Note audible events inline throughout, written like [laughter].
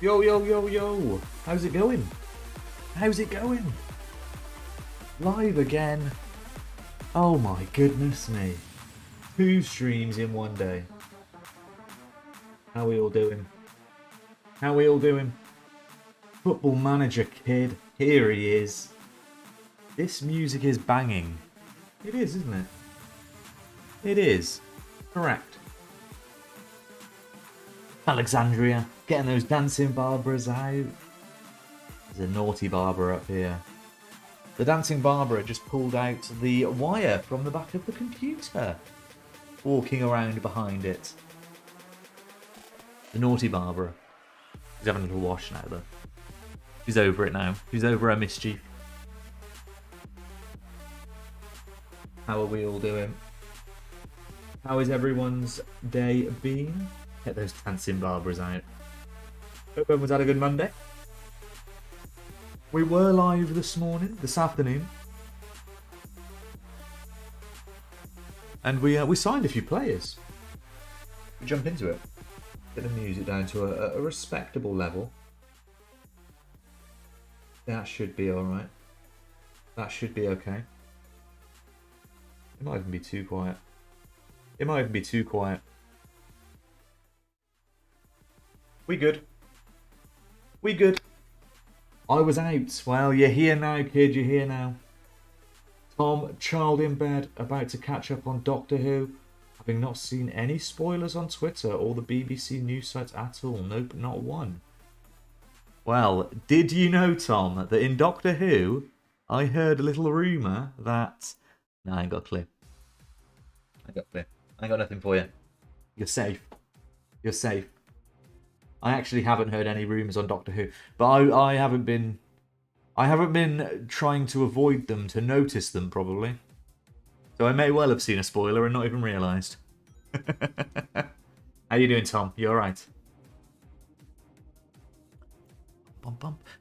Yo, yo, yo, yo. How's it going? How's it going? Live again. Oh my goodness me. Two streams in one day. How we all doing? How we all doing? Football manager kid. Here he is. This music is banging. It is, isn't it? It is. Correct. Alexandria, getting those dancing Barbaras out. There's a naughty Barbara up here. The dancing Barbara just pulled out the wire from the back of the computer, walking around behind it. The naughty Barbara. She's having a little wash now, though. She's over it now. She's over her mischief. How are we all doing? How is everyone's day been? Get those dancing Barbaras out. Hope everyone's had a good Monday. We were live this morning, this afternoon. And we uh, we signed a few players. We jump into it. Get the music down to a, a respectable level. That should be alright. That should be okay. It might even be too quiet. It might even be too quiet. We good. We good. I was out. Well, you're here now, kid. You're here now. Tom, child in bed, about to catch up on Doctor Who. Having not seen any spoilers on Twitter or the BBC news sites at all. Nope, not one. Well, did you know, Tom, that in Doctor Who, I heard a little rumour that. No, I ain't got a clue. I got a clue. I ain't got nothing for you. You're safe. You're safe. I actually haven't heard any rumours on Doctor Who, but I, I haven't been. I haven't been trying to avoid them to notice them, probably. So I may well have seen a spoiler and not even realised. [laughs] How you doing, Tom? You alright?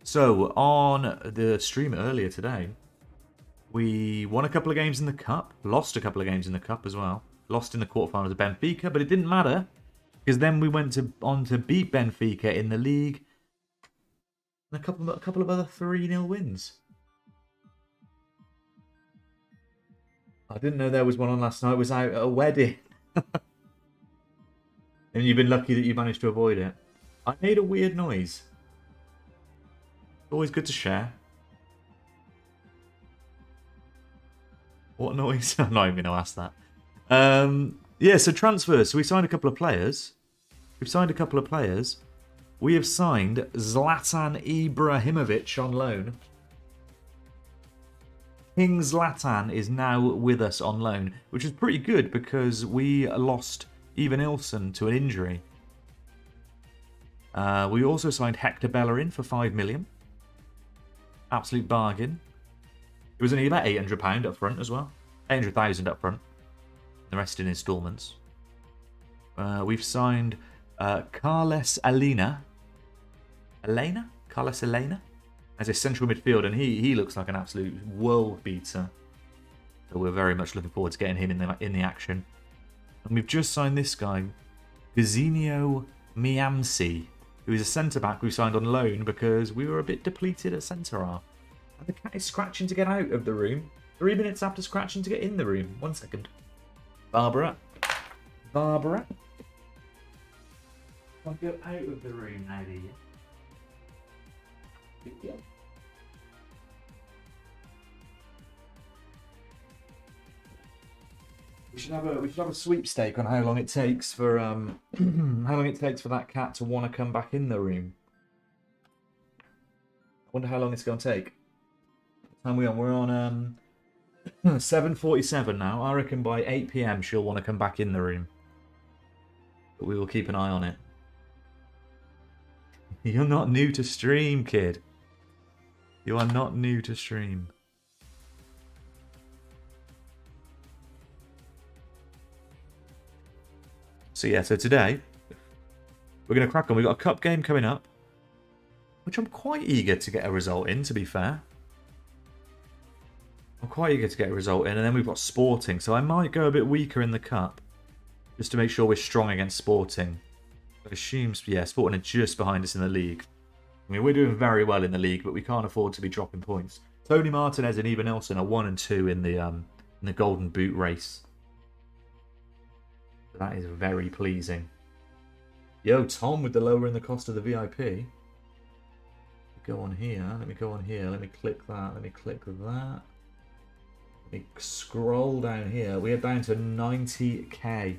So, on the stream earlier today, we won a couple of games in the Cup, lost a couple of games in the Cup as well. Lost in the quarterfinals of Benfica, but it didn't matter because then we went to on to beat Benfica in the league. And a couple, a couple of other 3 0 wins. I didn't know there was one on last night. I was out at a wedding. [laughs] and you've been lucky that you managed to avoid it. I made a weird noise. Always good to share. What [laughs] noise? [laughs] I'm not even going to ask that. Um, yeah, so transfers. So we signed a couple of players. We've signed a couple of players. We have signed Zlatan Ibrahimovic on loan. King Zlatan is now with us on loan, which is pretty good because we lost Evanilson to an injury. Uh, we also signed Hector Bellerin for 5 million. Absolute bargain. It was only about £800 up front as well. 800,000 up front. The rest in instalments. Uh, we've signed uh, Carles Aleñá. Elena? Carles Elena? As a central midfield, and he, he looks like an absolute world beater. So we're very much looking forward to getting him in the, in the action. And we've just signed this guy, Gazinho Miamsi, who is a centre back we signed on loan because we were a bit depleted at centre half. And the cat is scratching to get out of the room. Three minutes after scratching to get in the room. One second. Barbara. Barbara. I'll go out of the room now, do you? Yeah. We should have a we should have a sweepstake on how long it takes for um [clears throat] how long it takes for that cat to want to come back in the room. I wonder how long it's going to take. What time are we on? We're on um [clears throat] 7.47 now. I reckon by 8 p.m. she'll want to come back in the room. But we will keep an eye on it. [laughs] You're not new to stream, kid. You are not new to stream. So yeah, so today we're going to crack on. We've got a cup game coming up, which I'm quite eager to get a result in, to be fair. I'm quite eager to get a result in. And then we've got Sporting, so I might go a bit weaker in the cup, just to make sure we're strong against Sporting. I assume, yeah, Sporting are just behind us in the league. I mean, we're doing very well in the league, but we can't afford to be dropping points. Tony Martinez and Evanilson are one and two in the um in the Golden Boot race. That is very pleasing. Yo, Tom with the lowering the cost of the VIP. Go on here. Let me go on here. Let me click that. Let me click that. Let me scroll down here. We are down to 90k.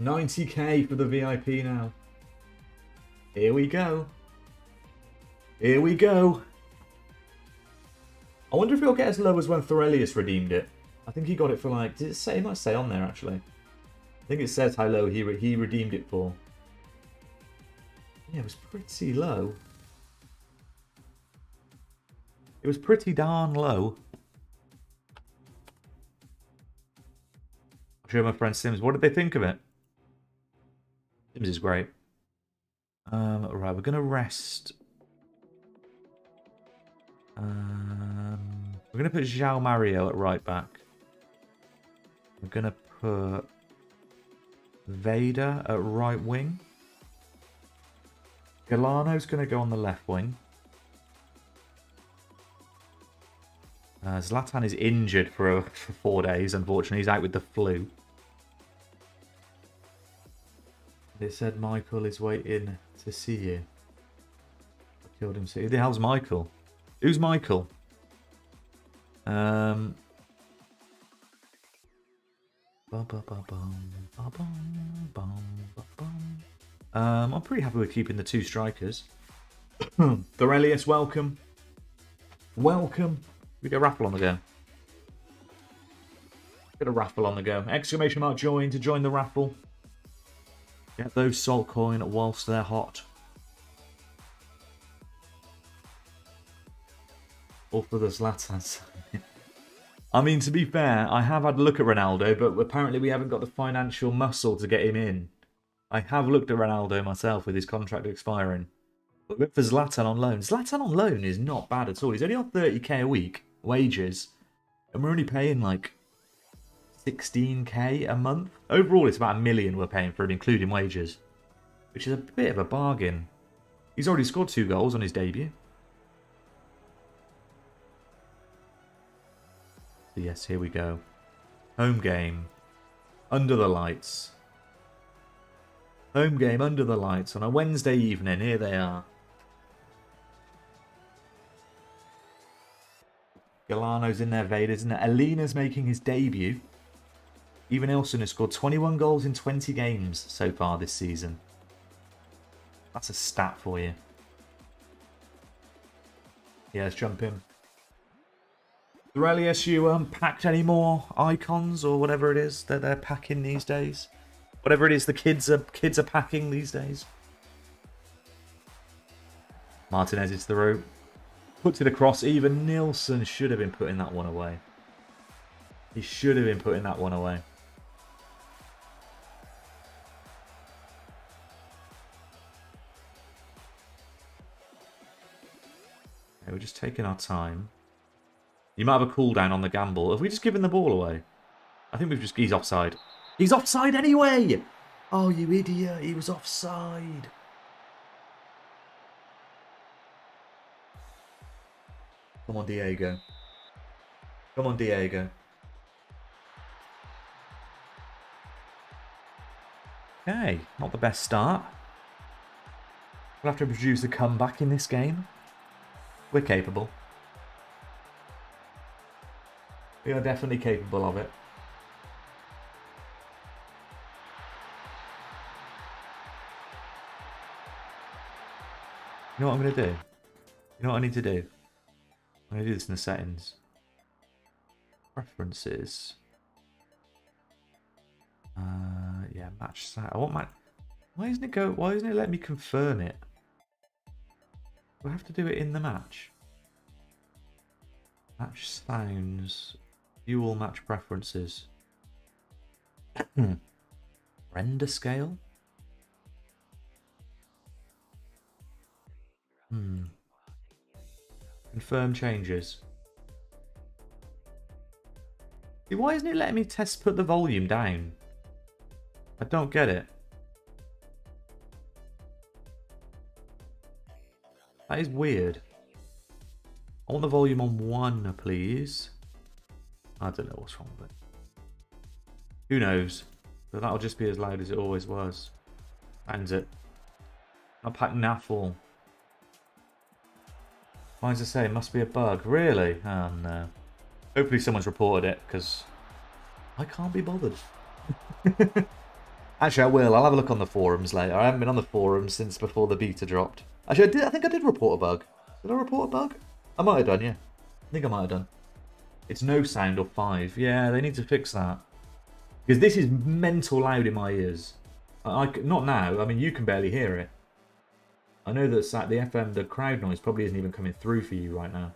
90k for the VIP now. Here we go. Here we go. I wonder if it'll get as low as when Thorelius redeemed it. I think he got it for like, did it say? It might say on there actually. I think it says how low he, re he redeemed it for. Yeah, it was pretty low. It was pretty darn low. I'll show my friend Sims. What did they think of it? Sims is great. Um, right, we're going to rest. Um, we're going to put João Mario at right back. We're going to put Vader at right wing. Galeno's going to go on the left wing. Uh, Zlatan is injured for, [laughs] for four days, unfortunately. He's out with the flu. They said Michael is waiting to see you. Killed him. Who the hell's Michael? Who's Michael? Um. Um, I'm pretty happy with keeping the two strikers. [coughs] Thorelius, welcome. Welcome. We get raffle on the go. Get a raffle on the go. Exclamation mark join to join the raffle. Get those salt coin whilst they're hot. Or for the Zlatan. I mean, to be fair, I have had a look at Ronaldo, but apparently we haven't got the financial muscle to get him in. I have looked at Ronaldo myself with his contract expiring. But for Zlatan on loan. Zlatan on loan is not bad at all. He's only on 30k a week wages. And we're only paying like 16k a month. Overall, it's about a million we're paying for him, including wages. Which is a bit of a bargain. He's already scored two goals on his debut. So yes, here we go. Home game. Under the lights. Home game under the lights on a Wednesday evening. Here they are. Galeno's in there, Vader's in there. Aleñá's making his debut. Evanilson has scored 21 goals in 20 games so far this season. That's a stat for you. Yeah, let's jump in. The Thorelius, you um, packed any more icons or whatever it is that they're packing these days? Whatever it is the kids are kids are packing these days. Martinez is through. Puts it across. Evanilson should have been putting that one away. He should have been putting that one away. Okay, we're just taking our time. You might have a cooldown on the gamble. Have we just given the ball away? I think we've just... He's offside. He's offside anyway! Oh, you idiot. He was offside. Come on, Diego. Come on, Diego. Okay, not the best start. We'll have to produce a comeback in this game. We're capable. We are definitely capable of it. You know what I'm going to do? You know what I need to do? I'm going to do this in the settings. Preferences. Uh, yeah, match site. I want my... Why isn't it go? Why isn't it let me confirm it? Do I have to do it in the match? Match sounds. All match preferences. [clears throat] Render scale? Hmm. Confirm changes. why isn't it letting me test put the volume down? I don't get it. That is weird. I want the volume on one, please. I don't know what's wrong with it. Who knows? But that'll just be as loud as it always was. And it. I pack naffle. Does it say? Must be a bug. Really? Oh no. Hopefully someone's reported it, because I can't be bothered. [laughs] Actually, I will. I'll have a look on the forums later. I haven't been on the forums since before the beta dropped. Actually, I, did, I think I did report a bug. Did I report a bug? I might have done, yeah. I think I might have done. It's no sound or five. Yeah, they need to fix that. Because this is mental loud in my ears. I, I, not now. I mean, you can barely hear it. I know that the FM, the crowd noise probably isn't even coming through for you right now.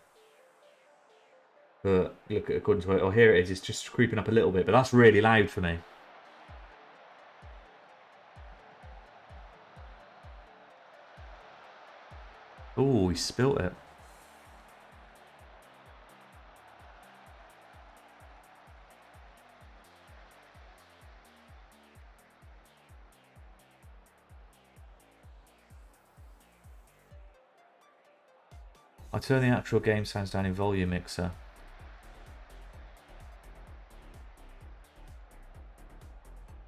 But look, according to it, oh here it is. It's just creeping up a little bit, but that's really loud for me. Oh, he spilt it. I turn the actual game sounds down in volume mixer.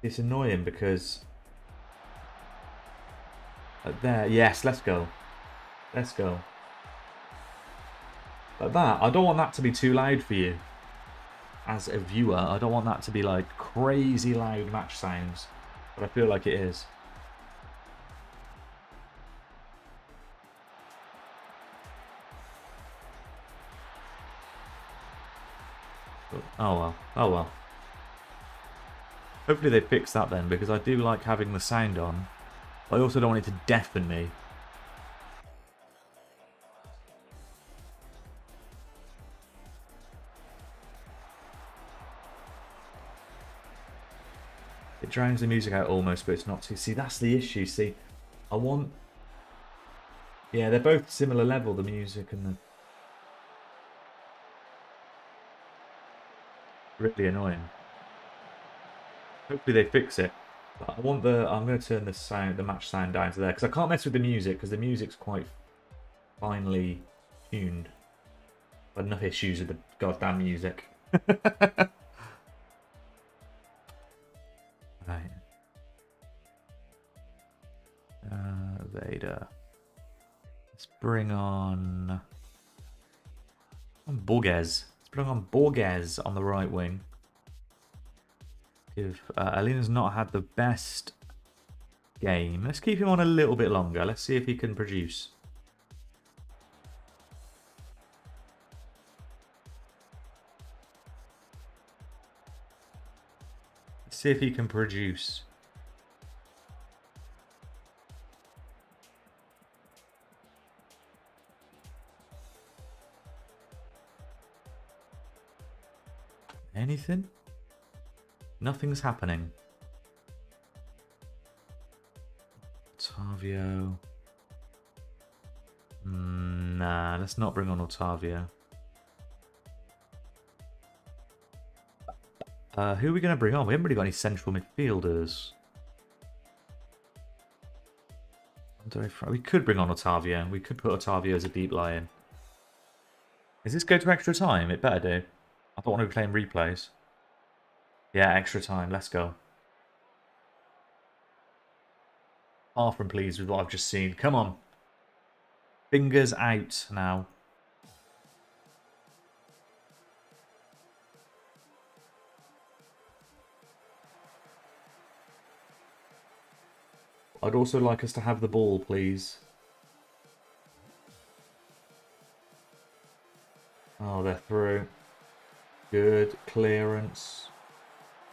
It's annoying because uh, there, yes, let's go. Let's go. But that, I don't want that to be too loud for you. As a viewer, I don't want that to be like crazy loud match sounds. But I feel like it is. Oh well. Oh well. Hopefully they fix that then, because I do like having the sound on. I also don't want it to deafen me. It drowns the music out almost, but it's not too... See, that's the issue. See, I want... Yeah, they're both similar level, the music and the really annoying. Hopefully they fix it. But I want the. I'm going to turn the sound, the match sound down to there because I can't mess with the music because the music's quite finely tuned. But enough issues with the goddamn music. [laughs] Uh, Vader. Let's bring on. on Borges. Let's bring on Borges on the right wing. If uh, Aleñá's not had the best game, let's keep him on a little bit longer. Let's see if he can produce. Let's see if he can produce. Anything? Nothing's happening. Otavio. Mm, nah, let's not bring on Otavio. Uh, who are we going to bring on? We haven't really got any central midfielders. We could bring on Otavio. We could put Otavio as a deep line. Is this go to extra time? It better do. I don't want to be playing replays. Yeah, extra time. Let's go. Far from pleased with what I've just seen. Come on. Fingers out now. I'd also like us to have the ball, please. Oh, they're through. Good clearance.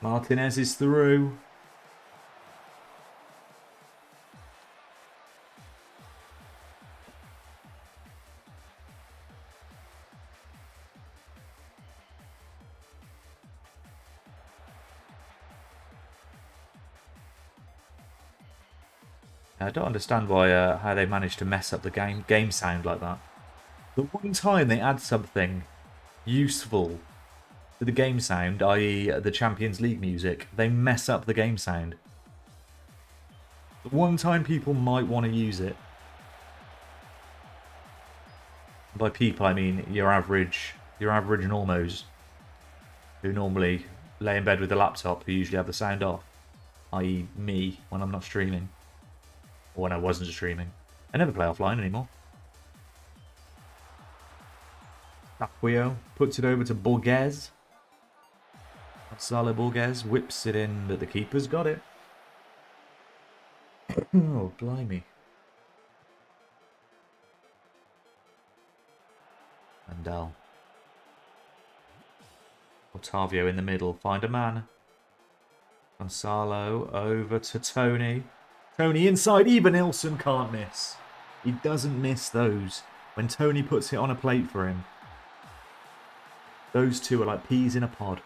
Martinez is through. I don't understand why uh, how they managed to mess up the game game sound like that. The one time they add something useful the game sound, i.e. the Champions League music, they mess up the game sound. The One time people might want to use it. By people, I mean your average, your average normos who normally lay in bed with the laptop, who usually have the sound off, i.e. me when I'm not streaming, or when I wasn't streaming. I never play offline anymore. Aquio puts it over to Borges. Gonzalo Borges whips it in, but the keeper's got it. [clears throat] oh, blimey. Mandel. Otavio in the middle. Find a man. Gonzalo over to Tony. Tony inside. Evanilson can't miss. He doesn't miss those. When Tony puts it on a plate for him. Those two are like peas in a pod.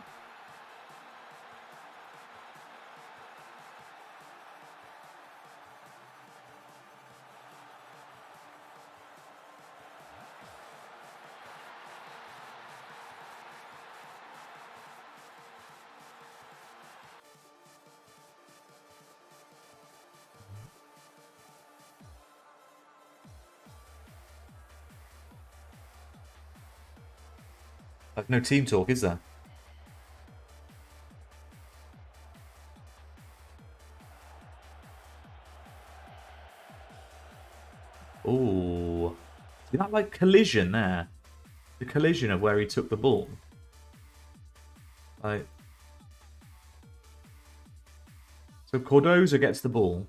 No team talk, is there? Oh, see that like collision there? The collision of where he took the ball. Like, so Cardozo gets the ball,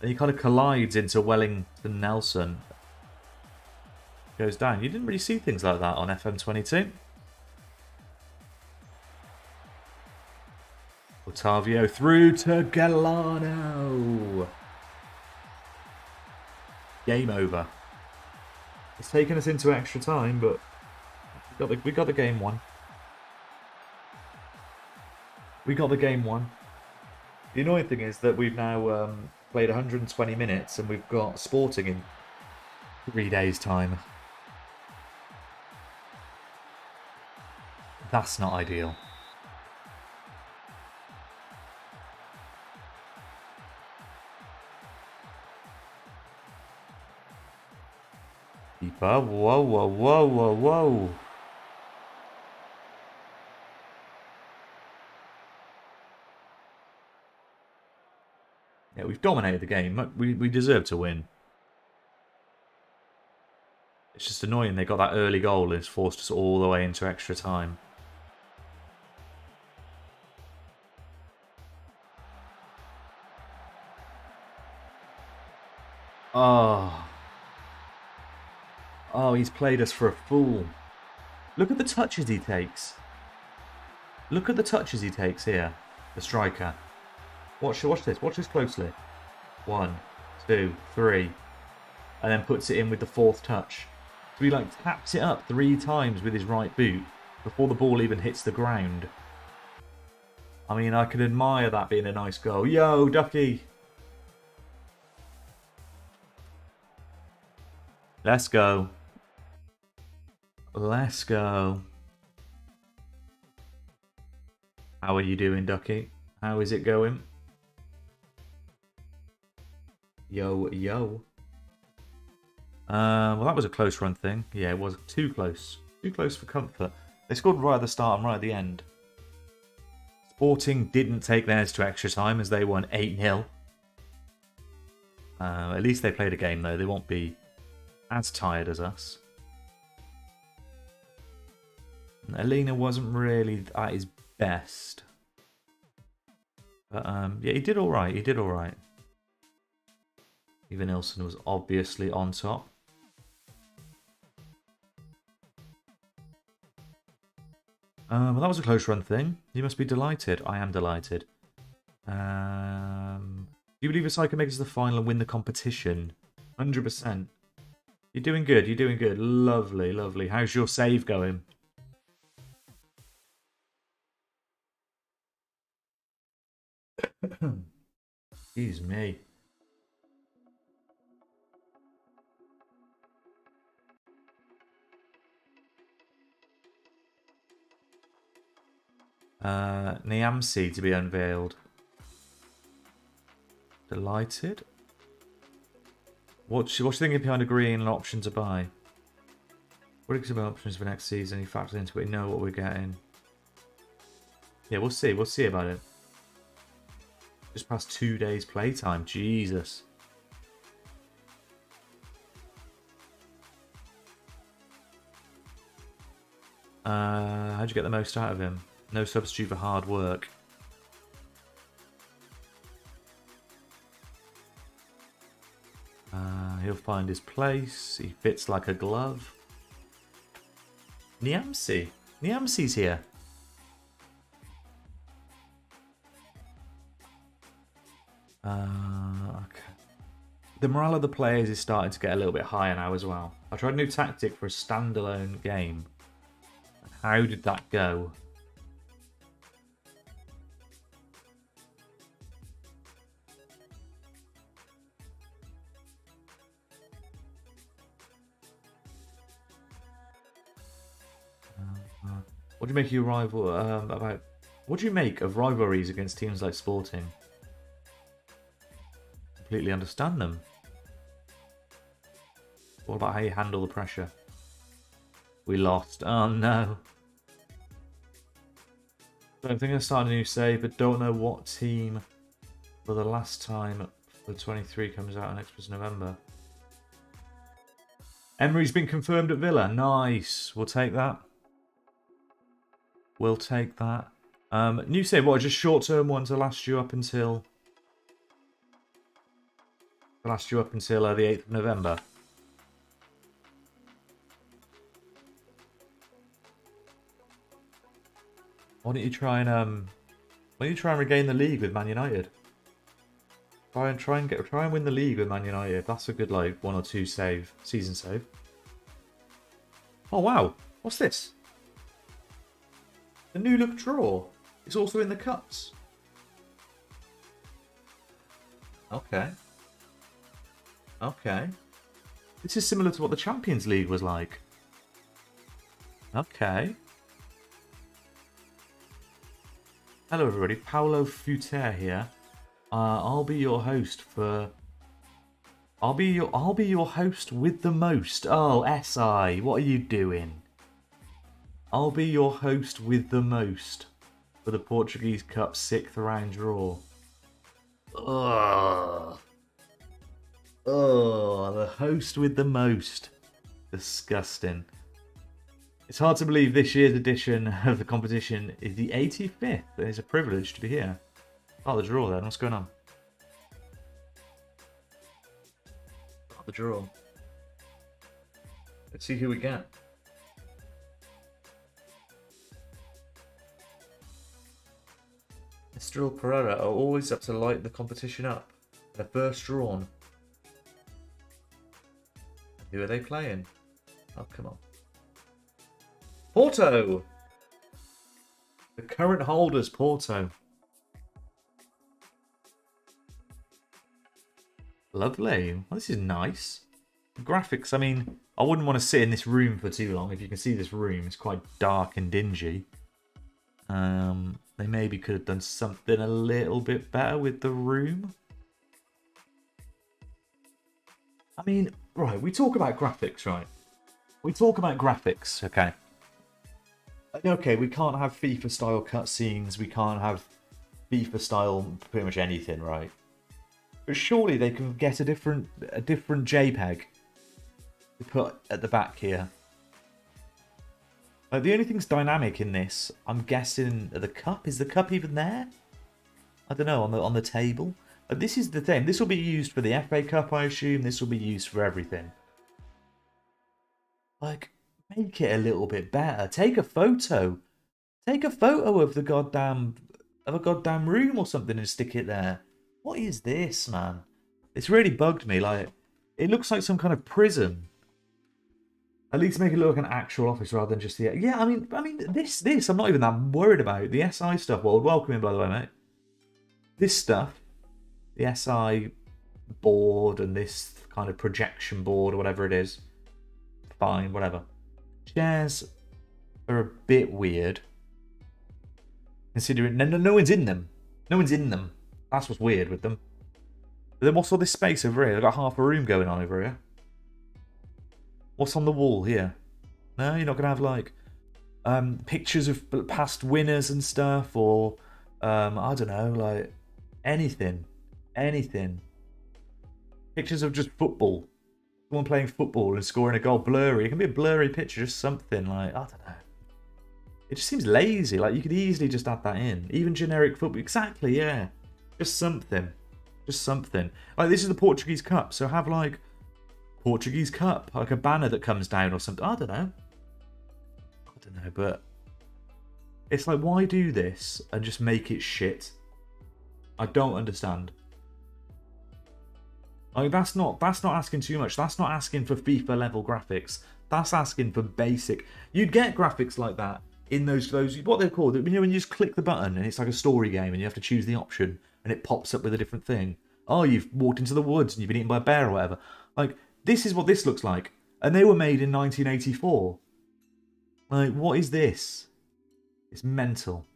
and he kind of collides into Wellington Nelson, goes down. You didn't really see things like that on FM22. Otavio through to Galeno. Game over. It's taken us into extra time, but we got the, we got the game one. We got the game one. The annoying thing is that we've now um, played 120 minutes and we've got Sporting in three days' time. That's not ideal. Keeper, whoa, whoa, whoa, whoa, whoa. Yeah, we've dominated the game. We, we deserve to win. It's just annoying they got that early goal and it's forced us all the way into extra time. Oh. Oh, he's played us for a fool. Look at the touches he takes. Look at the touches he takes here. The striker. Watch, watch this. Watch this closely. One, two, three. And then puts it in with the fourth touch. So he like taps it up three times with his right boot before the ball even hits the ground. I mean, I can admire that being a nice goal. Yo, Ducky! Let's go. Let's go. How are you doing, Ducky? How is it going? Yo, yo. Uh, well, that was a close run thing. Yeah, it was too close. Too close for comfort. They scored right at the start and right at the end. Sporting didn't take theirs to extra time as they won 8-0. Uh, at least they played a game, though. They won't be as tired as us. Aleñá wasn't really at his best. But um, yeah, he did alright. He did alright. Evanilson was obviously on top. Um, well, that was a close run thing. You must be delighted. I am delighted. Um, do you believe Asai can make it to the final and win the competition? 100%. You're doing good. You're doing good. Lovely, lovely. How's your save going? [coughs] Excuse me. Uh, Niamsi to be unveiled. Delighted. What's, what's you thinking behind agreeing an option to buy? What are about options for next season? You factor into it, We know what we're getting. Yeah, we'll see. We'll see about it. Just past two days playtime. Jesus. Uh, how'd you get the most out of him? No substitute for hard work. Uh, he'll find his place. He fits like a glove. Niamsi. Niamsi's here. Uh, okay. The morale of the players is starting to get a little bit higher now as well. I tried a new tactic for a standalone game. How did that go? What do you make of your rival um, about? What do you make of rivalries against teams like Sporting? Completely understand them. What about how you handle the pressure? We lost. Oh no. Don't think I started a new save, but don't know what team for the last time the 23 comes out next November. Emery's been confirmed at Villa. Nice. We'll take that. We'll take that. Um, new save, what, just short-term one to last you up until... last you up until uh, the 8th of November? Why don't you try and um why don't you try and regain the league with Man United? Try and try and get try and win the league with Man United. That's a good like one or two save season save. Oh wow, what's this? The new look draw. It's also in the cups. Okay. Okay. This is similar to what the Champions League was like. Okay. Hello everybody, Paulo Futre here. Uh, I'll be your host for... I'll be your I'll be your host with the most. Oh, SI, what are you doing? I'll be your host with the most for the Portuguese Cup sixth round draw. Oh, the host with the most. Disgusting. It's hard to believe this year's edition of the competition is the 85th. It's a privilege to be here. Oh, the draw then. What's going on? Oh, the draw. Let's see who we get. Estrel Pereira are always up to light the competition up. They're first drawn. Who are they playing? Oh, come on. Porto! The current holders, Porto. Lovely. Well, this is nice. graphics, I mean, I wouldn't want to sit in this room for too long. If you can see this room, it's quite dark and dingy. Um, they maybe could have done something a little bit better with the room. I mean, right, we talk about graphics, right? We talk about graphics, okay? Okay, we can't have FIFA style cutscenes, we can't have FIFA style pretty much anything, right? But surely they can get a different a different JPEG to put at the back here. Like the only thing's dynamic in this, I'm guessing the cup. Is the cup even there? I don't know, on the on the table. But this is the thing. This will be used for the FA Cup, I assume. This will be used for everything. Like, make it a little bit better. Take a photo. Take a photo of the goddamn of a goddamn room or something and stick it there. What is this, man? It's really bugged me. Like, it looks like some kind of prison. At least make it look like an actual office rather than just the. Yeah, I mean, I mean, this, this, I'm not even that worried about. The SI stuff, well, welcome in, by the way, mate. This stuff, the SI board and this kind of projection board or whatever it is, fine, whatever. Chairs are a bit weird. Considering no, no, no one's in them. No one's in them. That's what's weird with them. But then what's all this space over here? I've got half a room going on over here. What's on the wall here? No, you're not going to have like um, pictures of past winners and stuff, or um, I don't know, like anything, anything. Pictures of just football, someone playing football and scoring a goal, blurry. It can be a blurry picture, just something like I don't know. It just seems lazy. Like you could easily just add that in, even generic football. Exactly, yeah, just something, just something. Like this is the Portuguese Cup, so have like Portuguese Cup, like a banner that comes down or something. I don't know I don't know, but it's like, why do this and just make it shit? I don't understand. Like that's not that's not asking too much. That's not asking for FIFA level graphics. That's asking for basic. You'd get graphics like that in those those what they're called. You know when you just click the button and it's like a story game and you have to choose the option and it pops up with a different thing. Oh, you've walked into the woods and you've been eaten by a bear or whatever. Like this is what this looks like, and they were made in 1984. Like, what is this? It's mental.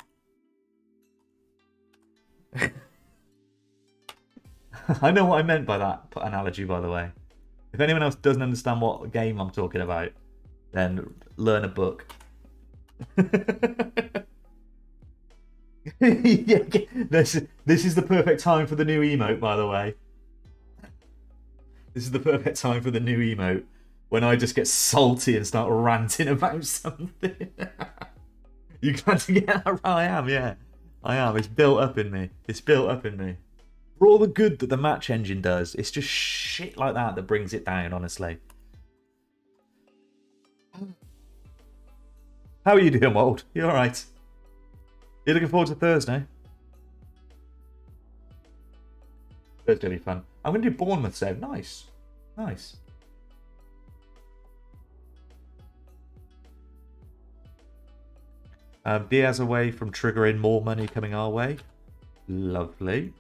[laughs] I know what I meant by that analogy, by the way. If anyone else doesn't understand what game I'm talking about, then learn a book. [laughs] yeah, [laughs] this, this is the perfect time for the new emote, by the way. This is the perfect time for the new emote when I just get salty and start ranting [laughs] about something. [laughs] you glad to get that right? I am, yeah. I am. It's built up in me. It's built up in me. For all the good that the match engine does, it's just shit like that that brings it down, honestly. How are you doing, Walt? You alright? You looking forward to Thursday? Thursday will be fun. I'm going to do Bournemouth so Nice. Nice. Um, Diaz away from triggering more money coming our way. Lovely.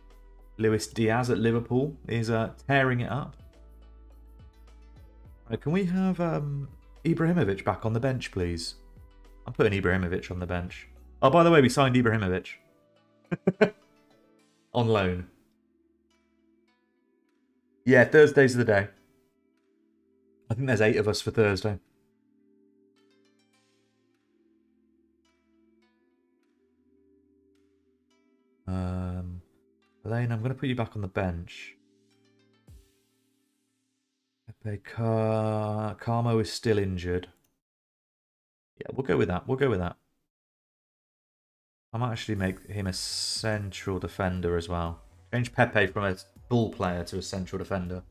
Luis Diaz at Liverpool is uh, tearing it up. Right, can we have um, Ibrahimovic back on the bench, please? I'm putting Ibrahimovic on the bench. Oh, by the way, we signed Ibrahimovic. [laughs] on loan. Yeah, Thursday's of the day. I think there's eight of us for Thursday. Um, Aleñá, I'm going to put you back on the bench. Pepe Car Carmo is still injured. Yeah, we'll go with that. We'll go with that. I might actually make him a central defender as well. Change Pepe from a ball player to a central defender.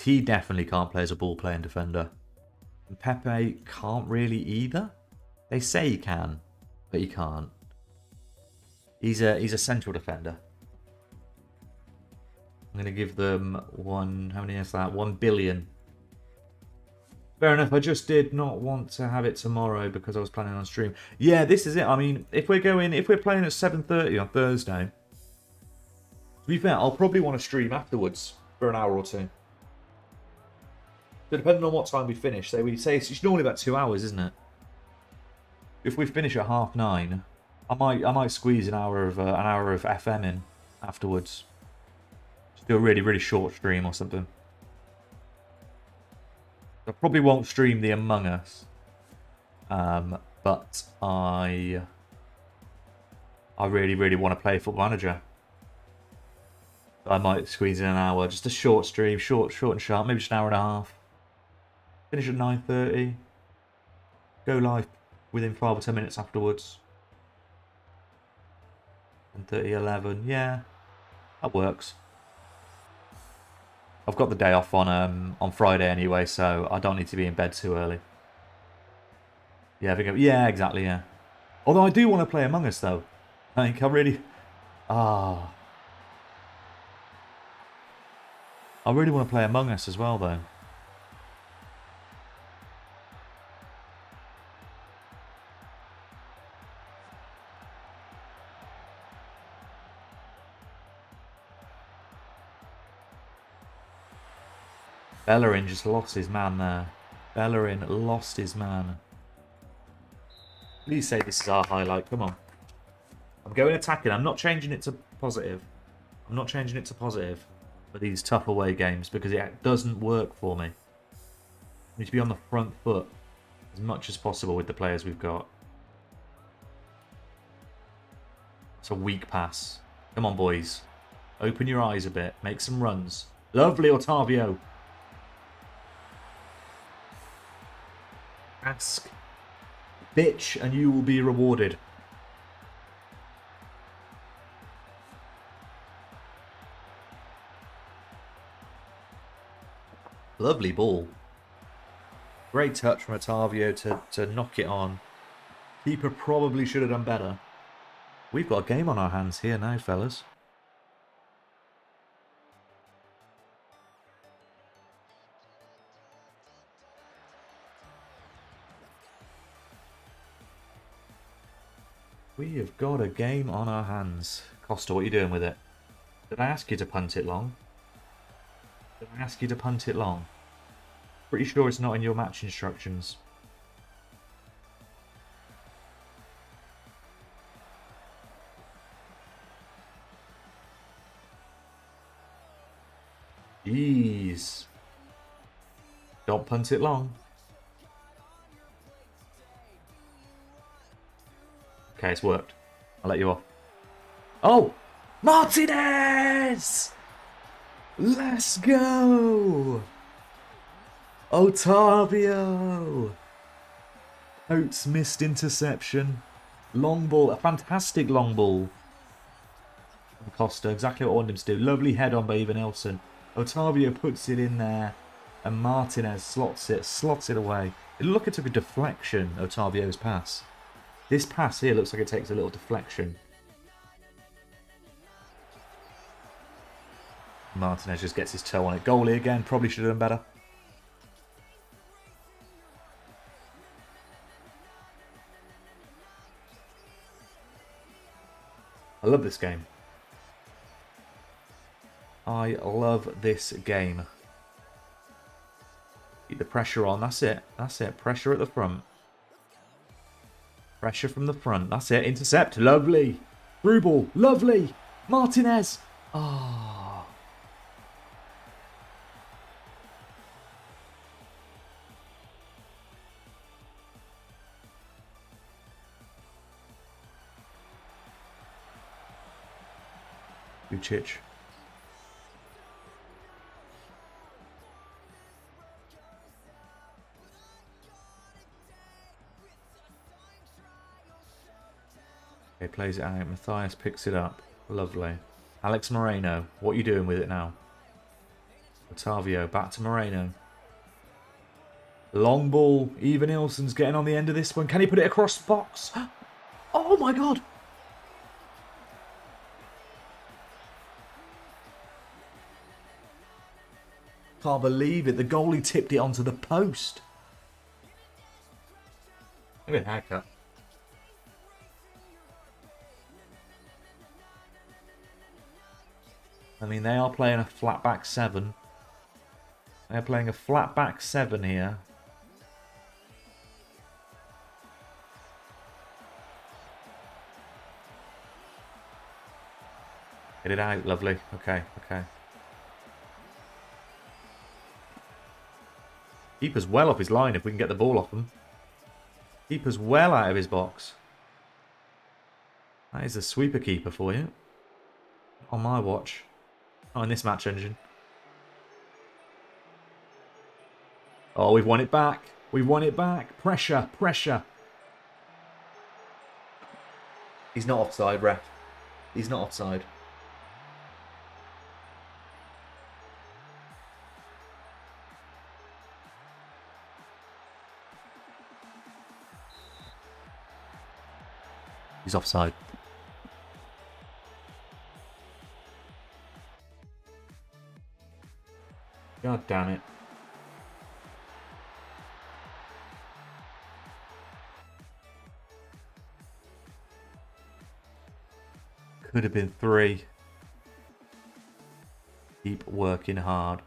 He definitely can't play as a ball playing defender. And Pepe can't really either. They say he can, but he can't. He's a he's a central defender. I'm gonna give them one. How many is that? One billion. Fair enough. I just did not want to have it tomorrow because I was planning on stream. Yeah, this is it. I mean, if we're going, if we're playing at 7:30 on Thursday, to be fair, I'll probably want to stream afterwards for an hour or two. So depending on what time we finish, say we say it's normally about two hours, isn't it? If we finish at half nine, I might I might squeeze an hour of uh, an hour of FM in afterwards. Just do a really really short stream or something. I probably won't stream the Among Us, um, but I I really really want to play Football Manager. I might squeeze in an hour, just a short stream, short short and sharp, maybe just an hour and a half. Finish at nine thirty. Go live within five or ten minutes afterwards. And 30, 11. Yeah, that works. I've got the day off on um on Friday anyway, so I don't need to be in bed too early. Yeah, I yeah, exactly, yeah. Although I do want to play Among Us though. I think I really ah. I really want to play Among Us as well though. Bellerin just lost his man there. Bellerin lost his man. Please say this is our highlight. Come on. I'm going attacking. I'm not changing it to positive. I'm not changing it to positive. For these tough away games because it doesn't work for me. I need to be on the front foot as much as possible with the players we've got. It's a weak pass. Come on, boys. Open your eyes a bit. Make some runs. Lovely, Otavio. Ask. Bitch, and you will be rewarded. Lovely ball. Great touch from Otavio to, to knock it on. Keeper probably should have done better. We've got a game on our hands here now, fellas. We have got a game on our hands. Costa, what are you doing with it? Did I ask you to punt it long? Did I ask you to punt it long? Pretty sure it's not in your match instructions. Jeez. Don't punt it long. Okay, it's worked. I'll let you off. Oh! Martinez! Let's go! Otavio! Oates missed interception. Long ball, a fantastic long ball. Costa, exactly what I wanted him to do. Lovely head on by Evanilson. Otavio puts it in there. And Martinez slots it, slots it away. It looked like it took a deflection, Otavio's pass. This pass here looks like it takes a little deflection. Martinez just gets his toe on it. Goalie again, probably should have done better. I love this game. I love this game. Keep the pressure on. That's it. That's it. Pressure at the front. Pressure from the front. That's it. Intercept. Lovely. Through. Lovely. Martinez. Ah. Oh. Lucic. Okay, plays it out. Matthias picks it up. Lovely. Alex Moreno, what are you doing with it now? Otavio, back to Moreno. Long ball. Evanilson's getting on the end of this one. Can he put it across the box? [gasps] Oh my god! Can't believe it. The goalie tipped it onto the post. Look at haircut. I mean, they are playing a flat back seven. They're playing a flat back seven here. Get it out, lovely. Okay, okay. Keeper's well off his line if we can get the ball off him. Keeper's well out of his box. That is a sweeper keeper for you. On my watch. Oh, in this match engine. Oh, we've won it back. We've won it back. Pressure, pressure. He's not offside, ref. He's not offside. He's offside. God damn it. Could have been three. Keep working hard.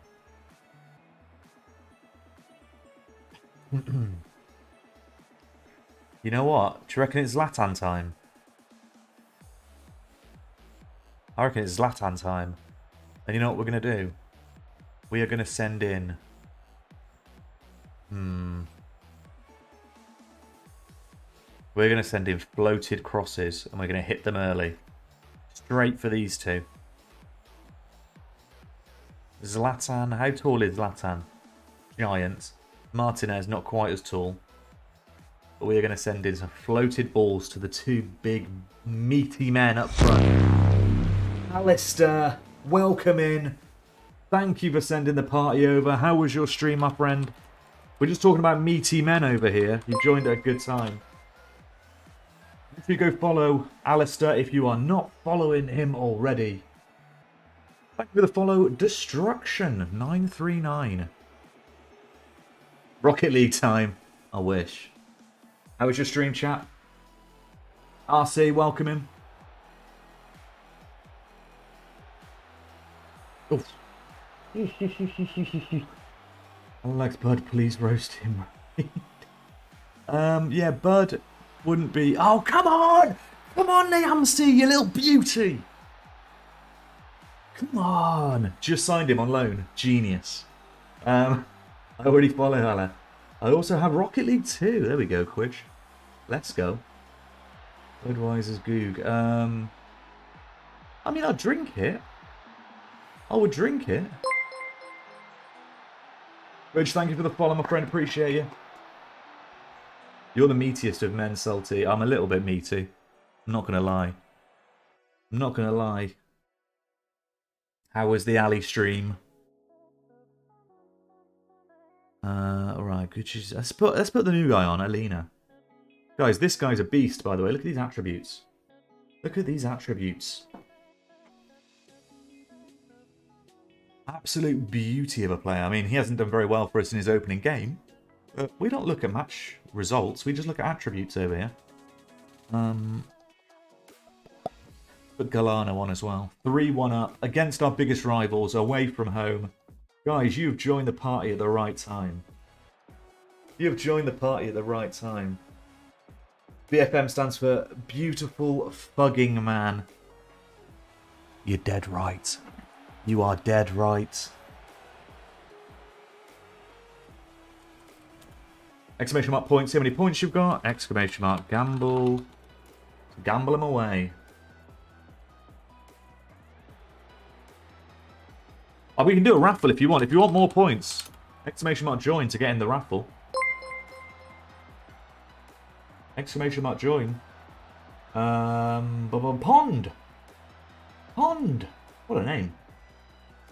[clears throat] you know what? Do you reckon it's Zlatan time? I reckon it's Zlatan time. And you know what we're going to do? We are going to send in... Hmm... We're going to send in floated crosses and we're going to hit them early. Straight for these two. Zlatan, how tall is Zlatan? Giant. Martinez, not quite as tall. But we are going to send in some floated balls to the two big meaty men up front. Alistair, welcome in. Thank you for sending the party over. How was your stream, my friend? We're just talking about meaty men over here. You joined at a good time. If you go follow Alistair if you are not following him already. Thank you for the follow. Destruction939. Rocket League time. I wish. How was your stream chat? RC, welcome him. Oof. Alex Bud, please roast him. [laughs] um, yeah, Bud wouldn't be. Oh, come on! Come on, Niamsi, you little beauty! Come on! Just signed him on loan. Genius. Um, [laughs] I already follow Hala. I also have Rocket League 2. There we go, Quidge. Let's go. Budweiser's Goog. Um, I mean, I'd drink it. I would drink it. Rich, thank you for the follow, my friend. Appreciate you. You're the meatiest of men, Salty. I'm a little bit meaty. I'm not going to lie. I'm not going to lie. How was the alley stream? Uh, all right, good. Let's put let's put the new guy on, Aleñá. Guys, this guy's a beast, by the way. Look at these attributes. Look at these attributes. Absolute beauty of a player. I mean, he hasn't done very well for us in his opening game. But we don't look at match results. We just look at attributes over here. Um, put Galeno on as well. 3-1 up against our biggest rivals, away from home. Guys, you've joined the party at the right time. You've joined the party at the right time. BFM stands for Beautiful Fugging Man. You're dead right. You are dead right. Exclamation mark points. See how many points you've got. Exclamation mark gamble. Gamble them away. Oh, we can do a raffle if you want. If you want more points, exclamation mark join to get in the raffle. Exclamation mark join. Um, pond. Pond. What a name.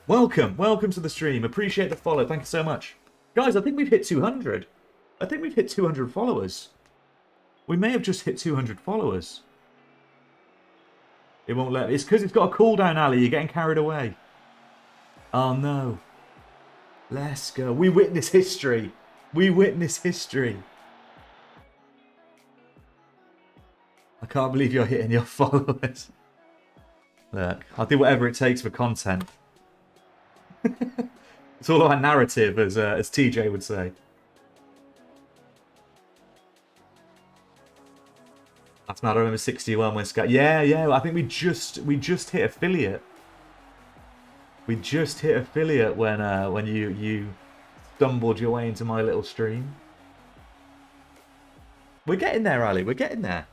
Welcome. Welcome to the stream. Appreciate the follow. Thank you so much. Guys, I think we've hit 200. I think we've hit 200 followers. We may have just hit 200 followers. It won't let... It's because it's got a cooldown, Ali. You're getting carried away. Oh no. Let's go. We witness history. We witness history. I can't believe you're hitting your [laughs] followers. Look, I'll do whatever it takes for content. It's all about narrative, as uh, as TJ would say. That's matter number 61 when Sky. Yeah, yeah. I think we just we just hit affiliate. We just hit affiliate when uh, when you you stumbled your way into my little stream. We're getting there, Ali. We're getting there.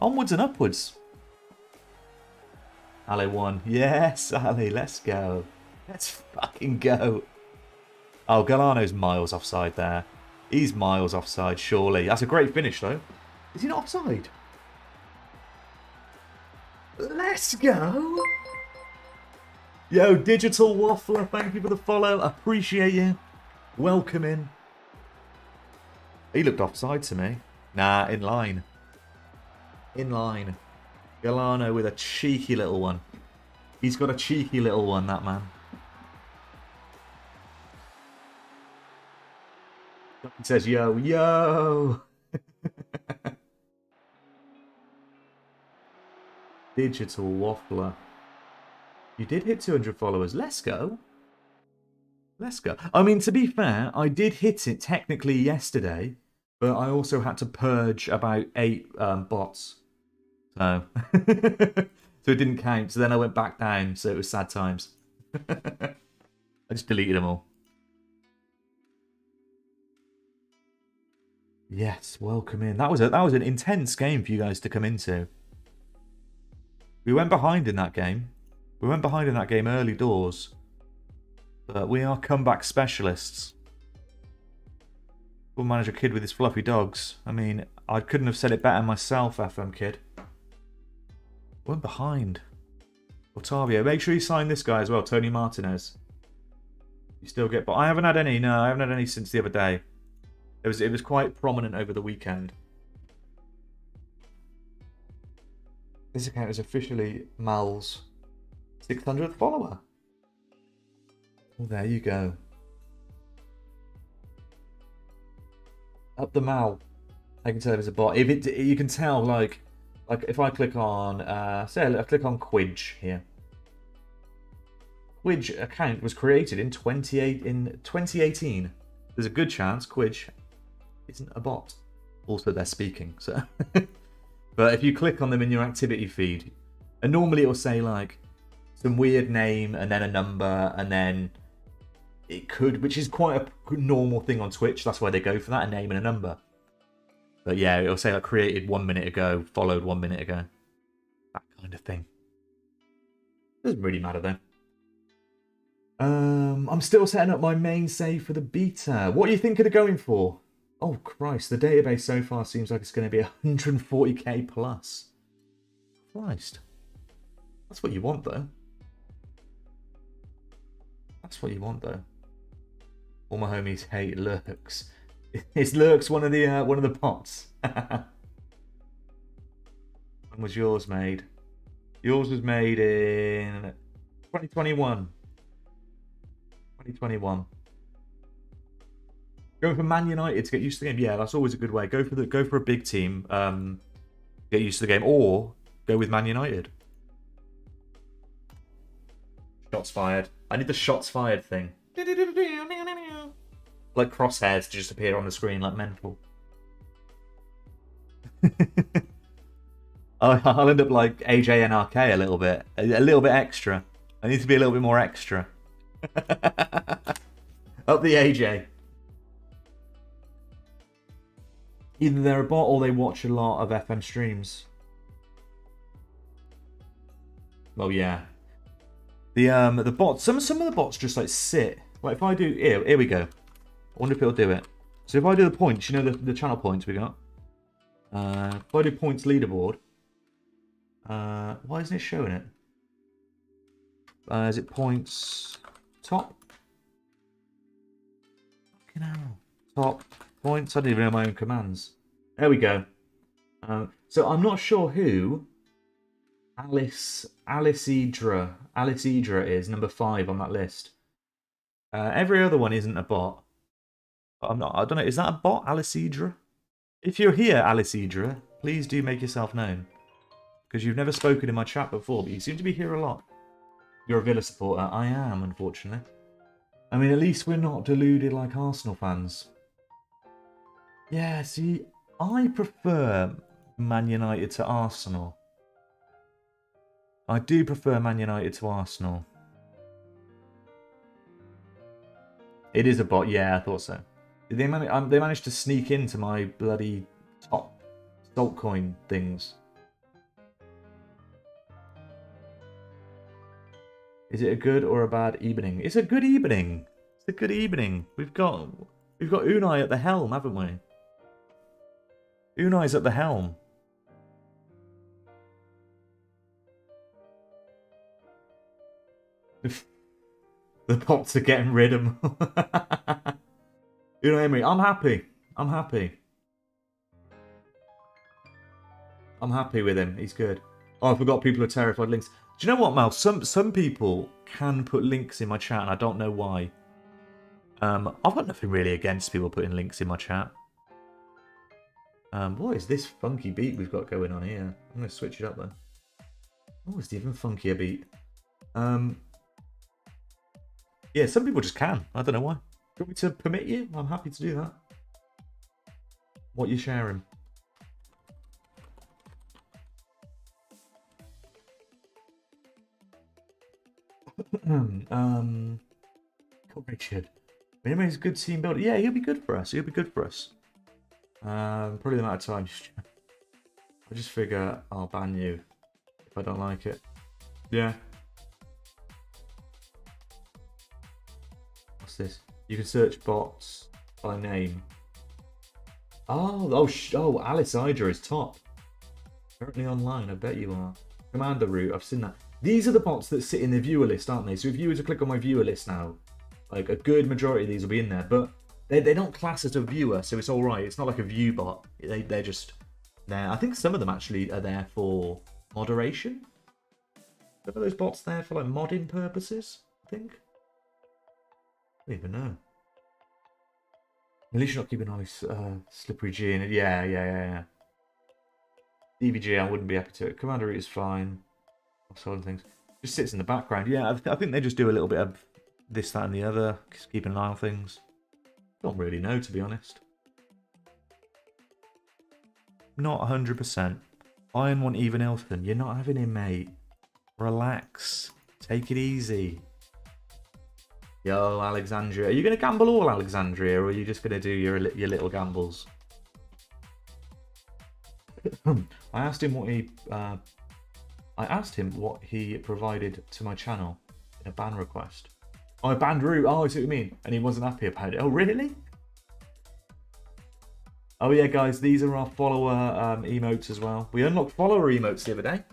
Onwards and upwards. Ali won. Yes, [laughs] Ali. Let's go. Let's fucking go. Oh, Galeno's miles offside there. He's miles offside, surely. That's a great finish, though. Is he not offside? Let's go. Yo, Digital Waffler, thank you for the follow. Appreciate you. Welcome in. He looked offside to me. Nah, in line. In line. Galano with a cheeky little one. He's got a cheeky little one, that man. He says, yo, yo. [laughs] Digital Waffler. You did hit 200 followers. Let's go. Let's go. I mean, to be fair, I did hit it technically yesterday, but I also had to purge about eight um, bots. So, [laughs] so it didn't count. So then I went back down. So it was sad times. [laughs] I just deleted them all. Yes, welcome in. That was a that was an intense game for you guys to come into. We went behind in that game. We went behind in that game early doors. But we are comeback specialists. We'll manage a kid with his fluffy dogs. I mean, I couldn't have said it better myself, FM kid. Went behind. Otavio. Make sure you sign this guy as well, Tony Martinez. You still get, but I haven't had any. No, I haven't had any since the other day. It was it was quite prominent over the weekend. This account is officially Mal's 600th follower. Well, there you go. Up the Mal. I can tell there's a bot. If it, you can tell, like, like if I click on, uh, say I click on Quidge here. Quidge account was created in 28 in 2018. There's a good chance Quidge isn't a bot. Also, they're speaking, so. [laughs] but if you click on them in your activity feed, and normally it will say like some weird name and then a number and then it could, which is quite a normal thing on Twitch. That's why they go for that, a name and a number. But yeah, it'll say like created one minute ago, followed one minute ago. That kind of thing. Doesn't really matter though. Um, I'm still setting up my main save for the beta. What are you thinking of going for? Oh Christ, the database so far seems like it's going to be 140k plus. Christ. That's what you want though. That's what you want though. All my homies hate lurks. [laughs] Is lurks one of the uh, one of the pots? [laughs] when was yours made? Yours was made in 2021. 2021. Going for Man United to get used to the game. Yeah, that's always a good way. Go for the go for a big team. Um, get used to the game, or go with Man United. Shots fired. I need the shots fired thing. Like crosshairs to just appear on the screen like mental. [laughs] I'll end up like AJ NRK a little bit. A little bit extra. I need to be a little bit more extra. [laughs] Up the AJ. Either they're a bot or they watch a lot of FM streams. Well, yeah. The um the bots, some some of the bots just like sit. Like if I do here, here we go. I wonder if it'll do it. So if I do the points, you know the, the channel points we got. Uh, if I do points leaderboard, uh, why isn't it showing it? Uh, is it points top? Fucking hell. Top points. I don't even know my own commands. There we go. Um, so I'm not sure who Alice Alice Idra is number five on that list. Uh, every other one isn't a bot. I'm not. I don't know. Is that a bot, Alice Idra? If you're here, Alice Idra, please do make yourself known because you've never spoken in my chat before, but you seem to be here a lot. You're a Villa supporter. I am, unfortunately. I mean, at least we're not deluded like Arsenal fans. Yeah, see, I prefer Man United to Arsenal. I do prefer Man United to Arsenal. It is a bot, yeah, I thought so. They, man um, they managed to sneak into my bloody top salt coin things. Is it a good or a bad evening? It's a good evening. It's a good evening. We've got we've got Unai at the helm, haven't we? Unai's at the helm. [laughs] the pots are getting rid of him. Unai Emery, I'm happy. I'm happy. I'm happy with him. He's good. Oh, I forgot people are terrified links. Do you know what, Mal? Some some people can put links in my chat, and I don't know why. Um, I've got nothing really against people putting links in my chat. Um, what is this funky beat we've got going on here? I'm going to switch it up then. Oh, it's even funkier beat. Um, yeah, some people just can. I don't know why. Do you want me to permit you? I'm happy to do that. What you sharing? [clears throat] um, Richard. Anyways, good team builder. Yeah, he'll be good for us. He'll be good for us. Um, probably the amount of time. [laughs] I just figure I'll ban you if I don't like it. Yeah. What's this? You can search bots by name. Oh, oh, oh, Alice Ida is top. Currently online, I bet you are. Commander route, I've seen that. These are the bots that sit in the viewer list, aren't they? So if you were to click on my viewer list now, like a good majority of these will be in there, but they, they don't class as a viewer, so it's all right. It's not like a view bot. They, they're just there. I think some of them actually are there for moderation. Are those bots there for like modding purposes? I think. I don't even know. At least you're not keeping this uh, slippery G in it. Yeah, yeah, yeah, yeah. DVG, I wouldn't be happy to. Commander route is fine. Sort of things. Just sits in the background. Yeah, I, th I think they just do a little bit of this, that, and the other. Just keeping an eye on things. Don't really know, to be honest. Not 100%. Iron one even Elfin. You're not having him, mate. Relax. Take it easy. Yo, Alexandria. Are you going to gamble all Alexandria, or are you just going to do your, your little gambles? [clears throat] I asked him what he... Uh, I asked him what he provided to my channel in a ban request. Oh, banned route. Oh, I see what you mean. And he wasn't happy about it. Oh, really? Oh, yeah, guys. These are our follower um, emotes as well. We unlocked follower emotes the other day.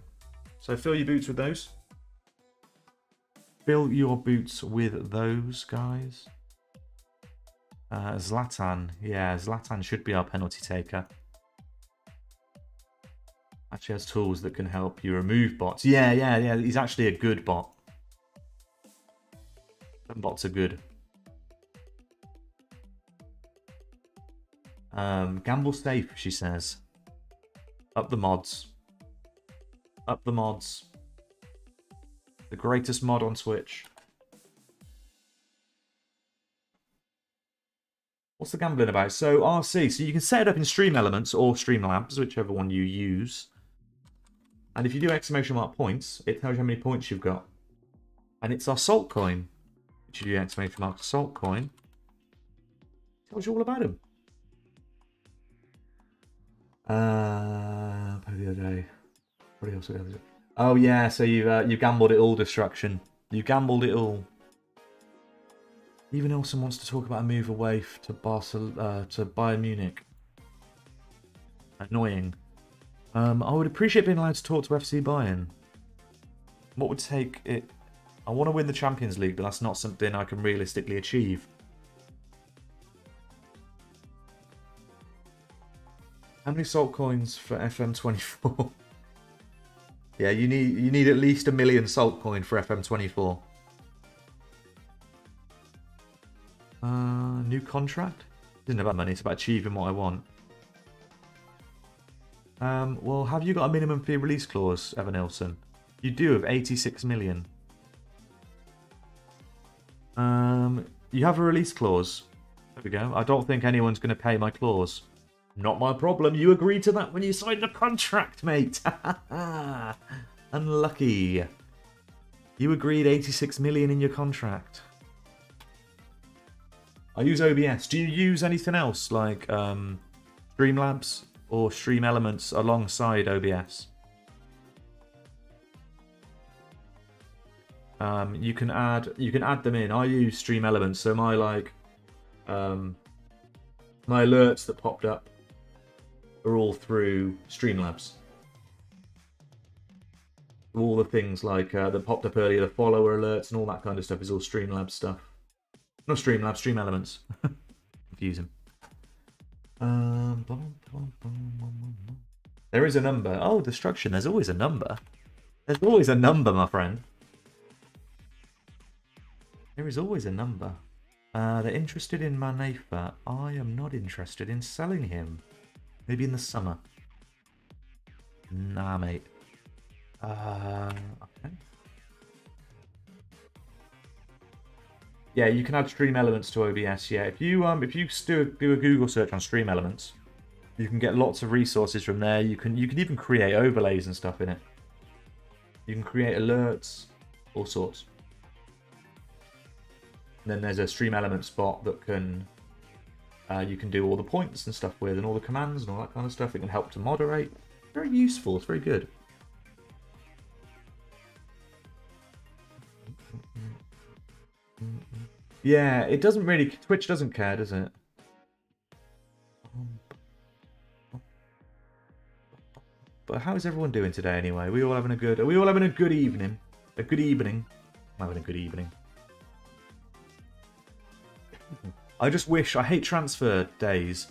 So fill your boots with those. Fill your boots with those, guys. Uh, Zlatan. Yeah, Zlatan should be our penalty taker. Actually has tools that can help you remove bots. Yeah, yeah, yeah. He's actually a good bot. Some bots are good. Um, gamble safe, she says. Up the mods. Up the mods. The greatest mod on Switch. What's the gambling about? So RC, so you can set it up in Stream Elements or Streamlabs, whichever one you use. And if you do exclamation mark points, it tells you how many points you've got. And it's our salt coin. Which you do exclamation mark salt coin. Tells you all about him. Uh, the other day. What else? Oh yeah, so you uh, you gambled it all destruction. You gambled it all. Evanilson wants to talk about a move away to Barcelona uh, to Bayern Munich. Annoying. Um, I would appreciate being allowed to talk to FC Bayern. What would take it? I want to win the Champions League, but that's not something I can realistically achieve. How many salt coins for FM24? [laughs] yeah, you need you need at least a million salt coin for FM24. Uh, new contract? Isn't about money, it's about achieving what I want. Um, well, have you got a minimum fee release clause, Evanilson? You do of 86 million. Um, you have a release clause. There we go. I don't think anyone's going to pay my clause. Not my problem. You agreed to that when you signed the contract, mate. [laughs] Unlucky. You agreed 86 million in your contract. I use OBS. Do you use anything else like um, Streamlabs or Stream Elements alongside OBS? Um, you can add you can add them in. I use Stream Elements, so my like um, my alerts that popped up are all through Streamlabs. All the things like uh, that popped up earlier, the follower alerts and all that kind of stuff is all Streamlabs stuff. Not Streamlabs, Stream Elements. [laughs] Confusing. Um, there is a number. Oh, destruction. There's always a number. There's always a number, my friend. There is always a number. Uh, they're interested in Manafá. I am not interested in selling him. Maybe in the summer. Nah, mate. Uh, okay. Yeah, you can add stream elements to OBS. Yeah, if you um if you do a, do a Google search on stream elements, you can get lots of resources from there. You can you can even create overlays and stuff in it. You can create alerts, all sorts. And then there's a stream element spot that can uh, you can do all the points and stuff with, and all the commands and all that kind of stuff. It can help to moderate. Very useful. It's very good. Yeah, it doesn't really. Twitch doesn't care, does it? But how is everyone doing today anyway? Are we all having a good? Are we all having a good evening? A good evening. I'm having a good evening. I just wish I hate transfer days.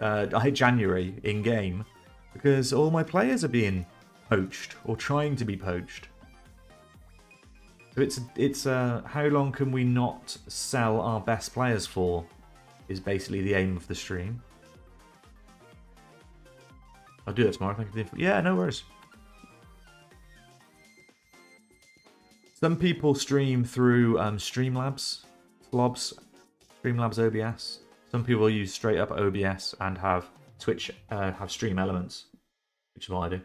Uh, I hate January in game because all my players are being poached or trying to be poached. So it's it's uh, how long can we not sell our best players for? Is basically the aim of the stream. I'll do that tomorrow. Thank you. Yeah, no worries. Some people stream through um, Streamlabs, Slobs, Streamlabs OBS. Some people use straight up OBS and have Twitch uh, have stream elements, which is what I do.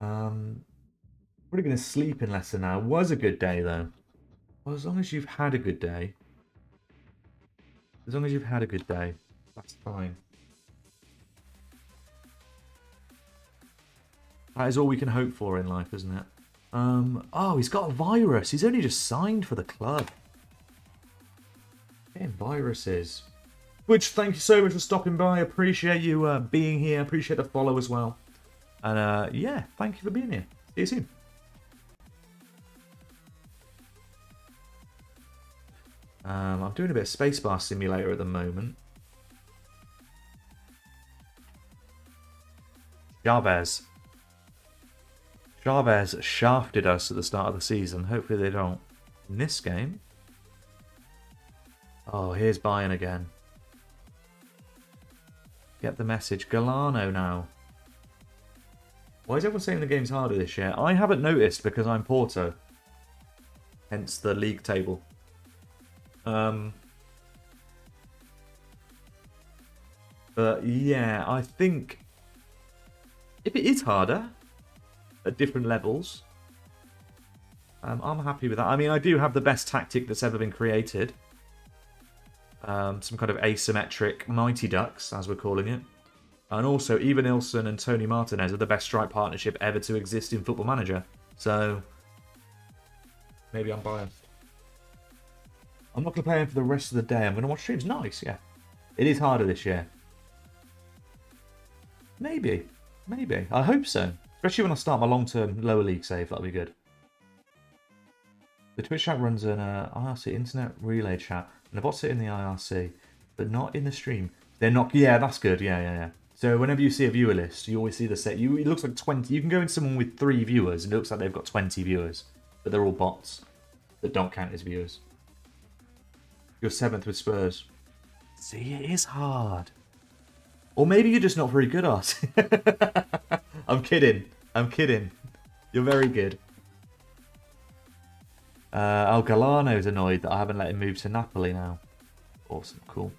Um, probably going to sleep in less than an hour. Was a good day though. Well, as long as you've had a good day, as long as you've had a good day, that's fine. That is all we can hope for in life, isn't it? Um, oh, he's got a virus. He's only just signed for the club. Damn viruses. Which, thank you so much for stopping by. Appreciate you uh, being here. Appreciate the follow as well. And uh, yeah, thank you for being here. See you soon. Um, I'm doing a bit of Spacebar Simulator at the moment. Chaves. Chaves shafted us at the start of the season. Hopefully they don't. In this game. Oh, here's Bayern again. Get the message. Galeno now. Why is everyone saying the game's harder this year? I haven't noticed because I'm Porto. Hence the league table. Um, but yeah, I think if it is harder, at different levels. Um, I'm happy with that. I mean, I do have the best tactic that's ever been created. Um, some kind of asymmetric Mighty Ducks, as we're calling it. And also, Evanilson and Tony Martinez are the best strike partnership ever to exist in Football Manager. So, maybe I'm biased. I'm not going to play him for the rest of the day. I'm going to watch streams. Nice, yeah. It is harder this year. Maybe. Maybe. I hope so. Especially when I start my long-term lower league save, that'll be good. The Twitch chat runs an uh, IRC Internet Relay chat, and the bots sit in the IRC, but not in the stream. They're not. Yeah, that's good. Yeah, yeah, yeah. So whenever you see a viewer list, you always see the set. You it looks like twenty. You can go in someone with three viewers, and it looks like they've got twenty viewers, but they're all bots that don't count as viewers. You're seventh with Spurs. See, it is hard. Or maybe you're just not very good at. [laughs] I'm kidding. I'm kidding. You're very good. Uh, oh, annoyed that I haven't let him move to Napoli now. Awesome, cool.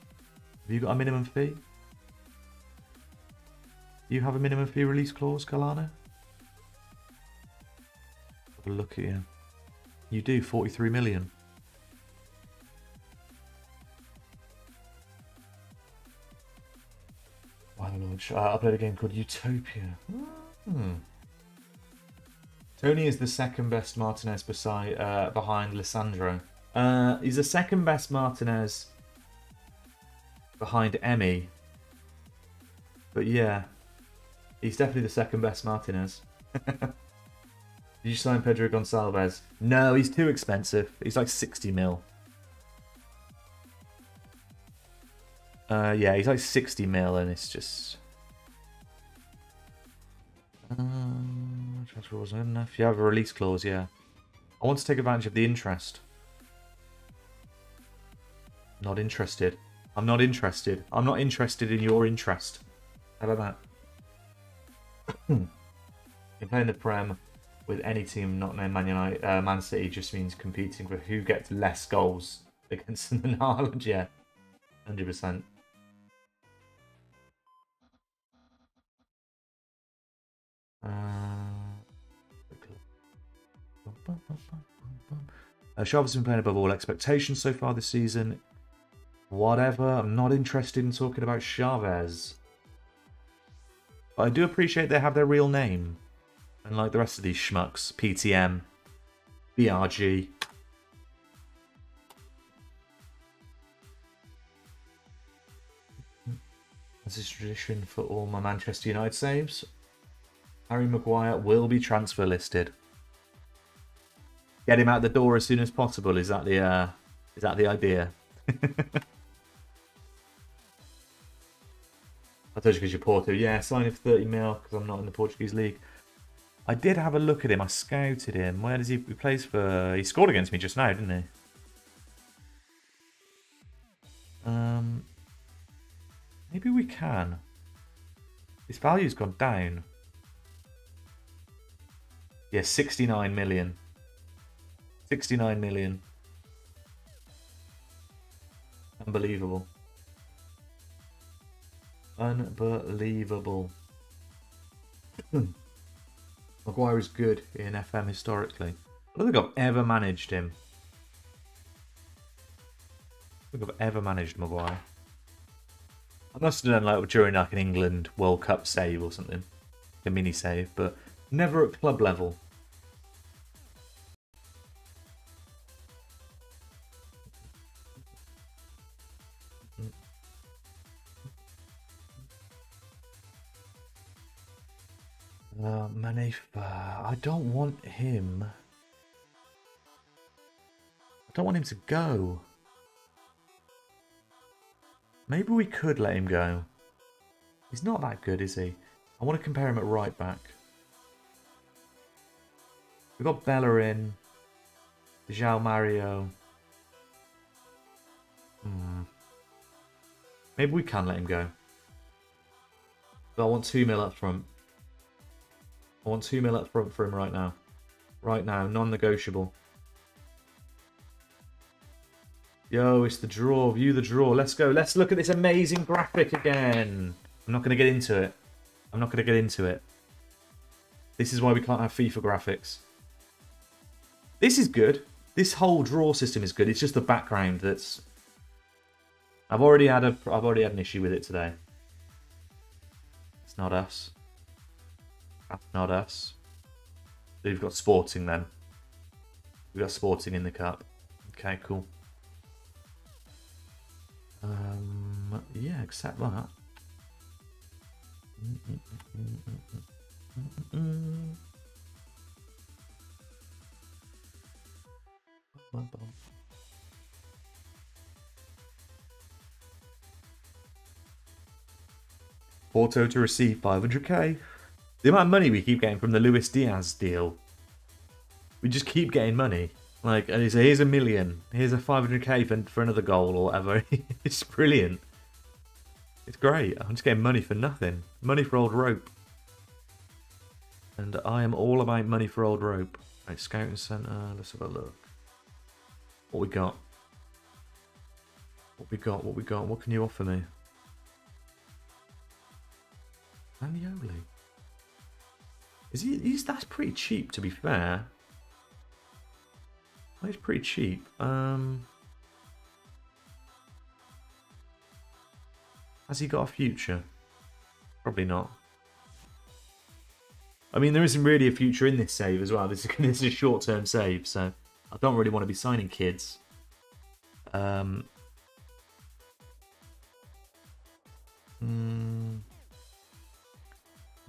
Have you got a minimum fee? You have a minimum fee release clause, Galeno? Have a look at you. You do, 43 million. Why the launch? Uh, I played a game called Utopia. Hmm. Tony is the second best Martinez beside uh, behind Lisandro. Uh, he's the second best Martinez behind Emmy. But yeah, he's definitely the second best Martinez. [laughs] Did you sign Pedro Gonçalves? No, he's too expensive. He's like 60 mil. Uh, yeah, he's like 60 mil and it's just... Uh, transfer wasn't enough. You have a release clause, yeah. I want to take advantage of the interest. Not interested. I'm not interested. I'm not interested in your interest. How about that? [clears throat] You're playing the Prem with any team not named Man, United, uh, Man City just means competing for who gets less goals [laughs] against the Haaland. Yeah, 100%. Uh, Uh, Sharp has been playing above all expectations so far this season. Whatever, I'm not interested in talking about Chaves. But I do appreciate they have their real name. Unlike the rest of these schmucks. PTM. BRG. As is tradition for all my Manchester United saves, Harry Maguire will be transfer listed. Get him out the door as soon as possible. Is that the uh, is that the idea? [laughs] I told you because you're Porto. Yeah, sign him for 30 mil because I'm not in the Portuguese league. I did have a look at him. I scouted him. Where does he, he plays for? He scored against me just now, didn't he? Um, maybe we can. His value's gone down. Yeah, 69 million. 69 million. Unbelievable. Unbelievable. [clears throat] Maguire is good in FM historically. I don't think I've ever managed him. I think I've ever managed Maguire. I must have done like during like an England World Cup save or something. A mini save, but never at club level. Uh, Manafá. I don't want him. I don't want him to go. Maybe we could let him go. He's not that good, is he? I want to compare him at right back. We've got Bellerin. João Mario. Hmm. Maybe we can let him go. But I want 2 mil up front. I want 2 mil up front for him right now. Right now, non-negotiable. Yo, it's the draw. View the draw. Let's go. Let's look at this amazing graphic again. I'm not going to get into it. I'm not going to get into it. This is why we can't have FIFA graphics. This is good. This whole draw system is good. It's just the background that's... I've already had a I've already had an issue with it today. It's not us. Not us. We've got Sporting then. We've got Sporting in the cup. Okay, cool. Um, yeah, accept that. Porto to receive 500k. The amount of money we keep getting from the Luis Diaz deal. We just keep getting money. Like, and say, here's a million, here's a 500k for, for another goal or whatever. [laughs] it's brilliant. It's great. I'm just getting money for nothing. Money for old rope. And I am all about money for old rope. Right, scouting centre. Let's have a look. What we got? What we got? What we got? What can you offer me? Anioli. Is he? He's that's pretty cheap, to be fair. He's pretty cheap. Um, has he got a future? Probably not. I mean, there isn't really a future in this save as well. This is, [laughs] this is a short-term save, so I don't really want to be signing kids. Um, mm,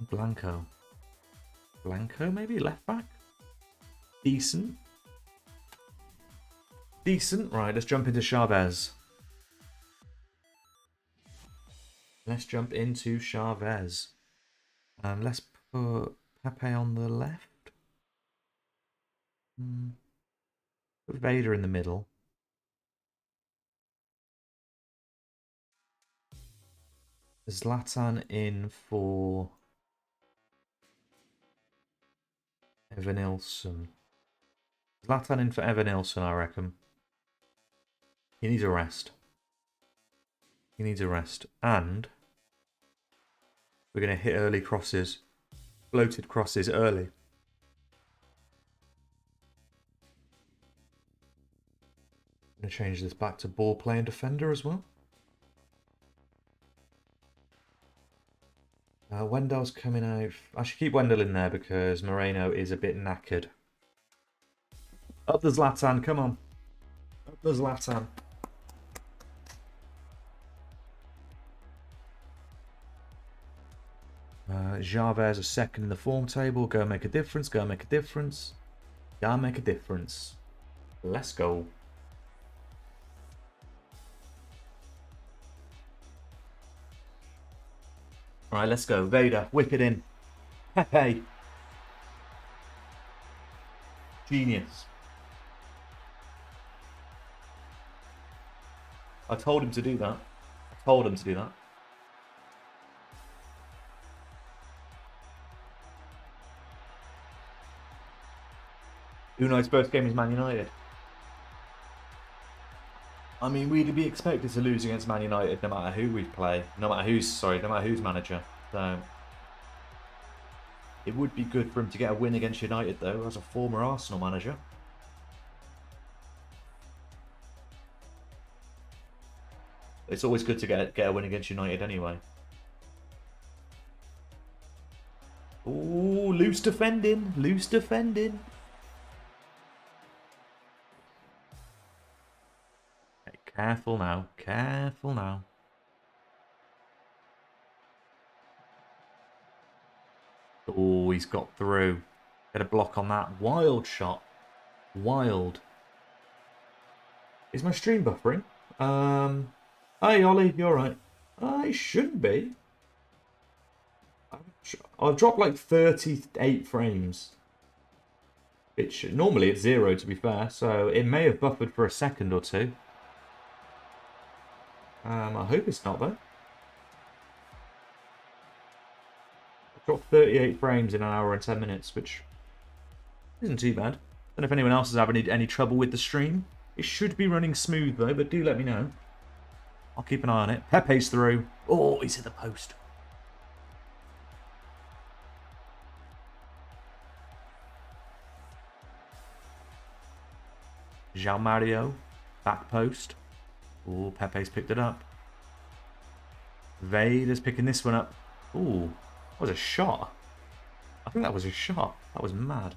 Blanco. Blanco, maybe? Left back? Decent. Decent. Right, let's jump into Chaves. Let's jump into Chaves. Um, let's put Pepe on the left. Hmm. Put Vader in the middle. Zlatan in for Evanilson. Zlatan in for Evanilson, I reckon. He needs a rest. He needs a rest. And we're going to hit early crosses. Floated crosses early. I'm going to change this back to ball playing defender as well. Uh, Wendell's coming out. I should keep Wendell in there because Moreno is a bit knackered. Up the Zlatan, come on. Up the Zlatan. Uh, Chaves a second in the form table. Go make a difference. Go make a difference. Go make a difference. Let's go. All right, let's go. Vader, whip it in. Pepe. Genius. I told him to do that. I told him to do that. Unai's first game is Man United. I mean, we'd be expected to lose against Man United no matter who we play, no matter who's sorry, no matter who's manager. So it would be good for him to get a win against United, though, as a former Arsenal manager. It's always good to get get a win against United, anyway. Ooh, loose defending, loose defending. Careful now. Careful now. Oh, he's got through. Get a block on that. Wild shot. Wild. Is my stream buffering? Um, hey, Ollie, you alright? I shouldn't be. I've dropped like 38 frames. Which normally it's zero to be fair, so it may have buffered for a second or two. Um, I hope it's not though. I've dropped 38 frames in an hour and 10 minutes, which isn't too bad. Don't know if anyone else is having any, trouble with the stream. It should be running smooth though, but do let me know. I'll keep an eye on it. Pepe's through. Oh, he's hit the post. João Mario, back post. Oh, Pepe's picked it up. Vader's picking this one up. Ooh, that was a shot. I think that was a shot. That was mad.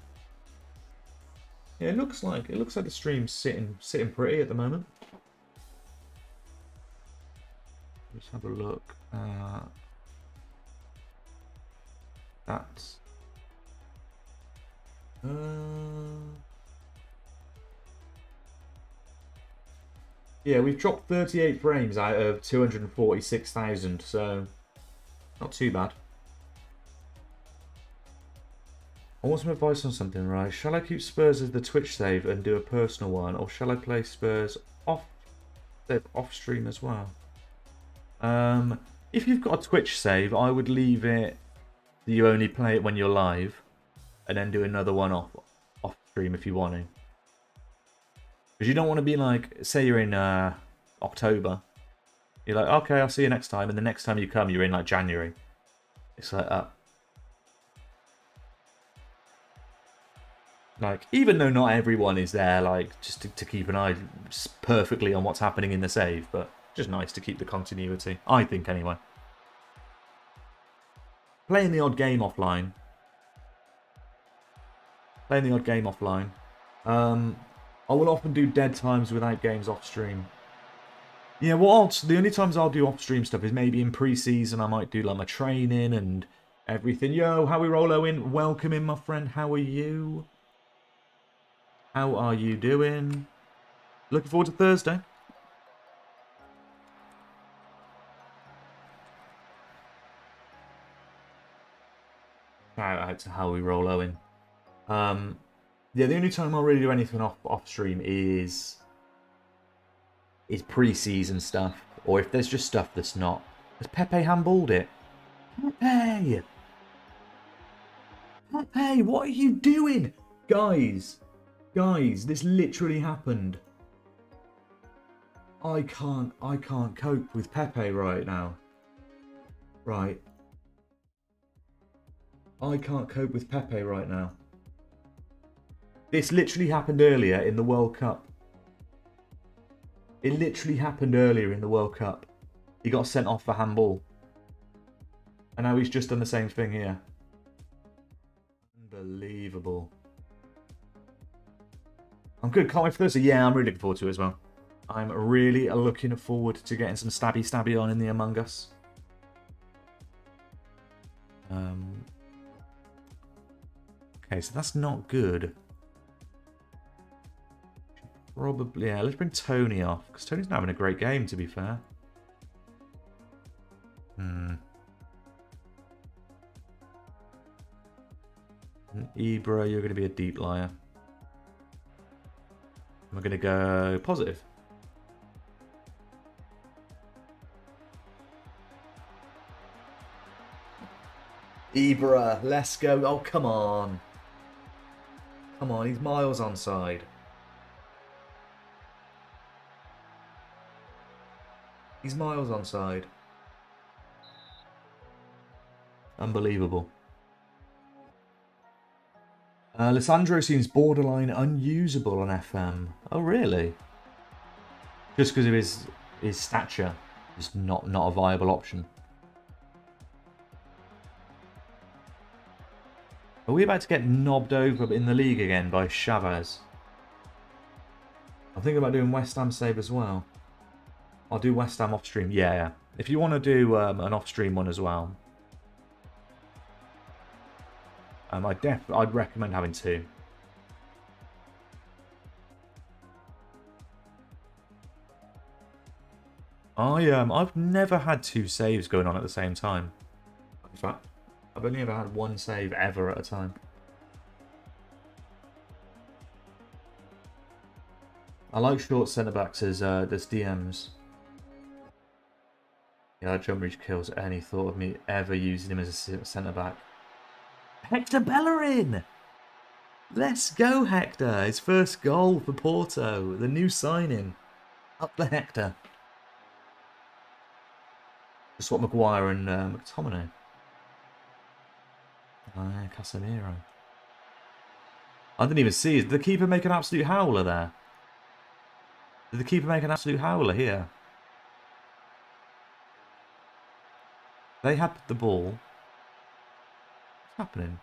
Yeah, it looks like it looks like the stream's sitting sitting pretty at the moment. Let's have a look. Uh, that's. Uh, Yeah, we've dropped 38 frames out of 246,000, so not too bad. I want some advice on something, right? Shall I keep Spurs as the Twitch save and do a personal one, or shall I play Spurs off off stream as well? Um, if you've got a Twitch save, I would leave it you only play it when you're live, and then do another one off off stream if you want to. Because you don't want to be like, say you're in uh, October. You're like, okay, I'll see you next time. And the next time you come, you're in like January. It's like, uh, like even though not everyone is there, like just to, to keep an eye perfectly on what's happening in the save, but just nice to keep the continuity. I think anyway. Playing the odd game offline. Playing the odd game offline. Um, I will often do dead times without games off stream. Yeah, well, the only times I'll do off stream stuff is maybe in pre-season. I might do like my training and everything. Yo, how we roll Owen? Welcome in, my friend. How are you? How are you doing? Looking forward to Thursday. Shout out to how we roll Owen. Um, yeah, the only time I'll really do anything off off stream is is pre-season stuff, or if there's just stuff that's not. Has Pepe handballed it? Pepe! Pepe, what are you doing? Guys, guys, this literally happened. I can't, I can't cope with Pepe right now. Right. I can't cope with Pepe right now. This literally happened earlier in the World Cup. It literally happened earlier in the World Cup. He got sent off for handball. And now he's just done the same thing here. Unbelievable. I'm good. Can't wait for this. Yeah, I'm really looking forward to it as well. I'm really looking forward to getting some stabby stabby on in the Among Us. Um, okay, so that's not good. Probably, yeah, let's bring Tony off, because Tony's not having a great game, to be fair. Hmm. Ibra, you're going to be a deep liar. We're going to go positive. Ibra, let's go. Oh, come on. Come on, he's miles on side. He's miles on side. Unbelievable. Uh, Lisandro seems borderline unusable on FM. Oh, really? Just because of his his stature, is not not a viable option. Are we about to get knobbed over in the league again by Chaves? I'm thinking about doing West Ham save as well. I'll do West Ham off stream. Yeah, yeah. If you want to do um, an off stream one as well, um, I def I'd recommend having two. I um I've never had two saves going on at the same time. In fact, I've only ever had one save ever at a time. I like short centre backs as uh, as DMs. Yeah, jump reach kills any thought of me ever using him as a centre back. Hector Bellerin! Let's go, Hector! His first goal for Porto, the new signing. Up the Hector. Just what Maguire and uh, McTominay. Ah, Casemiro. I didn't even see. Did the keeper make an absolute howler there? Did the keeper make an absolute howler here? They had the ball What's happening?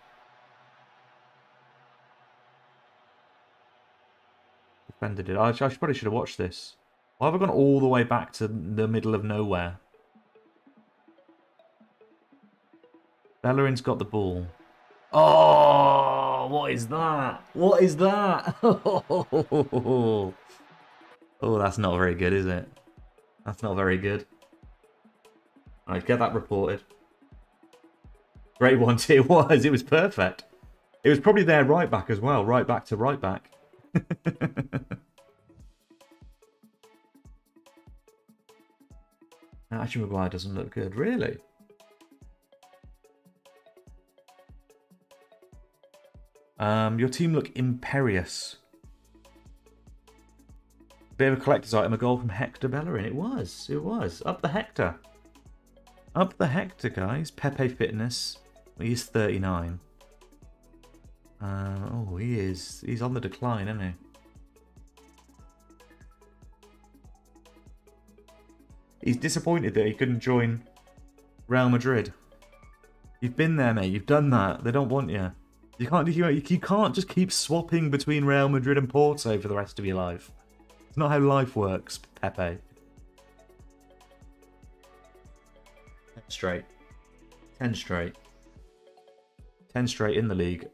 Defender did. I, I probably should have watched this. Why have I gone all the way back to the middle of nowhere? Bellerin's got the ball. Oh, what is that? What is that? [laughs] oh, that's not very good, is it? That's not very good. Alright, get that reported. Great one, [laughs] it was. It was perfect. It was probably their right back as well. Right back to right back. [laughs] Actually, Maguire doesn't look good, really. Um, your team look imperious. Bit of a collector's item, a goal from Hector Bellerin. It was, it was. Up the Hector. Up the Hector, guys. Pepe Fitness. He's 39. Uh, oh, he is. He's on the decline, isn't he? He's disappointed that he couldn't join Real Madrid. You've been there, mate. You've done that. They don't want you. You can't. You, you can't just keep swapping between Real Madrid and Porto for the rest of your life. It's not how life works, Pepe. Straight. Ten straight. 10 straight in the league.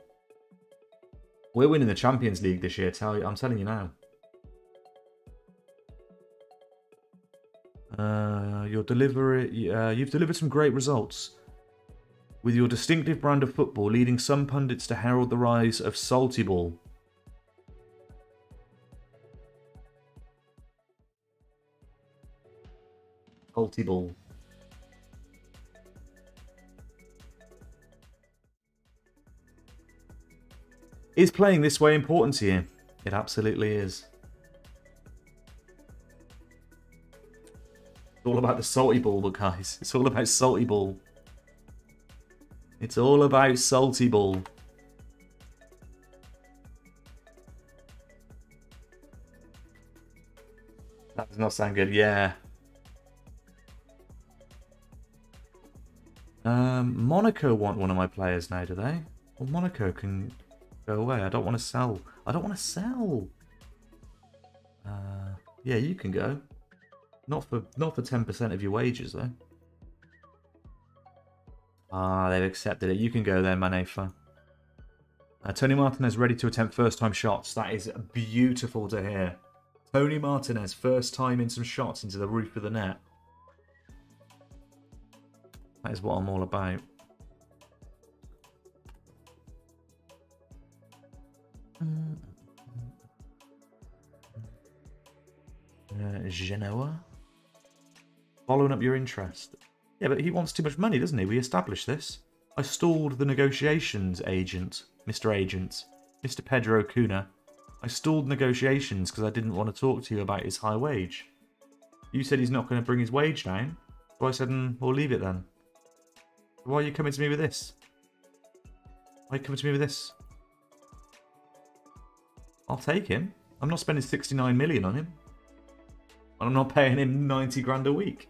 We're winning the Champions League this year, tell you, I'm telling you now. Uh, your delivery, uh, you've delivered some great results. With your distinctive brand of football leading some pundits to herald the rise of salty ball. Salty ball. Is playing this way important to you? It absolutely is. It's all about the salty ball, guys. It's all about salty ball. It's all about salty ball. That Does not sound good. Yeah. Um, Monaco want one of my players now, do they? Well, Monaco can go away. I don't want to sell. I don't want to sell. Uh, yeah, you can go. Not for not for ten percent of your wages though. Ah, they've accepted it. You can go there, Manafá. Uh, Tony Martinez ready to attempt first time shots. That is beautiful to hear. Tony Martinez, first time in some shots into the roof of the net. That is what I'm all about. Uh, Genoa? Following up your interest. Yeah, but he wants too much money, doesn't he? We established this. I stalled the negotiations, agent. Mr. Agent. Mr. Pedro Cunha. I stalled negotiations because I didn't want to talk to you about his high wage. You said he's not going to bring his wage down. So I said, mm, we'll leave it then. Why are you coming to me with this? Why are you coming to me with this? I'll take him. I'm not spending 69 million on him. I'm not paying him 90 grand a week.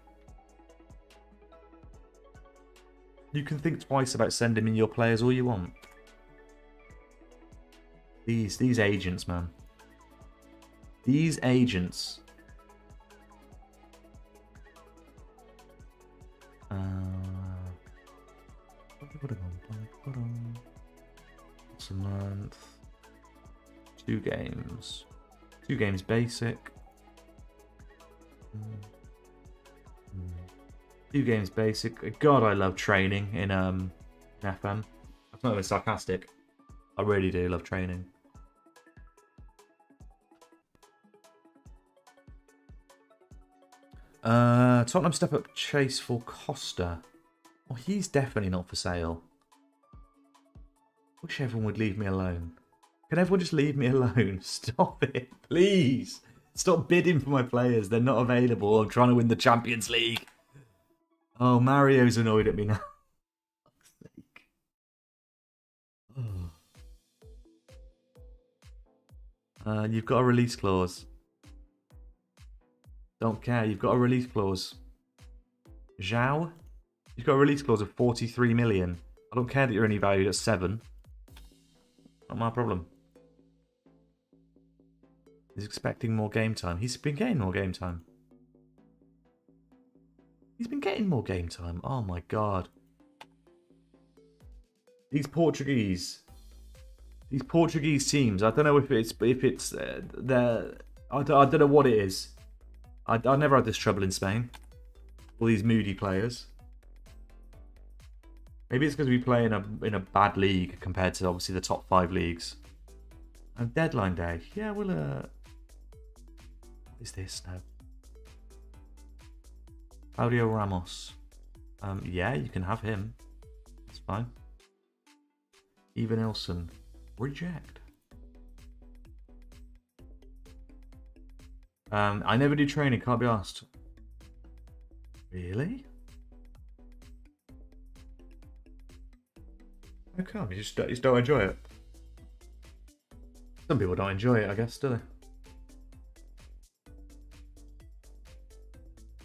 You can think twice about sending in your players all you want. These these agents, man. These agents. Uh, once a month. Two games. Two games basic. Two games basic. God, I love training in um FM. That's not even sarcastic. I really do love training. Uh, Tottenham step up chase for Costa. Well, he's definitely not for sale. Wish everyone would leave me alone. Can everyone just leave me alone? [laughs] Stop it, please. Stop bidding for my players. They're not available. I'm trying to win the Champions League. Oh, Mario's annoyed at me now. [sighs] Uh, you've got a release clause. Don't care. You've got a release clause. Zhao? You've got a release clause of 43 million. I don't care that you're only valued at 7. Not my problem. He's expecting more game time. He's been getting more game time. He's been getting more game time. Oh my god. These Portuguese, these Portuguese teams. I don't know if it's if it's uh, the. I don't, I don't know what it is. I I never had this trouble in Spain. All these moody players. Maybe it's because we play in a in a bad league compared to obviously the top five leagues. And deadline day. Yeah, we'll uh, is this now? Claudio Ramos. Um, yeah, you can have him. It's fine. Evanilson. Reject. Um, I never do training, can't be asked. Really? How come? You just, you just don't enjoy it? Some people don't enjoy it, I guess, do they?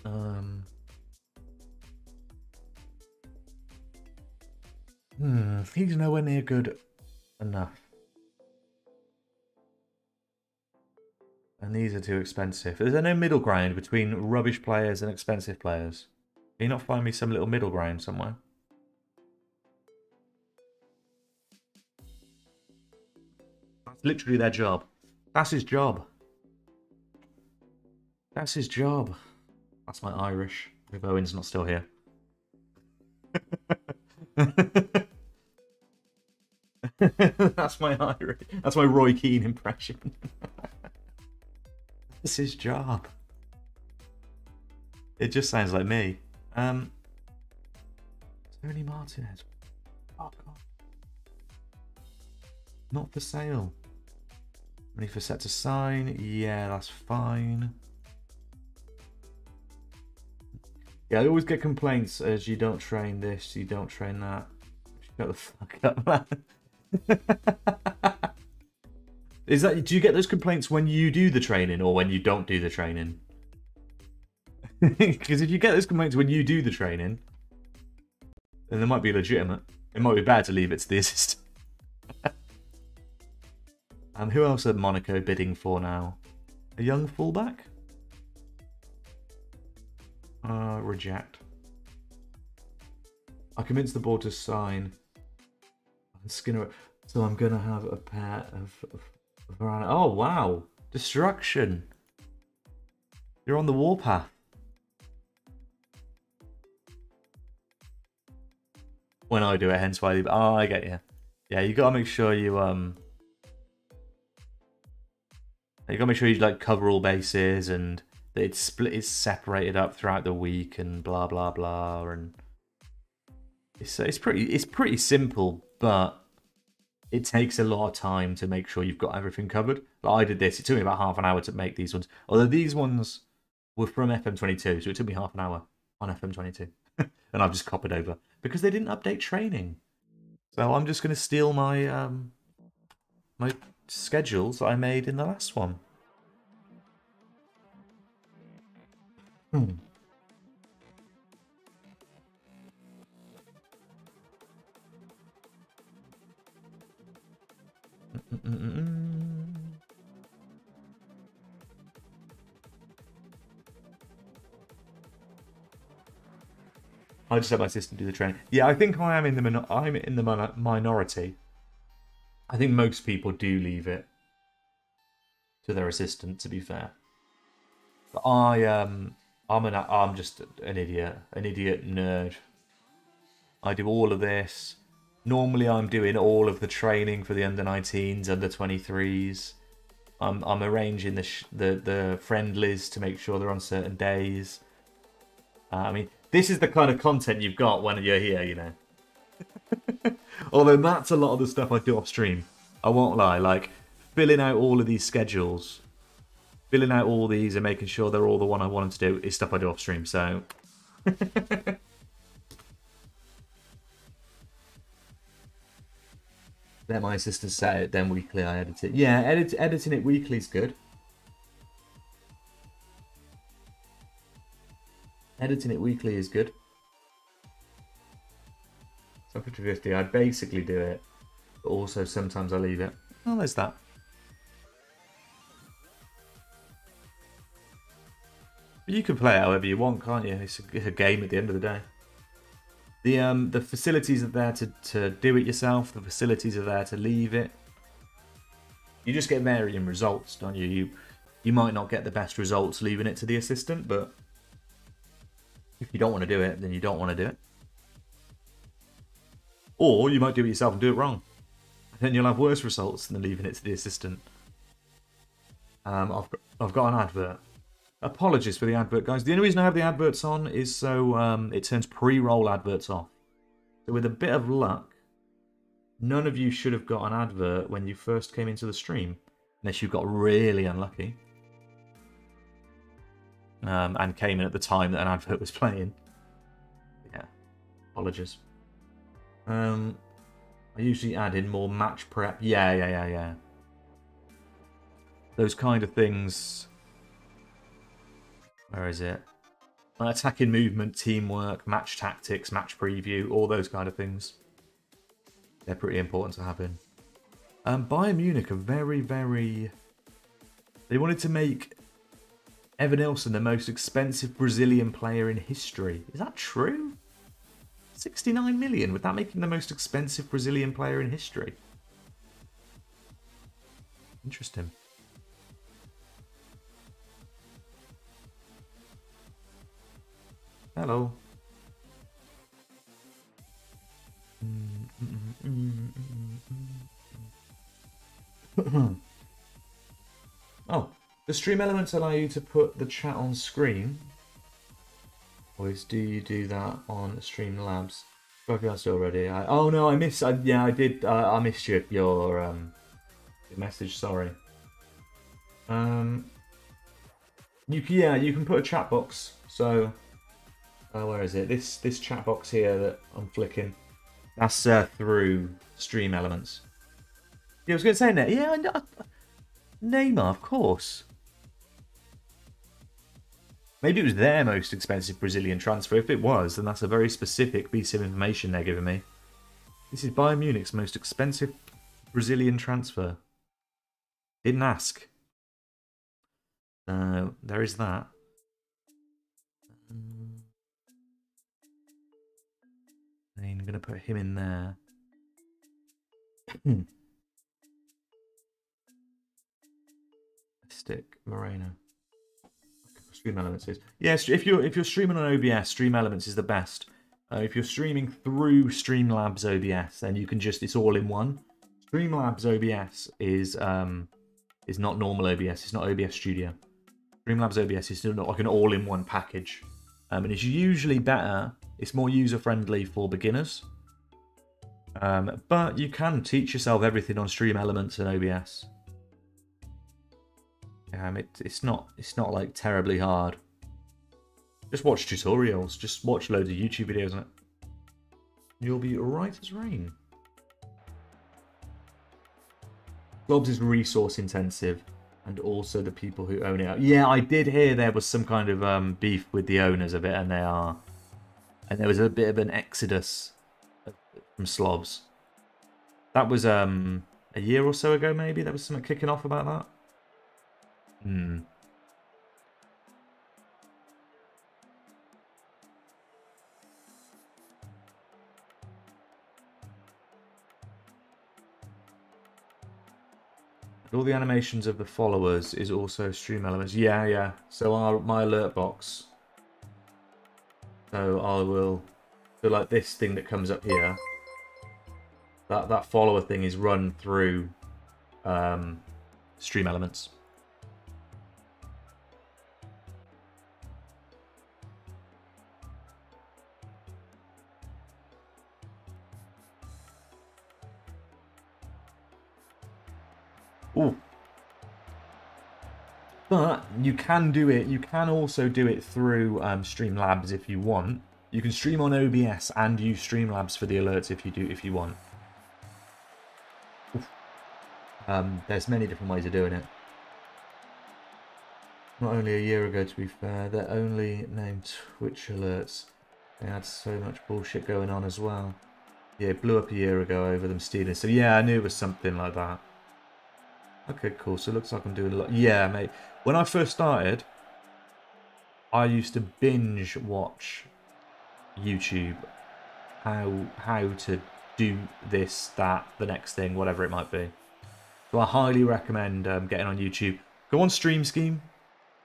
Um, hmm, he's nowhere near good enough. And these are too expensive. Is there no middle ground between rubbish players and expensive players? Can you not find me some little middle ground somewhere? That's literally their job. That's his job. That's his job. That's my Irish. If Owen's not still here. [laughs] That's my Irish. That's my Roy Keane impression. [laughs] That's his job. It just sounds like me. Um, Tony Martinez. Oh God. Not for sale. Ready for set to sign? Yeah, that's fine. Yeah, I always get complaints as you don't train this, you don't train that. Shut the fuck up, [laughs] man. Is that do you get those complaints when you do the training or when you don't do the training? [laughs] Because if you get those complaints when you do the training, then they might be legitimate. It might be bad to leave it to the [laughs] assistant. um, who else are Monaco bidding for now? A young fullback? Uh, reject. I convinced the board to sign Skinner. So I'm gonna have a pair of, of, of Oh wow, destruction! You're on the warpath. When I do it, hence why. Oh, I get you. Yeah, you gotta make sure you um. You gotta make sure you like cover all bases and it's split, it's separated up throughout the week and blah blah blah and it's it's pretty it's pretty simple, but it takes a lot of time to make sure you've got everything covered. But I did this. It took me about half an hour to make these ones. Although these ones were from FM22, so it took me half an hour on FM22. [laughs] and I've just copied over because they didn't update training. So I'm just going to steal my um, my schedules that I made in the last one. Hmm. I just let my assistant do the training. Yeah, I think I am in the I'm in the minority. I think most people do leave it to their assistant. To be fair, but I um I'm an I'm just an idiot, an idiot nerd. I do all of this. Normally, I'm doing all of the training for the under 19s, under 23s. I'm I'm arranging the the the friendlies to make sure they're on certain days. Uh, I mean, this is the kind of content you've got when you're here, you know. [laughs] Although that's a lot of the stuff I do off stream. I won't lie, like filling out all of these schedules, filling out all these and making sure they're all the one I want them to do is stuff I do off stream. So. [laughs] Let my sister say it, then weekly I edit it. Yeah, edit, editing it weekly is good. Editing it weekly is good. So 50-50, I basically do it, but also sometimes I leave it. Oh, there's that. You can play it however you want, can't you? It's a, game at the end of the day. The um the facilities are there to, to do it yourself. The facilities are there to leave it. You just get varying results, don't you? You you might not get the best results leaving it to the assistant, but if you don't want to do it, then you don't want to do it. Or you might do it yourself and do it wrong. Then you'll have worse results than leaving it to the assistant. Um, I've, I've got an advert. Apologies for the advert, guys. The only reason I have the adverts on is so um, it turns pre-roll adverts off. So with a bit of luck, none of you should have got an advert when you first came into the stream, unless you got really unlucky um, and came in at the time that an advert was playing. Yeah, apologies. Um, I usually add in more match prep. Yeah, yeah, yeah, yeah. Those kind of things where is it? Attacking movement, teamwork, match tactics, match preview, all those kind of things. They're pretty important to have in. Um, Bayern Munich are very, very... They wanted to make Evanilson the most expensive Brazilian player in history. Is that true? 69 million. Would that make him the most expensive Brazilian player in history? Interesting. Hello. oh, the stream elements allow you to put the chat on screen. Always do you do that on Streamlabs? Broadcast already. I, oh no, I missed. I, yeah, I did. Uh, I missed your your um message. Sorry. Um. You yeah, you can put a chat box. So uh, where is it? This this chat box here that I'm flicking. That's uh, through Stream Elements. Yeah, I was going to say that. Yeah, Neymar, of course. Maybe it was their most expensive Brazilian transfer. If it was, then that's a very specific piece of information they're giving me. This is Bayern Munich's most expensive Brazilian transfer. Didn't ask. Uh, there is that. I'm going to put him in there. [clears throat] Stick Moreno. Stream Elements is yes. If you're if you're streaming on OBS, Stream Elements is the best. Uh, if you're streaming through Streamlabs OBS, then you can just it's all in one. Streamlabs OBS is um is not normal OBS. It's not OBS Studio. Streamlabs OBS is still not like an all-in-one package, um, and it's usually better. It's more user-friendly for beginners. Um, but you can teach yourself everything on Stream Elements and OBS. Um, it, it's not it's not like terribly hard. Just watch tutorials. Just watch loads of YouTube videos on it. You'll be right as rain. SLOBS is resource intensive, and also the people who own it. Yeah, I did hear there was some kind of um, beef with the owners of it, and they are, and there was a bit of an exodus from slobs. That was um a year or so ago, maybe. There was something kicking off about that. Hmm. All the animations of the followers is also stream elements. Yeah, yeah. So our my alert box. So I will so like this thing that comes up here. That that follower thing is run through um, stream elements. But you can do it. You can also do it through um, Streamlabs if you want. You can stream on OBS and use Streamlabs for the alerts if you do if you want. Um, there's many different ways of doing it. Not only a year ago, to be fair, they're only named Twitch alerts. They had so much bullshit going on as well. Yeah, it blew up a year ago over them stealing. So yeah, I knew it was something like that. Okay, cool. So it looks like I'm doing a lot. Yeah, mate. When I first started, I used to binge watch YouTube. How how to do this, that, the next thing, whatever it might be. So I highly recommend um, getting on YouTube. Go on Stream Scheme.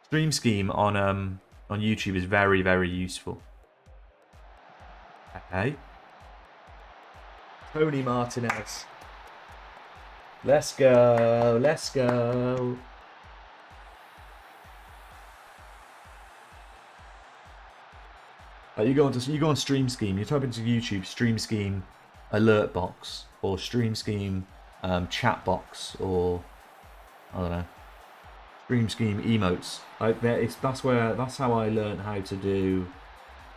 Stream Scheme on um on YouTube is very very useful. Okay. Tony Martinez. Let's go. Let's go. Uh, you go onto you go on Stream Scheme. You type into YouTube Stream Scheme alert box or Stream Scheme um, chat box or I don't know Stream Scheme emotes. There, it's that's where that's how I learned how to do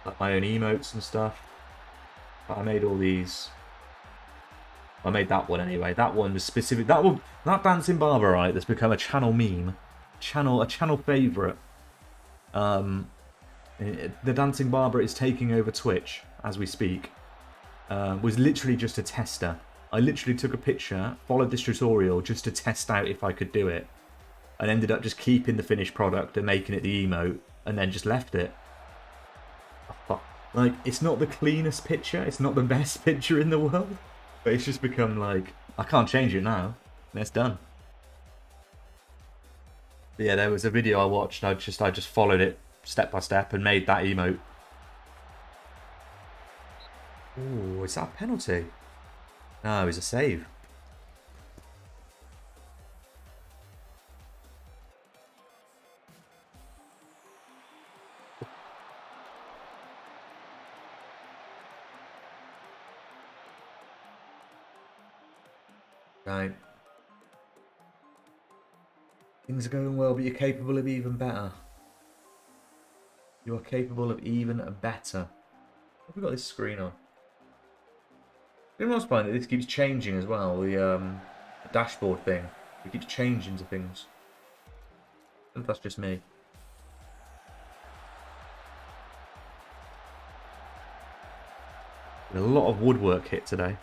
like, my own emotes and stuff. I made all these I made that one anyway. That one was specific. That one, that dancing barber, right? That's become a channel meme, channel a channel favorite. Um, the dancing barber is taking over Twitch as we speak. Uh, was literally just a tester. I literally took a picture, followed this tutorial just to test out if I could do it, and ended up just keeping the finished product and making it the emote, and then just left it. Like, it's not the cleanest picture, it's not the [laughs] best picture in the world, but it's just become like, I can't change it now. It's done. But yeah, there was a video I watched. I just I just followed it step by step and made that emote. Oh, is that a penalty? No, it's a save. Things are going well, but you're capable of even better. You're capable of even better. Have we got this screen on? Everyone's finding that this keeps changing as well, the, um, the dashboard thing. It keeps changing to things. And that's just me. A lot of woodwork hit today.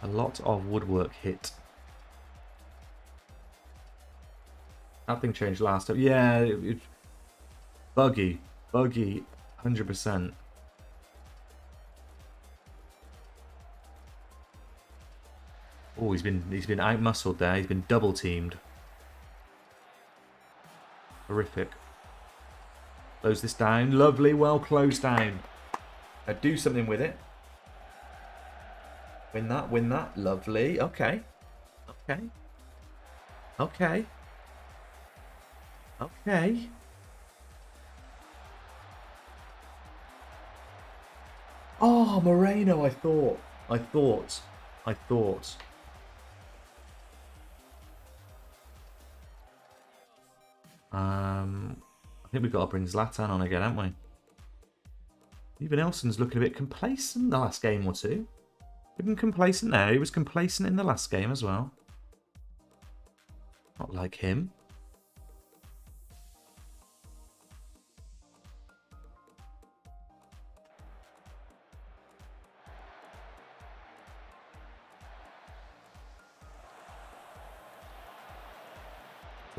A lot of woodwork hit. Nothing changed last time. Yeah, it, it, buggy. Buggy, 100%. Oh, he's been he's been out muscled there. He's been double teamed. Horrific. Close this down. Lovely, well closed down. Now do something with it. Win that, win that. Lovely. Okay. Okay. Okay. Okay. Oh, Moreno, I thought. I thought. I thought. Um, I think we've got to bring Zlatan on again, haven't we? Evanilson's looking a bit complacent the last game or two. Looking complacent now. He was complacent in the last game as well. Not like him.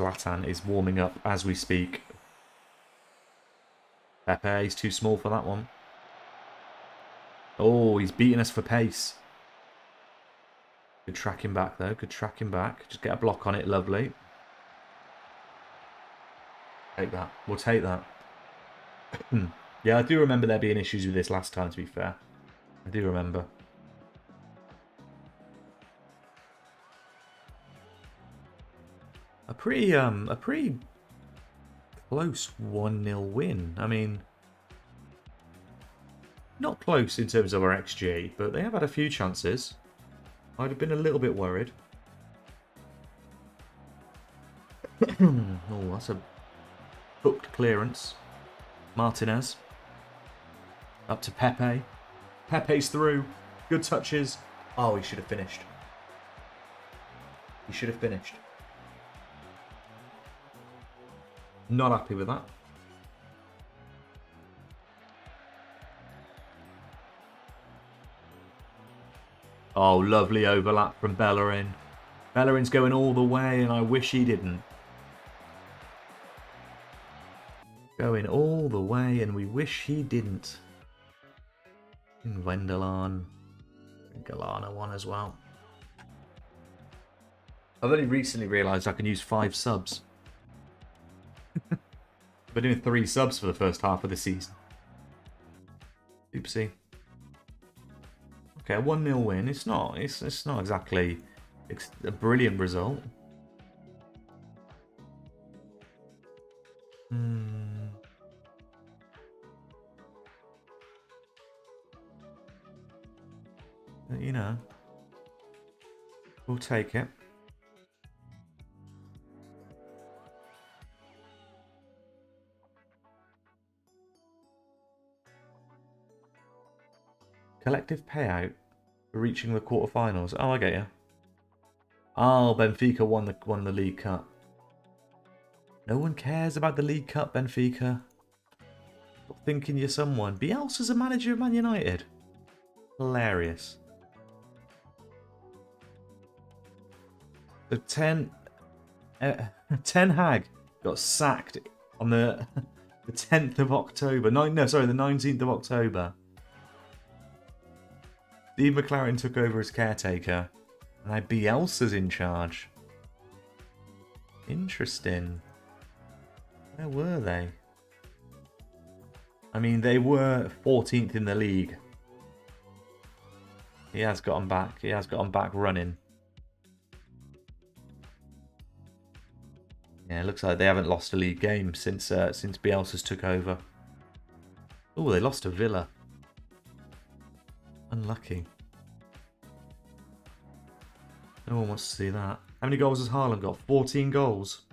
Zlatan is warming up as we speak. Pepe, he's too small for that one. Oh, he's beating us for pace. Good tracking back, though. Good tracking back. Just get a block on it. Lovely. Take that. We'll take that. [clears throat] yeah, I do remember there being issues with this last time, to be fair. I do remember. Pretty, um, a pretty close 1-0 win. I mean, not close in terms of our XG, but they have had a few chances. I'd have been a little bit worried. [coughs] oh, that's a booked clearance. Martinez. Up to Pepe. Pepe's through. Good touches. Oh, he should have finished. He should have finished. Not happy with that. Oh, lovely overlap from Bellerin. Bellerin's going all the way, and I wish he didn't. Going all the way, and we wish he didn't. And. Galeno one as well. I've only recently realised I can use five subs. We're doing three subs for the first half of the season. Oopsie. Okay, a 1-0 win. It's not it's it's not exactly a brilliant result. Hmm. But, you know, we'll take it. Collective payout for reaching the quarterfinals. Oh, I get you. Oh, Benfica won the won the League Cup. No one cares about the League Cup, Benfica. Stop thinking you're someone. Bielsa's a manager of Man United. Hilarious. The 10... Uh, [laughs] Ten Hag got sacked on the [laughs] the 10th of October. No, no, sorry, the 19th of October. Steve McClaren took over as caretaker. And now Bielsa's in charge. Interesting. Where were they? I mean, they were 14th in the league. He has gotten back. He has gotten back running. Yeah, it looks like they haven't lost a league game since uh, since Bielsa's took over. Oh, they lost to Villa. Unlucky. No one wants to see that. How many goals has Haaland got? 14 goals.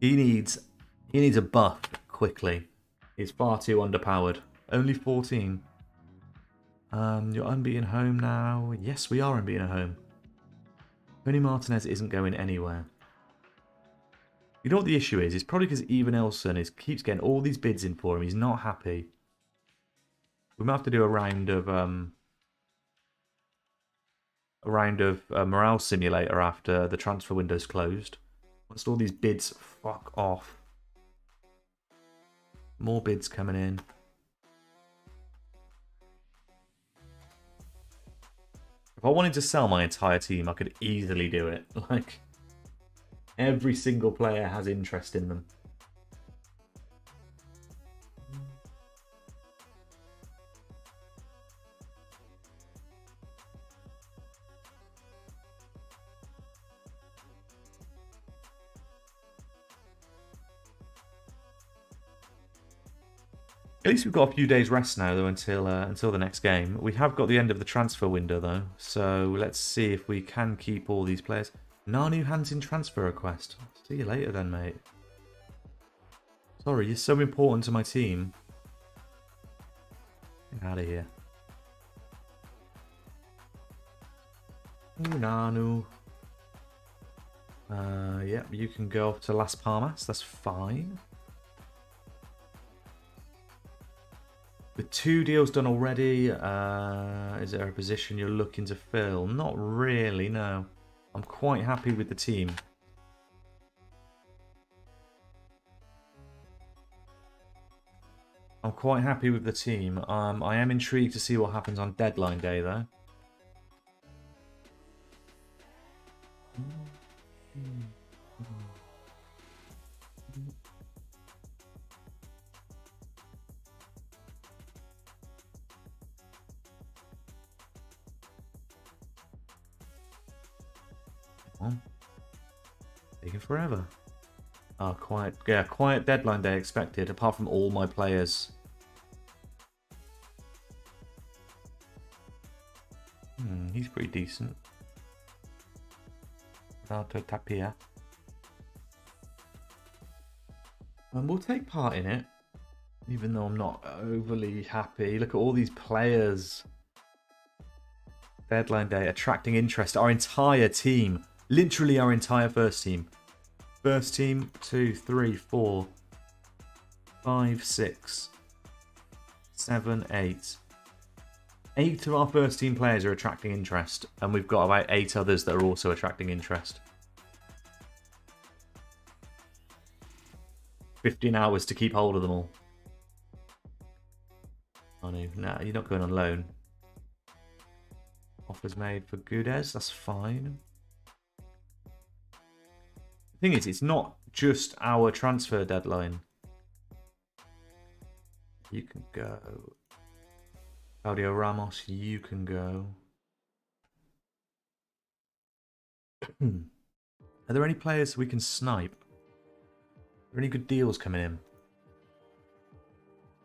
He needs he needs a buff quickly. He's far too underpowered. Only 14. Um, you're unbeaten home now. Yes, we are unbeaten at home. Toni Martinez isn't going anywhere. You know what the issue is? It's probably because Evanilson is keeps getting all these bids in for him. He's not happy. We might have to do a round of um, a round of uh, morale simulator after the transfer window's closed. Once all these bids fuck off. More bids coming in. If I wanted to sell my entire team, I could easily do it. [laughs] Like, every single player has interest in them. Least we've got a few days rest now, though, until uh, until the next game. We have got the end of the transfer window, though, so let's see if we can keep all these players. Nanu hands in transfer request. See you later, then, mate. Sorry, you're so important to my team. Get out of here. Ooh, Nanu. Uh, yep, you can go off to Las Palmas. That's fine. With two deals done already, uh, is there a position you're looking to fill? Not really, no. I'm quite happy with the team. I'm quite happy with the team. Um, I am intrigued to see what happens on deadline day, though. On. Taking forever. Ah, oh, quiet. Yeah, quiet deadline day expected, apart from all my players. Hmm, he's pretty decent. Renato Tapia. And we'll take part in it, even though I'm not overly happy. Look at all these players. Deadline day attracting interest. Our entire team Literally our entire first team. First team, two, three, four, five, six, seven, eight. Eight of our first team players are attracting interest, and we've got about eight others that are also attracting interest. 15 hours to keep hold of them all. Oh no, nah, you're not going on loan. Offers made for Gudes, that's fine thing is, it's not just our transfer deadline. You can go. Claudio Ramos, you can go. [clears throat] Are there any players we can snipe? Are there any good deals coming in?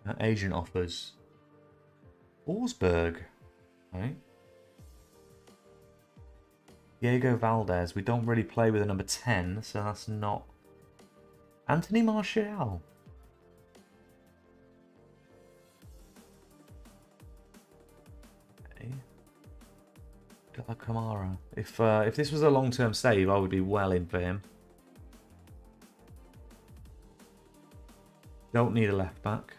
Uh, agent offers. Forsberg. Right. Diego Valdez. We don't really play with a number 10, so that's not... Anthony Martial. Okay. Kamara. If, uh, if this was a long-term save, I would be well in for him. Don't need a left back.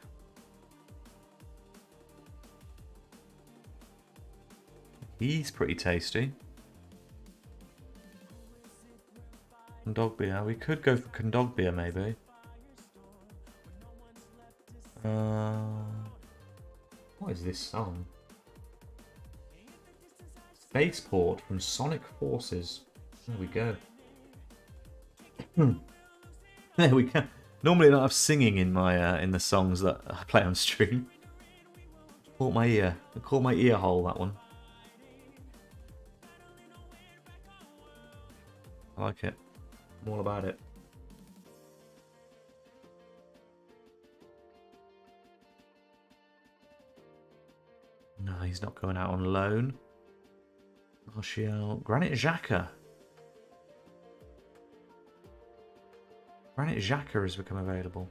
He's pretty tasty. Kondogbia. We could go for Kondogbia, maybe. Uh, what is this song? Spaceport from Sonic Forces. There we go. [laughs] there we go. Normally I don't have singing in my uh, in the songs that I play on stream. Caught my ear. I caught my ear hole that one. I like it. I'm all about it. No, he's not going out on loan. Martial. Granit Xhaka. Granit Xhaka has become available.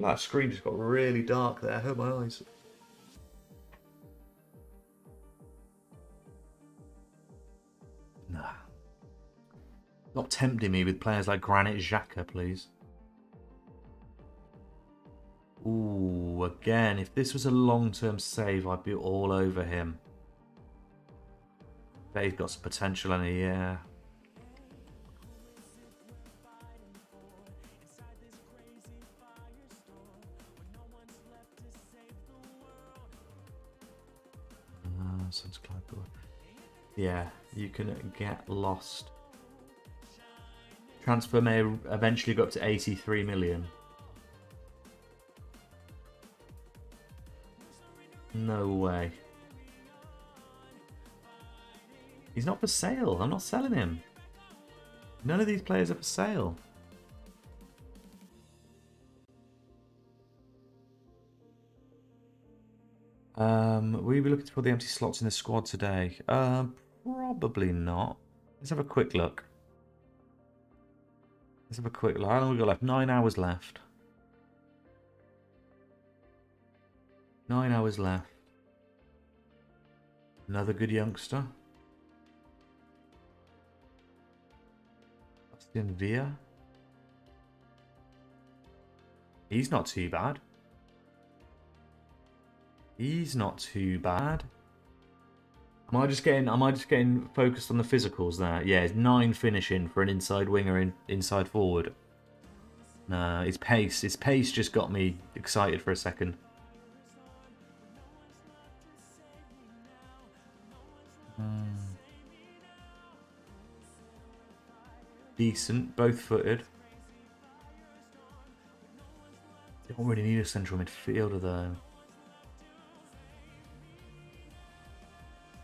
That screen just got really dark there. I hurt my eyes. Not tempting me with players like Granit Xhaka, please. Ooh, again, if this was a long-term save, I'd be all over him. Bet he's got some potential in it, yeah. Uh, yeah, you can get lost. Transfer may eventually go up to 83 million. No way. He's not for sale. I'm not selling him. None of these players are for sale. Um, will you be looking to fill the empty slots in the squad today? Uh, probably not. Let's have a quick look. Let's have a quick look. How long we got left? Nine hours left. Nine hours left. Another good youngster. Austin Villa. He's not too bad. He's not too bad. Am I just getting am I just getting focused on the physicals there? Yeah, nine finishing for an inside winger in inside forward. Nah, his pace. His pace just got me excited for a second. Hmm. Decent, both footed. They don't really need a central midfielder though.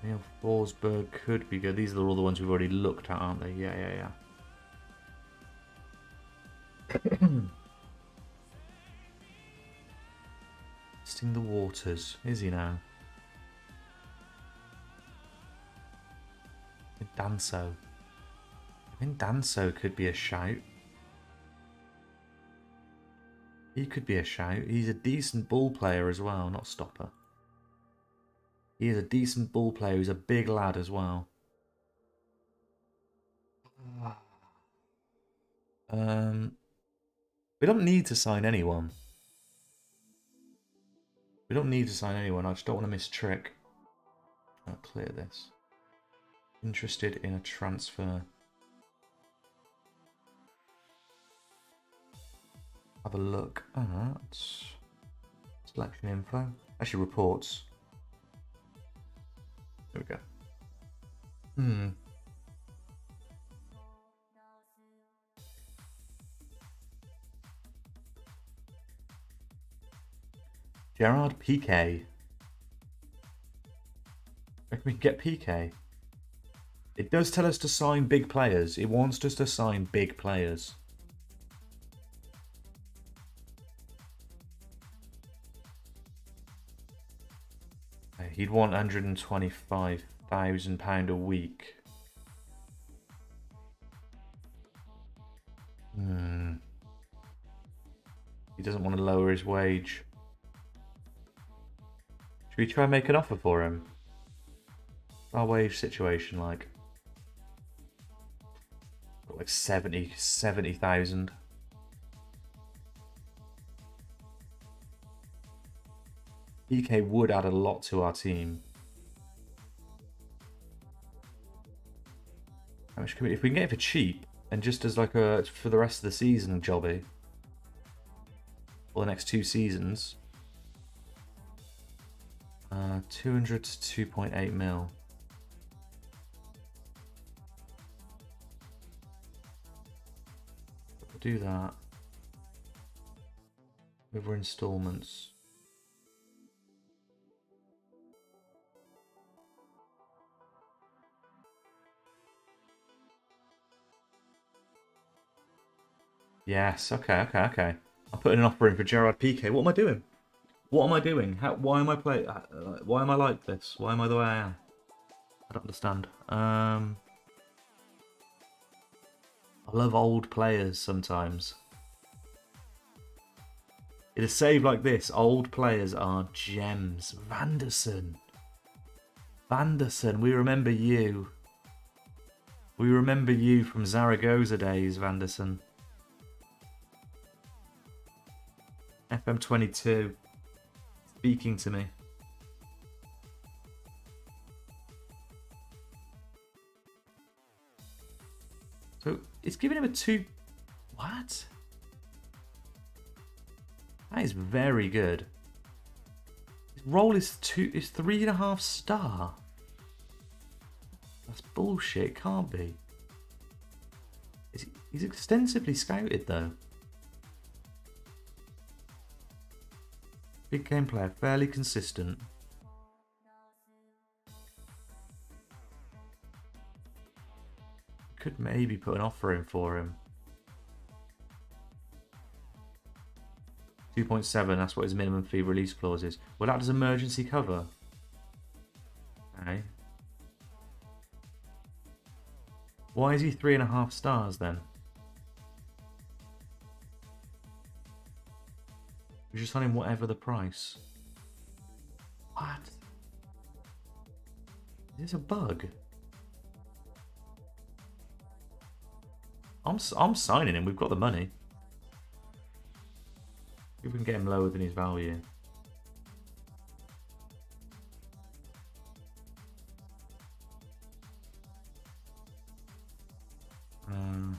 Emil Forsberg could be good. These are all the ones we've already looked at, aren't they? Yeah, yeah, yeah. [coughs] Testing the waters. Is he now? Danso. I think Danso could be a shout. He could be a shout. He's a decent ball player as well, not stopper. He is a decent ball player. He's a big lad as well. Um, we don't need to sign anyone. We don't need to sign anyone. I just don't want to miss trick. I'll clear this. Interested in a transfer. Have a look at selection info. Actually, reports. There we go. Hmm. Gerard Piqué. Reckon we can get PK. It does tell us to sign big players. It wants us to sign big players. He'd want £125,000 a week. Hmm. He doesn't want to lower his wage. Should we try and make an offer for him? Our wage situation like? Like 70, 70,000. PK would add a lot to our team. How much can we, if we can get it for cheap and just as like a for the rest of the season jobby, for the next two seasons, uh, 200 to 2.8 mil. do that over installments. Yes, okay, okay, okay. I'm putting an offer in for Gerard Piqué. What am I doing? What am I doing? How, why am I play? Uh, why am I like this? Why am I the way I am? I don't understand. Um, I love old players sometimes. In a save like this, old players are gems. Vanderson. Vanderson, we remember you. We remember you from Zaragoza days, Vanderson. FM22 speaking to me. So it's giving him a two. What? That is very good. His role is two. Is three and a half star. That's bullshit. Can't be. He's extensively scouted though. Big game player, fairly consistent. Could maybe put an offer in for him. 2.7, that's what his minimum fee release clause is. Well, that does emergency cover. Okay. Why is he three and a half stars then? We just him whatever the price. What? Is this a bug? I'm I'm signing him. We've got the money. If we can get him lower than his value. Um,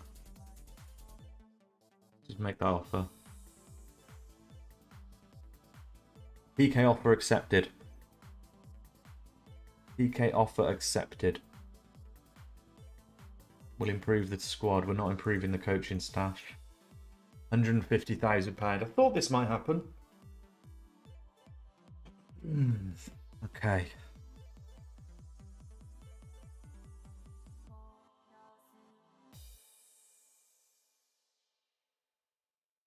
just make that offer. PK offer accepted. PK offer accepted. We'll improve the squad. We're not improving the coaching staff. £150,000. I thought this might happen. Mm, okay.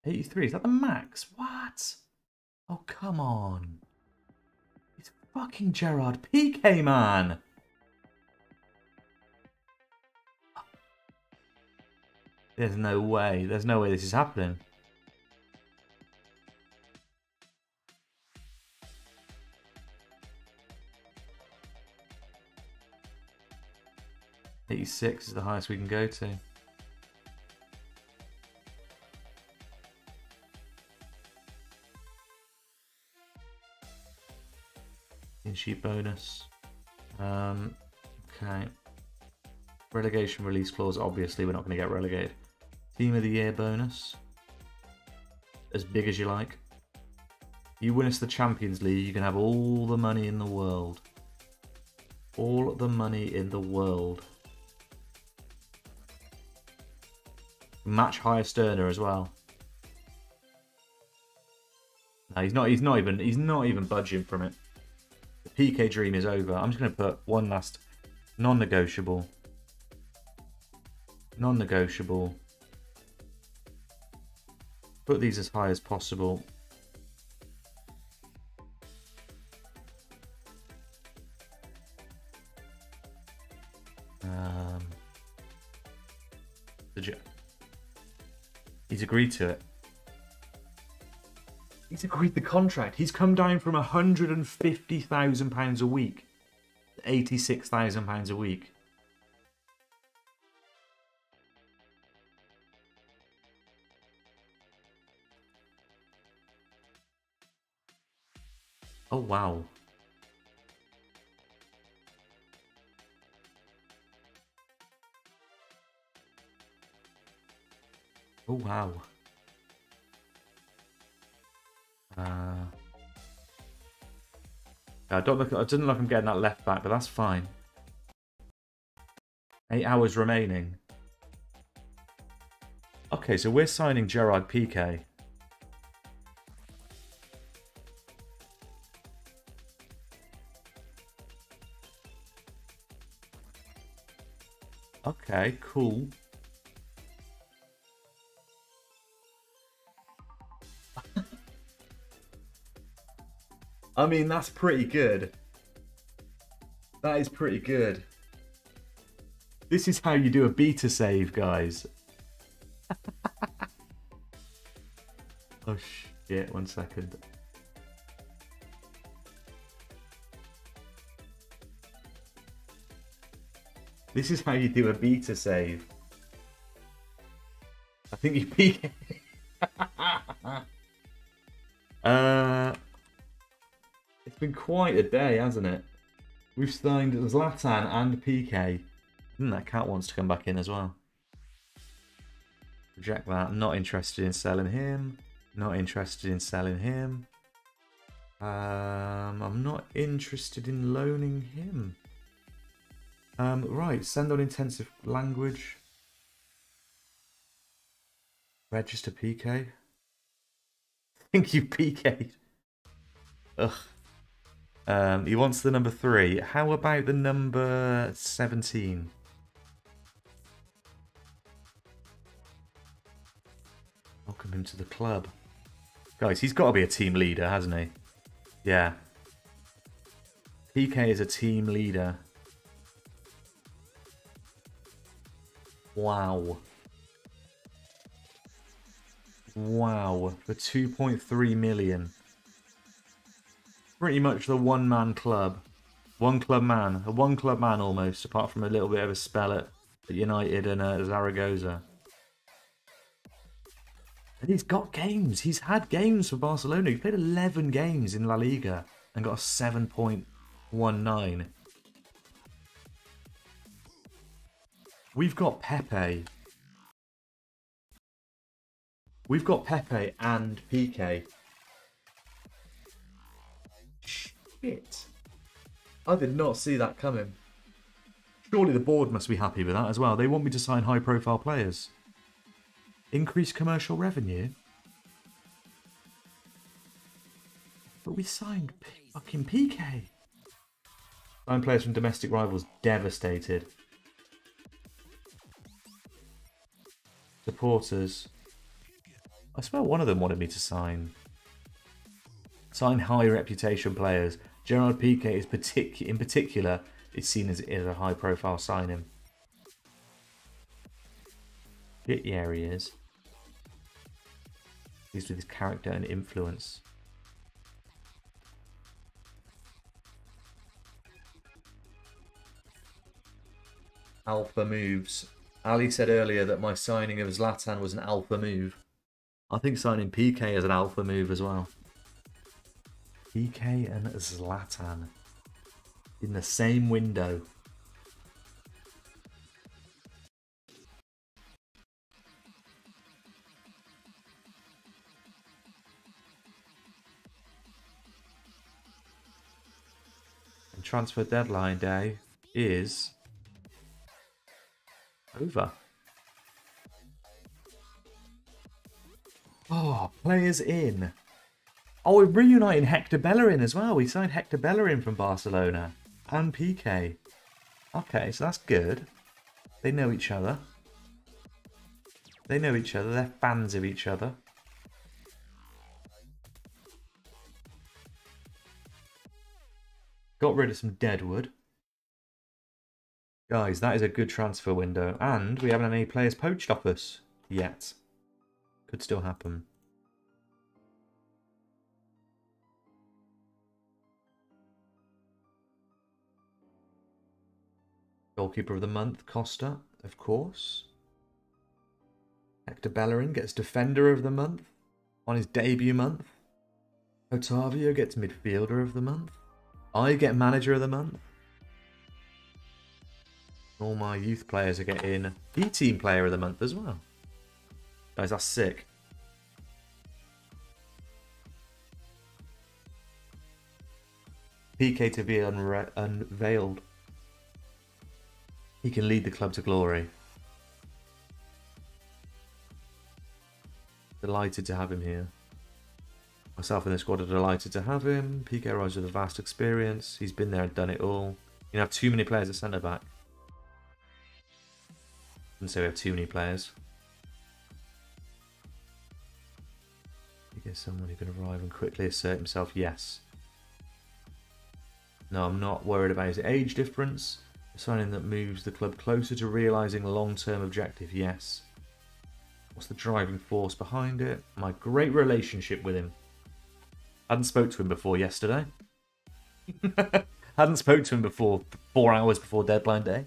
Eighty-three. Is that the max? What? Oh come on! It's fucking Gerard Piqué, man. There's no way. There's no way this is happening. Eighty-six is the highest we can go to. Sheet bonus. Um, okay. Relegation release clause. Obviously, we're not going to get relegated. Team of the Year bonus. As big as you like. You win us the Champions League, you can have all the money in the world. All the money in the world. Match highest earner as well. No, he's not. He's not even. He's not even budging from it. PK dream is over. I'm just going to put one last non-negotiable. Non-negotiable. Put these as high as possible. Um, he's agreed to it. He's agreed the contract. He's come down from £150,000 a week to £86,000 a week. Oh, wow. Oh, wow. Uh, I don't look. I didn't look. I'm getting that left back, but that's fine. Eight hours remaining. Okay, so we're signing Gerard Piqué. Okay, cool. I mean, that's pretty good. That is pretty good. This is how you do a beta save, guys. [laughs] oh shit, one second. This is how you do a beta save. I think you [laughs] peek. Quite a day, hasn't it? We've signed Zlatan and PK. Hmm, that cat wants to come back in as well. Reject that. Not interested in selling him. Not interested in selling him. Um, I'm not interested in loaning him. Um, right, send on intensive language. Register PK. [laughs] Thank you, PK. Ugh. Um, he wants the number three. How about the number 17? Welcome him to the club. Guys, he's got to be a team leader, hasn't he? Yeah. PK is a team leader. Wow. Wow. For 2.3 million. Pretty much the one-man club. One club man. A one club man almost, apart from a little bit of a spell at United and uh, Zaragoza. And he's got games. He's had games for Barcelona. He played 11 games in La Liga and got a 7.19. We've got Pepe. We've got Pepe and PK. Shit. I did not see that coming. Surely the board must be happy with that as well. They want me to sign high profile players. Increase commercial revenue? But we signed fucking PK. Signed players from domestic rivals devastated. Supporters. I swear one of them wanted me to sign. Sign high reputation players. Gerard Piqué is partic in particular is seen as, as a high profile signing. Yeah, he is. He's with his character and influence. Alpha moves. Ali said earlier that my signing of Zlatan was an alpha move. I think signing PK is an alpha move as well. PK and Zlatan in the same window. And transfer deadline day is over. Oh, players in. Oh, we're reuniting Hector Bellerin as well. We signed Hector Bellerin from Barcelona and PK. Okay, so that's good. They know each other. They know each other. They're fans of each other. Got rid of some deadwood. Guys, that is a good transfer window. And we haven't had any players poached off us yet. Could still happen. Goalkeeper of the month, Costa, of course. Hector Bellerin gets Defender of the month on his debut month. Otavio gets Midfielder of the month. I get Manager of the Month. All my youth players are getting B-Team Player of the Month as well. Guys, that's sick. PK to be unveiled. He can lead the club to glory. Delighted to have him here. Myself and the squad are delighted to have him. PK arrives with a vast experience. He's been there and done it all. You have too many players at centre back. And so we have too many players. You get someone who can arrive and quickly assert himself. Yes. No, I'm not worried about his age difference. Signing that moves the club closer to realising a long-term objective. Yes. What's the driving force behind it? My great relationship with him. Hadn't spoke to him before yesterday. [laughs] Hadn't spoke to him before four hours before deadline day.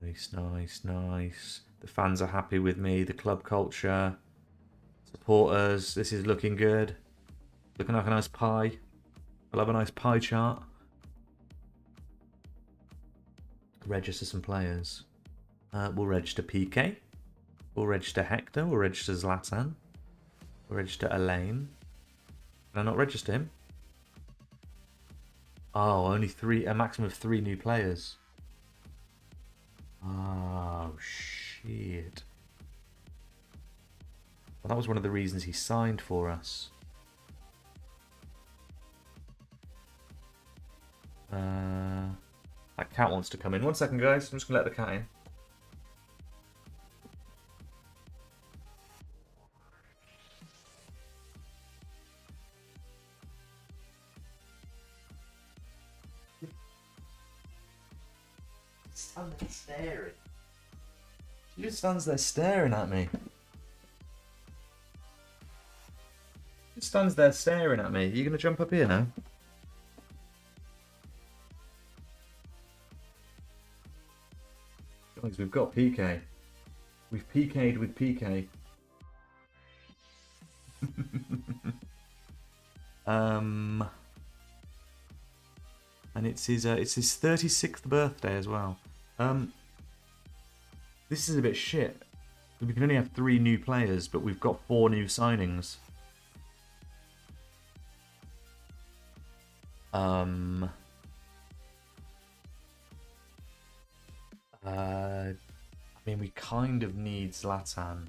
Nice, nice, nice. The fans are happy with me. The club culture, supporters. This is looking good. Looking like a nice pie. I love a nice pie chart. Register some players. Uh, we'll register PK. We'll register Hector. We'll register Zlatan. We'll register Aleñá. Can I not register him? Oh, only three, a maximum of three new players. Oh, shit. Well, that was one of the reasons he signed for us. Uh, that cat wants to come in. One second, guys. I'm just going to let the cat in. staring. She just stands there staring at me. She stands there staring at me. Are you going to jump up here now? Guys, we've got PK. We've PK'd with PK. [laughs] um, and it's his uh, it's his 36th birthday as well. Um, this is a bit shit. We can only have three new players, but we've got four new signings. Um. Uh, I mean, we kind of need Zlatan.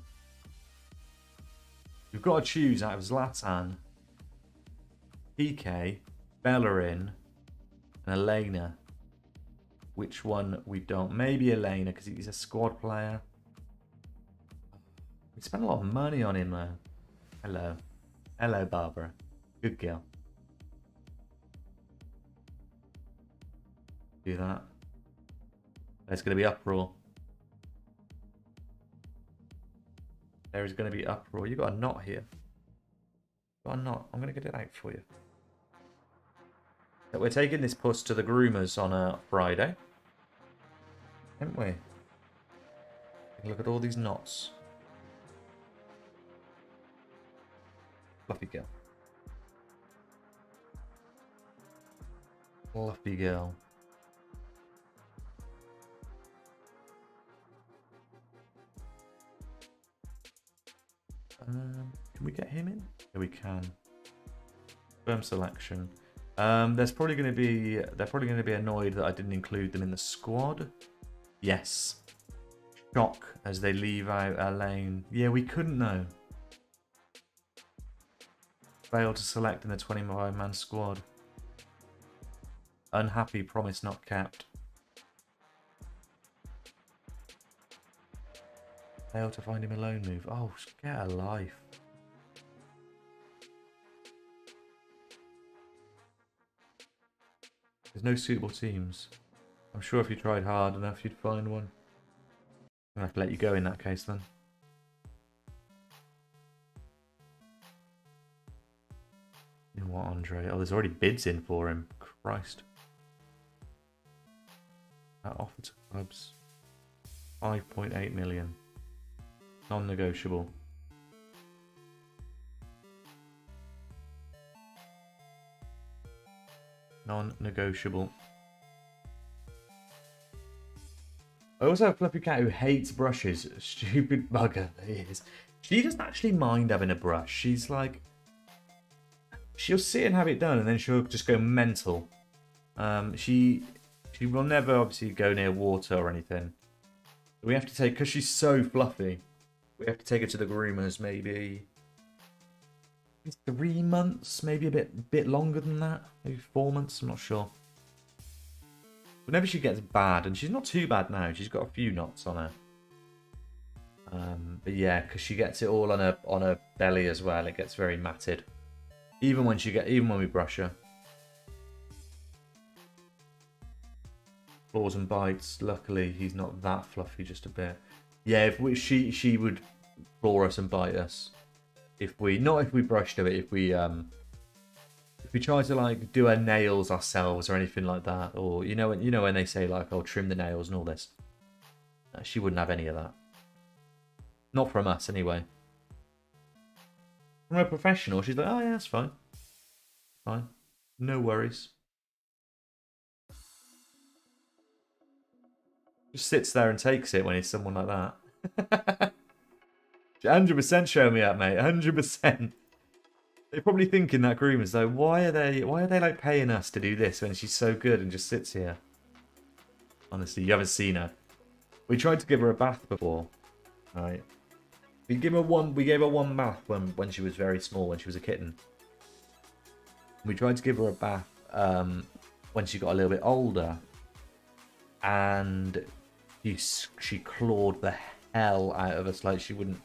We've got to choose out of Zlatan, PK, Bellerin, and Aleñá which one we don't. Maybe Aleñá, because he's a squad player. We spent a lot of money on him, though. Hello. Hello, Barbara. Good girl. Do that. There's going to be uproar. There is going to be uproar. You got a knot here. You Got a knot. I'm going to get it out for you. We're taking this puss to the groomers on a Friday haven't we? Look at all these knots. Fluffy girl. Fluffy girl. Um, can we get him in? Yeah, we can. Firm selection. Um, there's probably going to be they're probably going to be annoyed that I didn't include them in the squad. Yes. Shock as they leave out Aleñá. Yeah, we couldn't know. Failed to select in the 25-man squad. Unhappy promise not kept. Failed to find him a lone move. Oh, get a life. There's no suitable teams. I'm sure if you tried hard enough, you'd find one. To have to let you go in that case then. Know what, Andre? Oh, there's already bids in for him. Christ. That offer to clubs. 5.8 million. Non-negotiable. Non-negotiable. I also have Fluffy Cat who hates brushes. [laughs] Stupid bugger that is. She doesn't actually mind having a brush. She's like... She'll sit and have it done and then she'll just go mental. Um, she she will never obviously go near water or anything. We have to take... Because she's so fluffy. We have to take her to the groomers maybe... Three months? Maybe a bit, bit longer than that? Maybe four months? I'm not sure. Whenever she gets bad, and she's not too bad now, she's got a few knots on her. Um, but yeah, because she gets it all on her on her belly as well. It gets very matted. Even when she get, even when we brush her. Claws and bites. Luckily, he's not that fluffy, just a bit. Yeah, if we, she she would claw us and bite us. If we not if we brushed her, if we um we try to like do our nails ourselves or anything like that, or you know, you know when they say like, "I'll oh, trim the nails" and all this. She wouldn't have any of that. Not from us, anyway. From a professional, she's like, oh yeah, that's fine. Fine. No worries. Just sits there and takes it when he's someone like that. [laughs] 100% show me up, mate. 100%. They're probably thinking that groom is though, why are they why are they like paying us to do this when she's so good and just sits here? Honestly, you haven't seen her. We tried to give her a bath before. Right. We give her one we gave her one bath when when she was very small, when she was a kitten. We tried to give her a bath um, when she got a little bit older. And she, she clawed the hell out of us like she wouldn't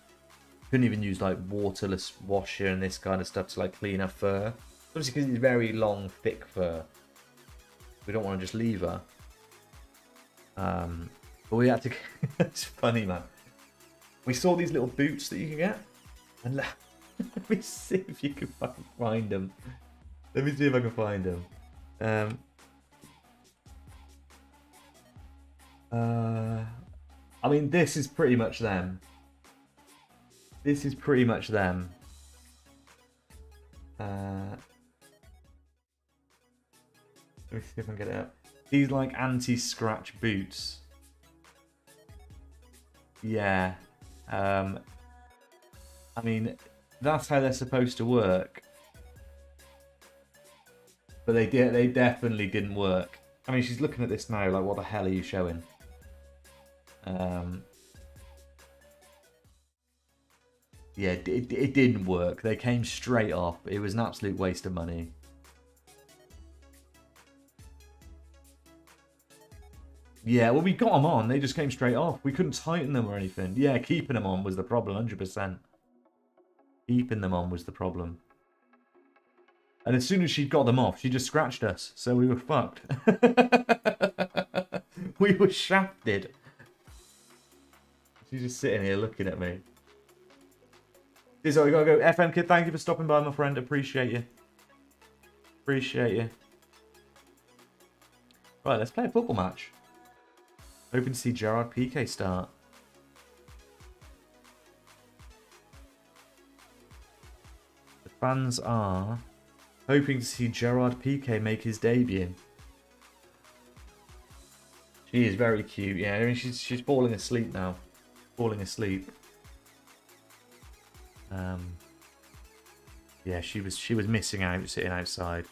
couldn't even use like waterless washer and this kind of stuff to like clean her fur. Obviously, because it's very long, thick fur. We don't want to just leave her. Um, but we had to. [laughs] it's funny, man. We saw these little boots that you can get, and [laughs] let me see if you can find them. Let me see if I can find them. Um, uh, I mean, this is pretty much them. This is pretty much them. Uh, let me see if I can get it up. These like anti-scratch boots. Yeah. Um, I mean, that's how they're supposed to work. But they did. They definitely didn't work. I mean, she's looking at this now, like, what the hell are you showing? Um, yeah, it, it didn't work. They came straight off. It was an absolute waste of money. Yeah, well, we got them on. They just came straight off. We couldn't tighten them or anything. Yeah, keeping them on was the problem, 100%. Keeping them on was the problem. And as soon as she'd got them off, she just scratched us. So we were fucked. [laughs] we were shafted. She's just sitting here looking at me. So we gotta go. FM Kid, thank you for stopping by, my friend. Appreciate you. Appreciate you. Right, let's play a football match. Hoping to see Gerard Piqué start. The fans are hoping to see Gerard Piqué make his debut. She is very cute. Yeah, I mean she's she's falling asleep now. Falling asleep. Um, yeah, she was she was missing out, sitting outside.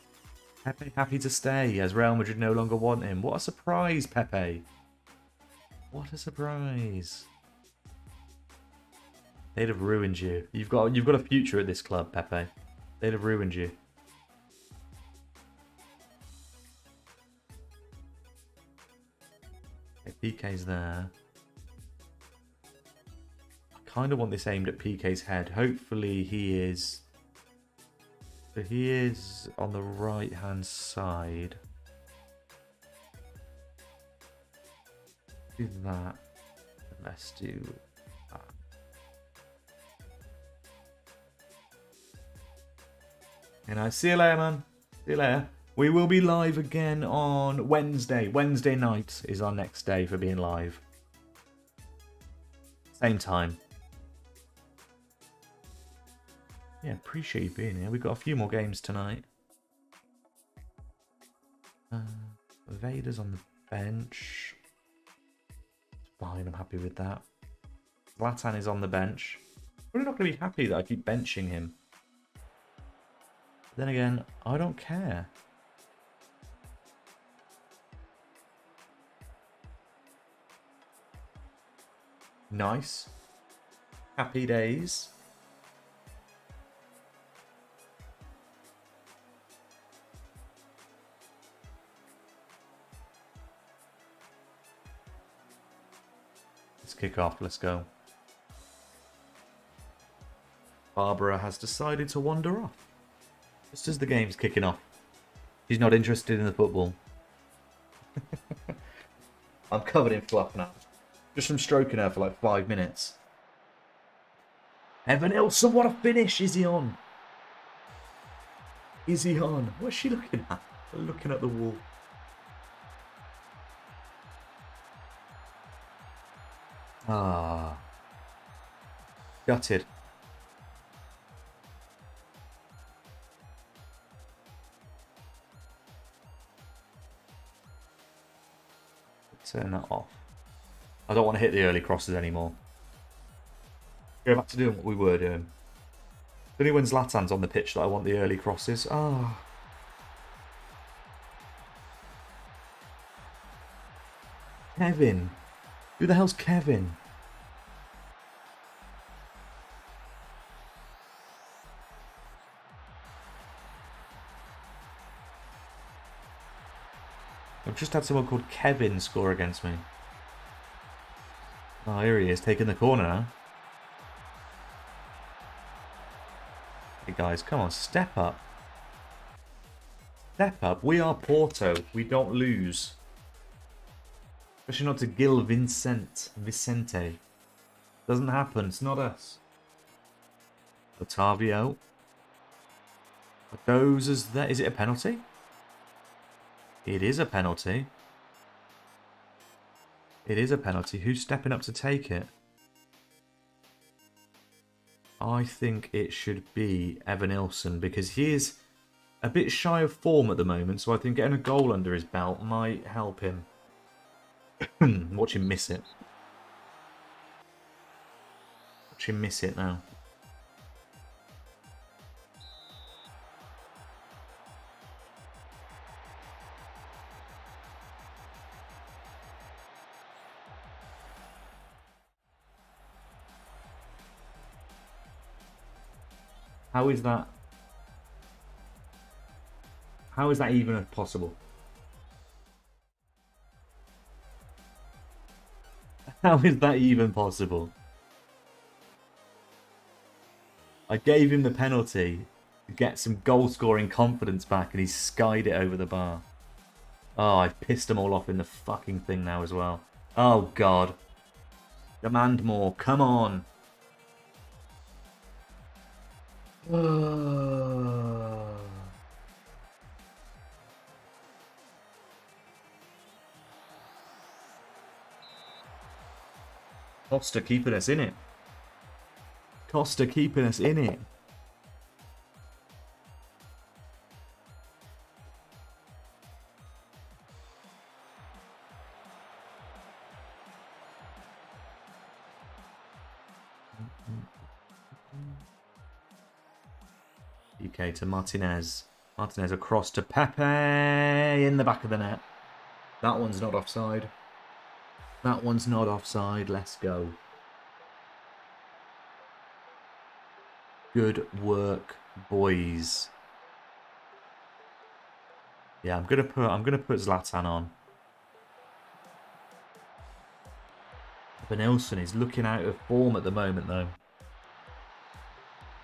Pepe happy to stay as Real Madrid no longer want him. What a surprise, Pepe! What a surprise! They'd have ruined you. You've got you've got a future at this club, Pepe. They'd have ruined you. Okay, Piqué's there kind of want this aimed at Piqué's head. Hopefully he is... So he is on the right-hand side. Do that. Let's do that. And I see you later, man. See you later. We will be live again on Wednesday. Wednesday night is our next day for being live. Same time. Yeah, appreciate you being here. We've got a few more games tonight. Uh, Vader's on the bench. It's fine, I'm happy with that. Zlatan is on the bench. We're not going to be happy that I keep benching him. Then again, I don't care. Nice. Happy days. Kick off. Let's go. Barbara has decided to wander off. Just as the game's kicking off. She's not interested in the football. [laughs] I'm covered in fluff now. Just from stroking her for like five minutes. Evanilson, what a finish! Is he on? Is he on? What's she looking at? Looking at the wall. Ah. Gutted. Turn that off. I don't want to hit the early crosses anymore. Go back to doing what we were doing. It's only when Zlatan's on the pitch that I want the early crosses. Ah. Oh. Kevin. Who the hell's Kevin? Just had someone called Kevin score against me. Oh, here he is, taking the corner now. Hey guys, come on, step up. Step up. We are Porto. We don't lose. Especially not to Gil Vincent. Vicente. Doesn't happen. It's not us. Otavio. Those as that. Is it a penalty? It is a penalty. It is a penalty. Who's stepping up to take it? I think it should be Evanilson because he is a bit shy of form at the moment. So I think getting a goal under his belt might help him. Hmm, watch him miss it. Watch him miss it now. How is that? How is that even possible? [laughs] How is that even possible? I gave him the penalty to get some goal scoring confidence back and he skied it over the bar. Oh, I've pissed them all off in the fucking thing now as well. Oh, God. Demand more. Come on. Costa keeping us in it. Costa keeping us in it. UK to Martinez. Martinez across to Pepe in the back of the net. That one's not offside. That one's not offside. Let's go. Good work, boys. Yeah, I'm gonna put I'm gonna put Zlatan on. Evanilson is looking out of form at the moment though.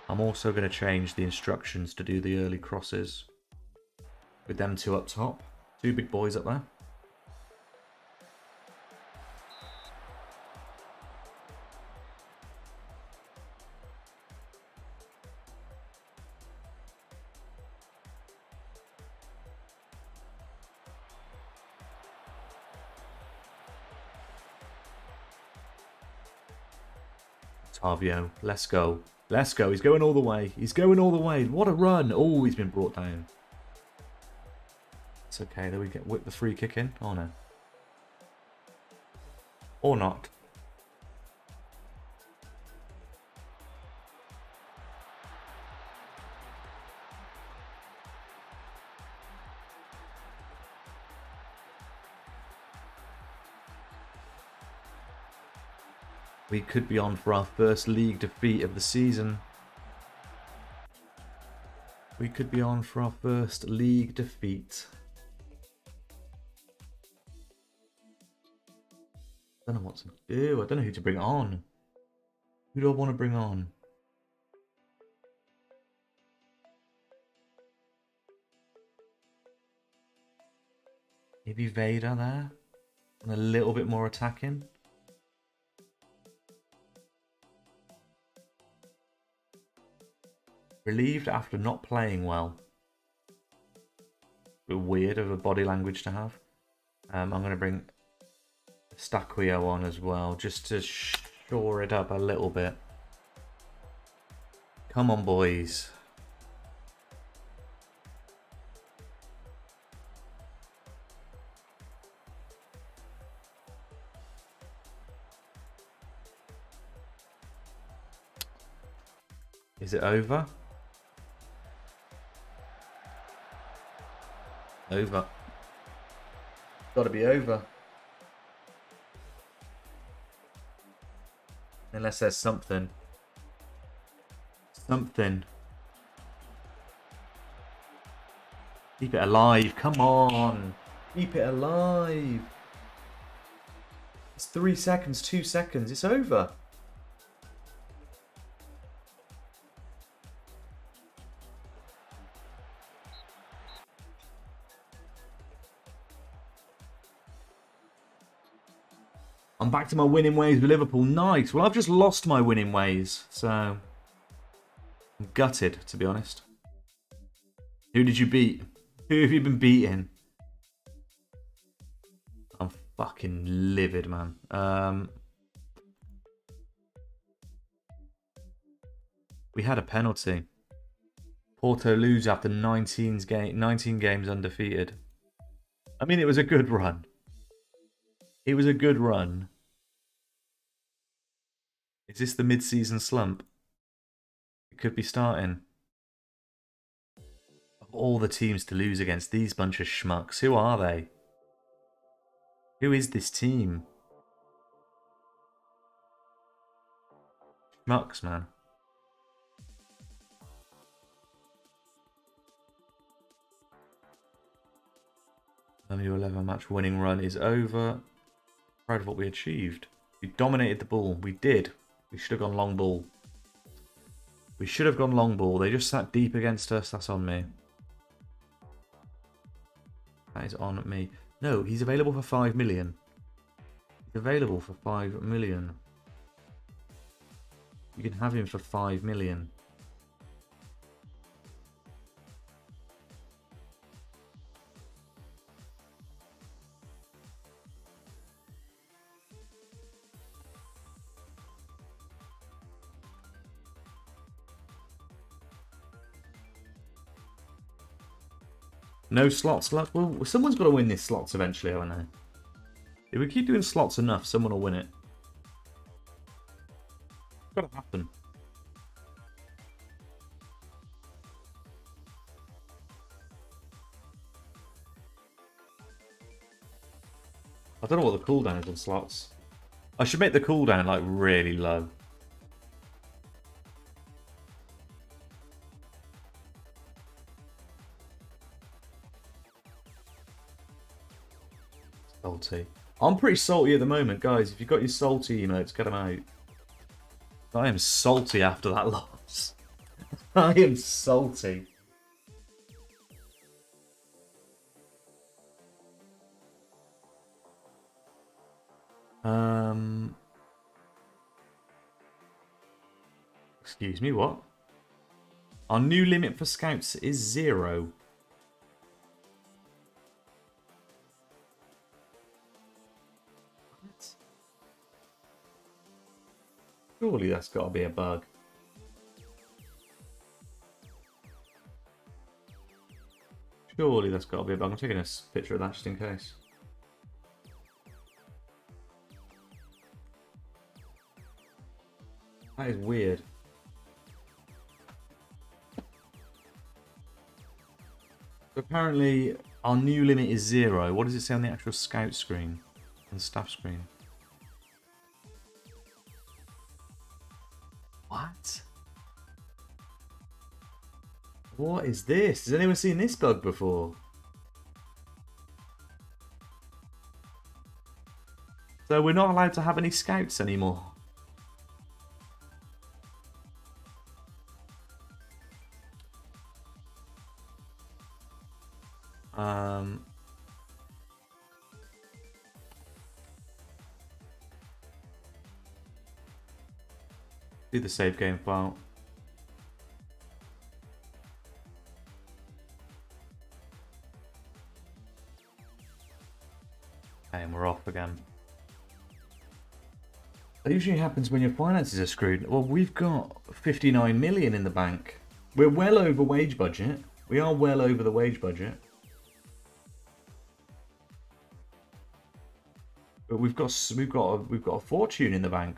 I'm also going to change the instructions to do the early crosses with them two up top. Two big boys up there. Tavio, let's go. Let's go. He's going all the way. He's going all the way. What a run. Oh, he's been brought down. It's okay. Then we get whip the free kick in. Oh, no. Or not. We could be on for our first league defeat of the season. We could be on for our first league defeat. I don't know what to do. I don't know who to bring on. Who do I want to bring on? Maybe Vader there? And a little bit more attacking. Relieved after not playing well. A bit weird of a body language to have. Um, I'm going to bring Eustáquio on as well, just to shore it up a little bit. Come on, boys. Is it over? Over. Gotta be over. Unless there's something. Something. Keep it alive. Come on. Keep it alive. It's three seconds, two seconds. It's over. Back to my winning ways with Liverpool. Nice. Well, I've just lost my winning ways, so I'm gutted, to be honest. Who did you beat? Who have you been beating? I'm fucking livid, man. Um, we had a penalty. Porto lose after 19, ga 19 games undefeated. I mean, it was a good run. It was a good run. Is this the mid-season slump? It could be starting. Of all the teams to lose against, these bunch of schmucks, who are they? Who is this team? Schmucks, man. Your 11 match winning run is over. Proud of what we achieved. We dominated the ball. We did. We should have gone long ball. We should have gone long ball. They just sat deep against us. That's on me. That is on me. No, he's available for 5 million. He's available for 5 million. You can have him for 5 million. No slots left. Well, someone's got to win this slots eventually, haven't they? If we keep doing slots enough, someone will win it. It's got to happen. I don't know what the cooldown is on slots. I should make the cooldown like really low. Salty. I'm pretty salty at the moment, guys. If you've got your salty emotes, get them out. I am salty after that [laughs] loss. I am salty. Um... Excuse me, what? Our new limit for scouts is zero. Surely that's got to be a bug. Surely that's got to be a bug. I'm taking a picture of that just in case. That is weird. apparently our new limit is zero. What does it say on the actual scout screen? The staff screen? What? What is this? Has anyone seen this bug before? So we're not allowed to have any scouts anymore. Do the save game file. And we're off again. That usually happens when your finances are screwed. Well, we've got 59 million in the bank. We're well over wage budget. We are well over the wage budget. But we've got we've got a, we've got a fortune in the bank.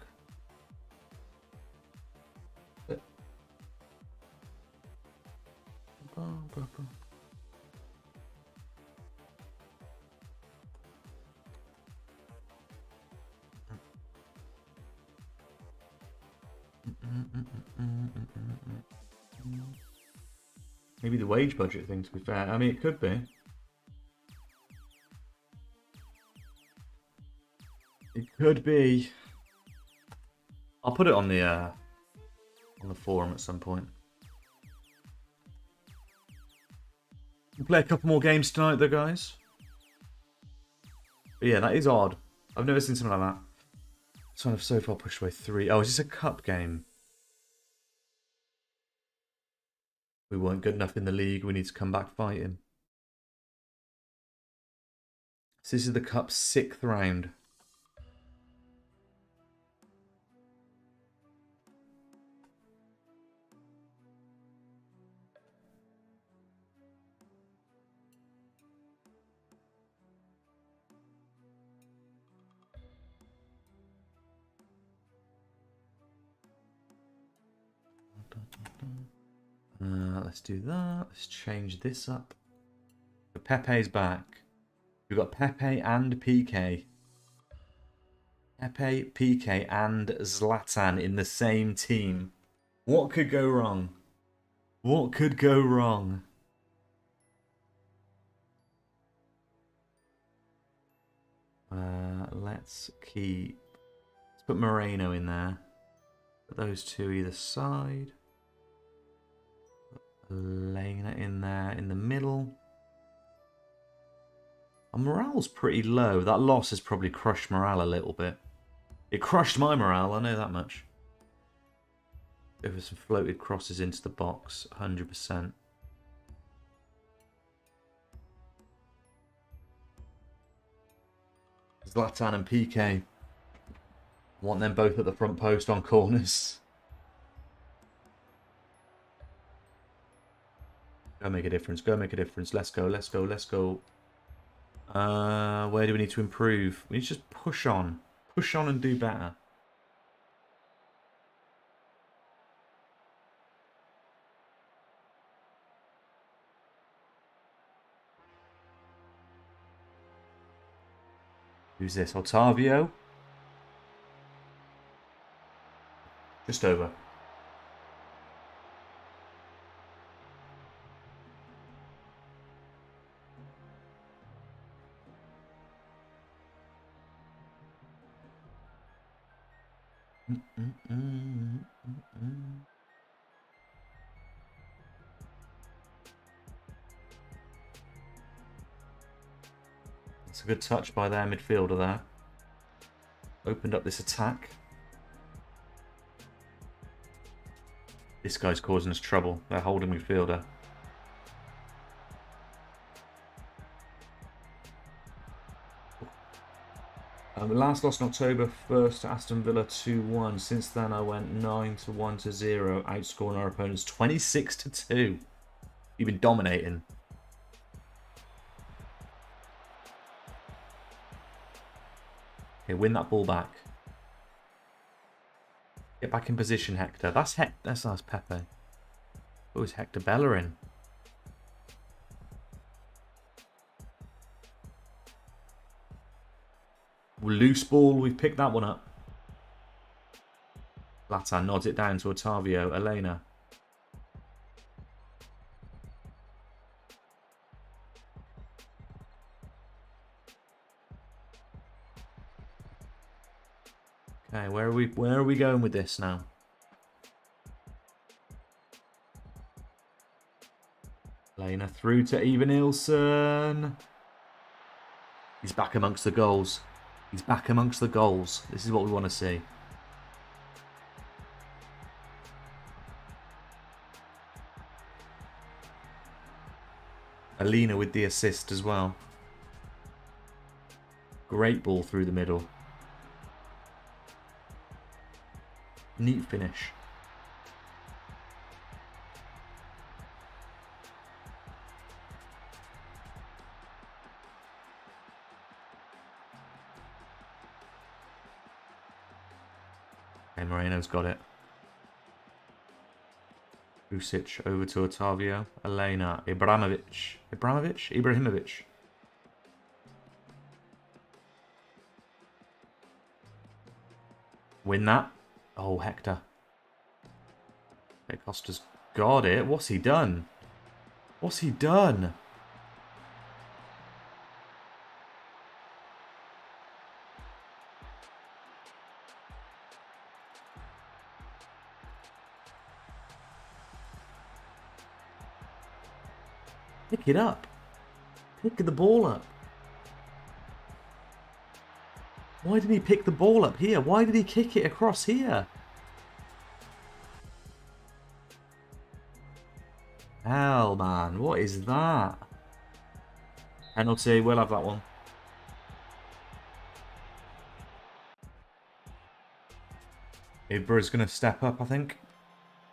Maybe the wage budget thing, to be fair. I mean, it could be. It could be. I'll put it on the uh, on the forum at some point. We'll play a couple more games tonight, though, guys. But yeah, that is odd. I've never seen something like that. So I've so far pushed away three. Oh, is this a cup game? We weren't good enough in the league. We need to come back fighting. So this is the cup's sixth round. Uh, let's do that. Let's change this up. Pepe's back. We've got Pepe and Piqué. Pepe, Piqué, and Zlatan in the same team. What could go wrong? What could go wrong? Uh, let's keep... Let's put Moreno in there. Put those two either side. Laying it in there in the middle. Our morale's pretty low. That loss has probably crushed morale a little bit. It crushed my morale, I know that much. Were some floated crosses into the box, 100%. Zlatan and Piqué. Want them both at the front post on corners. Go make a difference. Go make a difference. Let's go. Let's go. Let's go. Uh, where do we need to improve? We need to just push on. Push on and do better. Who's this? Otavio? Just over. Good touch by their midfielder there. Opened up this attack. This guy's causing us trouble. They're holding midfielder. Um, last lost in October, first to Aston Villa 2-1. Since then, I went 9 to 1 to 0, outscoring our opponents 26 to 2. You've been dominating. Okay, win that ball back. Get back in position, Hector. That's Hector. That's nice, Pepe. Oh, it's Hector Bellerin. Loose ball, we've picked that one up. Latan nods it down to Otavio. Aleñá. Where are we where are we going with this now? Aleñá through to Evanilson. He's back amongst the goals. He's back amongst the goals. This is what we want to see. Aleñá with the assist as well. Great ball through the middle. Neat finish. Okay, Moreno's got it. Usic over to Otavio. Aleñá. Ibrahimovic. Ibrahimovic? Ibrahimovic. Win that. Oh, Hector. Okay, Costa's got it. What's he done? What's he done? Pick it up. Pick the ball up. Why did he pick the ball up here? Why did he kick it across here? Hell, man. What is that? Penalty. We'll have that one. Ibra is going to step up, I think.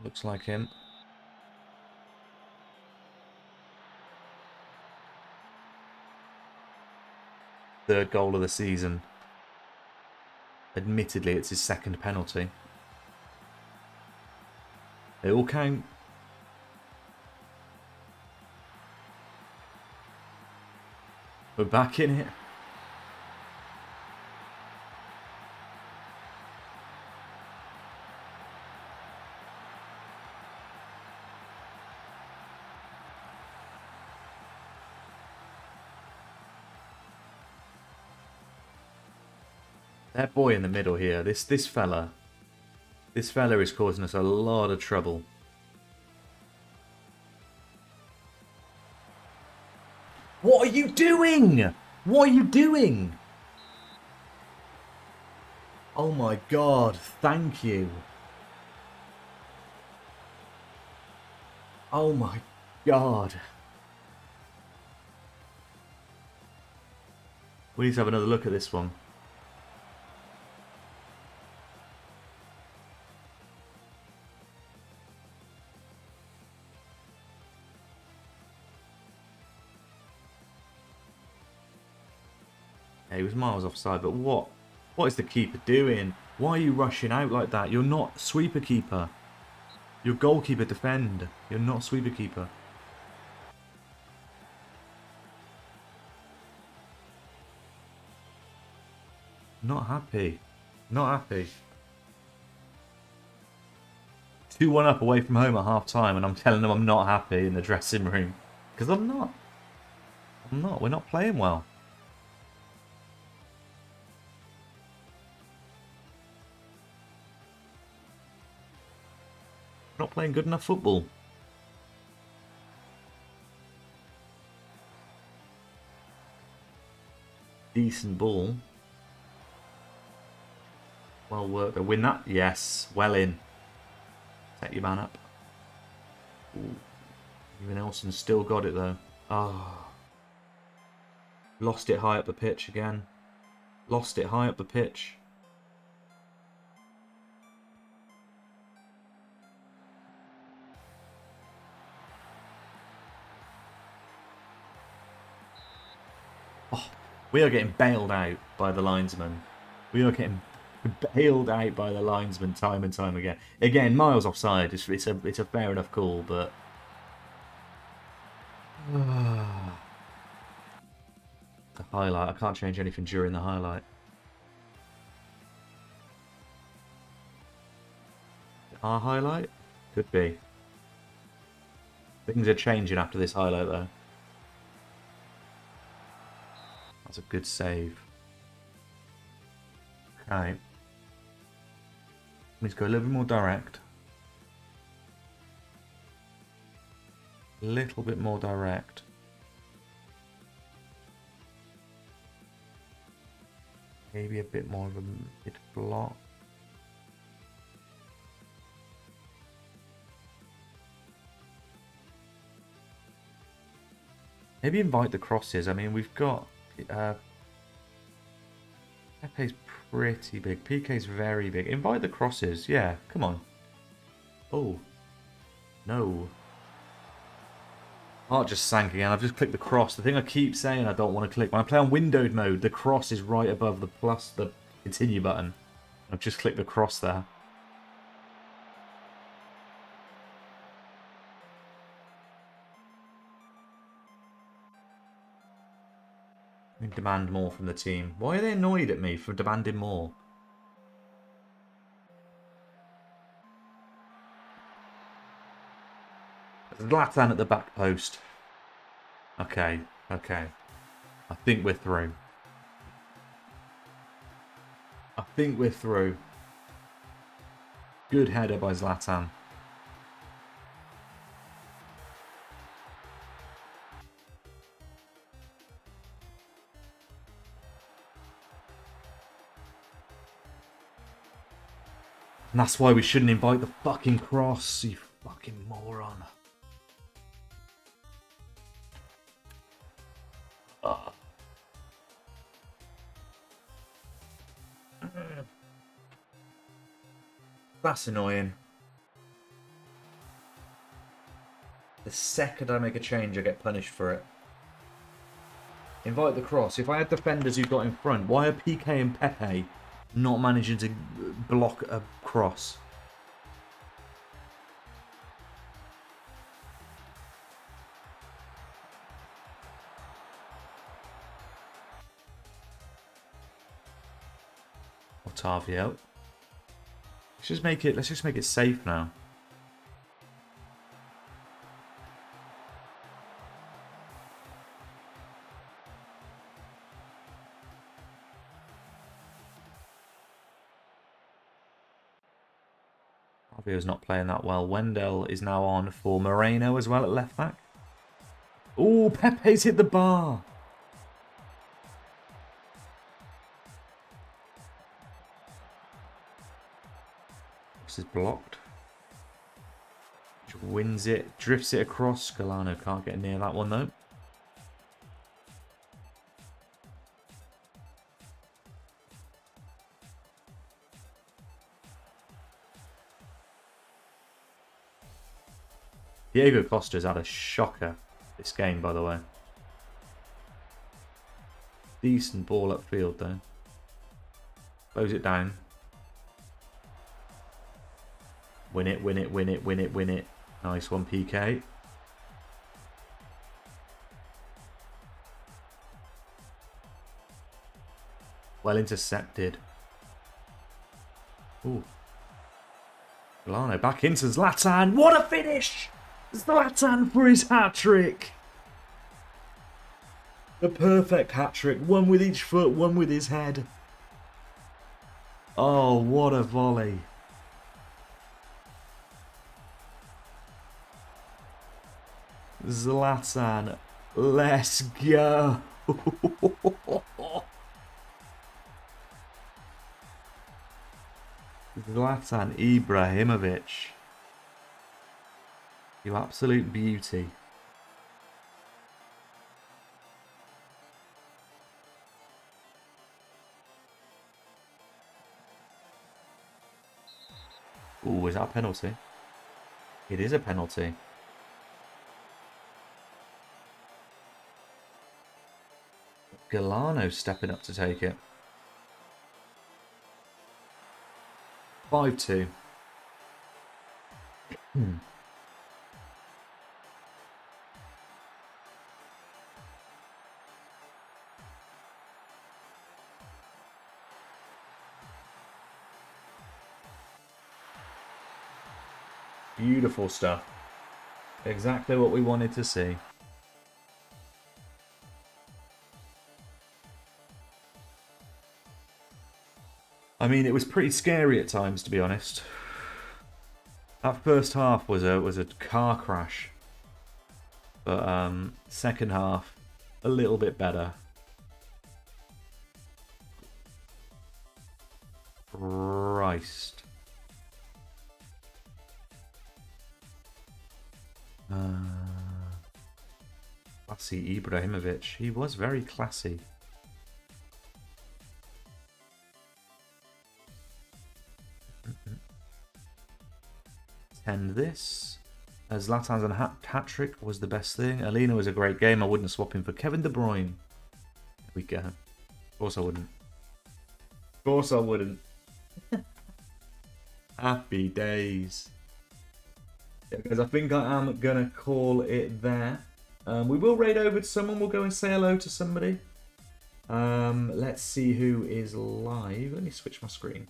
Looks like him. Third goal of the season. Admittedly, it's his second penalty. They all count. We're back in it. In the middle here, this this fella, this fella is causing us a lot of trouble. What are you doing? What are you doing? Oh my god, thank you. Oh my god. We need to have another look at this one. He was miles offside, but what? What is the keeper doing? Why are you rushing out like that? You're not sweeper keeper. You're goalkeeper defend. You're not sweeper keeper. Not happy. Not happy. 2-1 up away from home at half time and I'm telling them I'm not happy in the dressing room. Because I'm not. I'm not. We're not playing well. Playing good enough football. Decent ball. Well worked. Win that? Yes. Well in. Set your man up. Ooh. Evanilson still got it though. Oh. Lost it high up the pitch again. Lost it high up the pitch. We are getting bailed out by the linesman. We are getting bailed out by the linesman time and time again. Again, miles offside. It's, it's a it's a fair enough call, but [sighs] the highlight. I can't change anything during the highlight. Our highlight could be. Things are changing after this highlight, though. That's a good save. Okay. Let's go a little bit more direct. A little bit more direct. Maybe a bit more of a mid block. Maybe invite the crosses. I mean, we've got uh, Pepe's pretty big. Piqué's very big. Invite the crosses. Yeah, come on. Oh. No. Heart just sank again. I've just clicked the cross. The thing I keep saying I don't want to click. When I play on windowed mode, the cross is right above the plus, the continue button. I've just clicked the cross there. Demand more from the team. Why are they annoyed at me for demanding more? Zlatan at the back post. Okay, okay. I think we're through. I think we're through. Good header by Zlatan. And that's why we shouldn't invite the fucking cross, you fucking moron. Uh. That's annoying. The second I make a change, I get punished for it. Invite the cross. If I had defenders who got in front, why are Piqué and Pepe not managing to block a cross. Otavio. Let's just make it let's just make it safe now. Fabio's not playing that well. Wendell is now on for Moreno as well at left back. Oh, Pepe's hit the bar. This is blocked. Wins it, drifts it across. Galeno can't get near that one though. Diego Costa's had a shocker this game, by the way. Decent ball upfield, though. Close it down. Win it, win it, win it, win it, win it. Nice one, Piqué. Well intercepted. Ooh. Milano back into Zlatan. What a finish! Zlatan for his hat-trick! The perfect hat-trick. One with each foot, one with his head. Oh, what a volley. Zlatan, let's go. [laughs] Zlatan Ibrahimovic. You absolute beauty. Oh, is that a penalty? It is a penalty. Galeno stepping up to take it. 5-2. Beautiful stuff. Exactly what we wanted to see. I mean, it was pretty scary at times, to be honest. That first half was a was a car crash, but um, second half a little bit better. Christ. Uh, classy Ibrahimovic. He was very classy. Ten this. As Zlatan's hat, hat trick was the best thing. Aleñá was a great game. I wouldn't swap him for Kevin De Bruyne. There we go. Of course I wouldn't. Of course I wouldn't. [laughs] Happy days. Guys, I think I am going to call it there. Um, we will raid over to someone. We'll go and say hello to somebody. Um, let's see who is live. Let me switch my screen.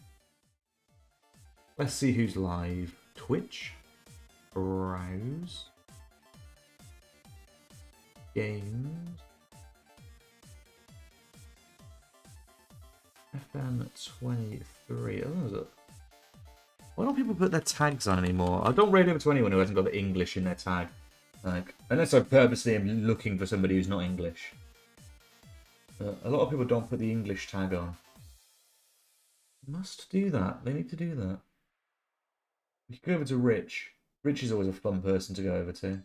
Let's see who's live. Twitch. Browse. Games. FM23. Oh, is it? Why don't people put their tags on anymore? I don't raid over to anyone who hasn't got the English in their tag. Like, unless I purposely am looking for somebody who's not English. But a lot of people don't put the English tag on. Must do that. They need to do that. We can go over to Rich. Rich is always a fun person to go over to.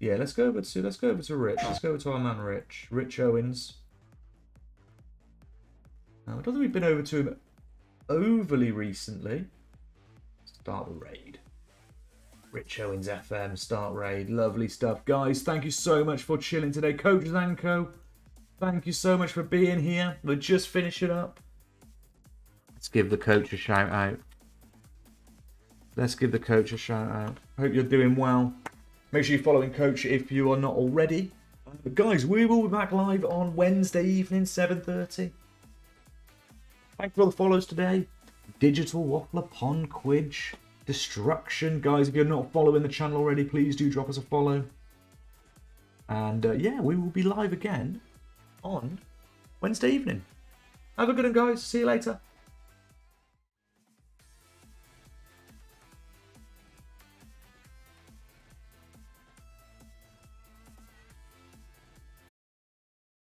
Yeah, let's go over to let's go over to Rich. Let's go over to our man Rich. Rich Owens. Now, I don't think we've been over to him overly recently. Start raid. Rich Owens FM, start raid. Lovely stuff. Guys, thank you so much for chilling today. Coach Zanko, thank you so much for being here. We're just finishing up. Let's give the coach a shout out. Let's give the coach a shout out. Hope you're doing well. Make sure you're following Coach if you are not already. But guys, we will be back live on Wednesday evening, 7.30. Thanks for all the follows today. Digital Waffler, Pond Quidge, Destruction. Guys, if you're not following the channel already, please do drop us a follow. And uh, yeah, we will be live again on Wednesday evening. Have a good one, guys. See you later.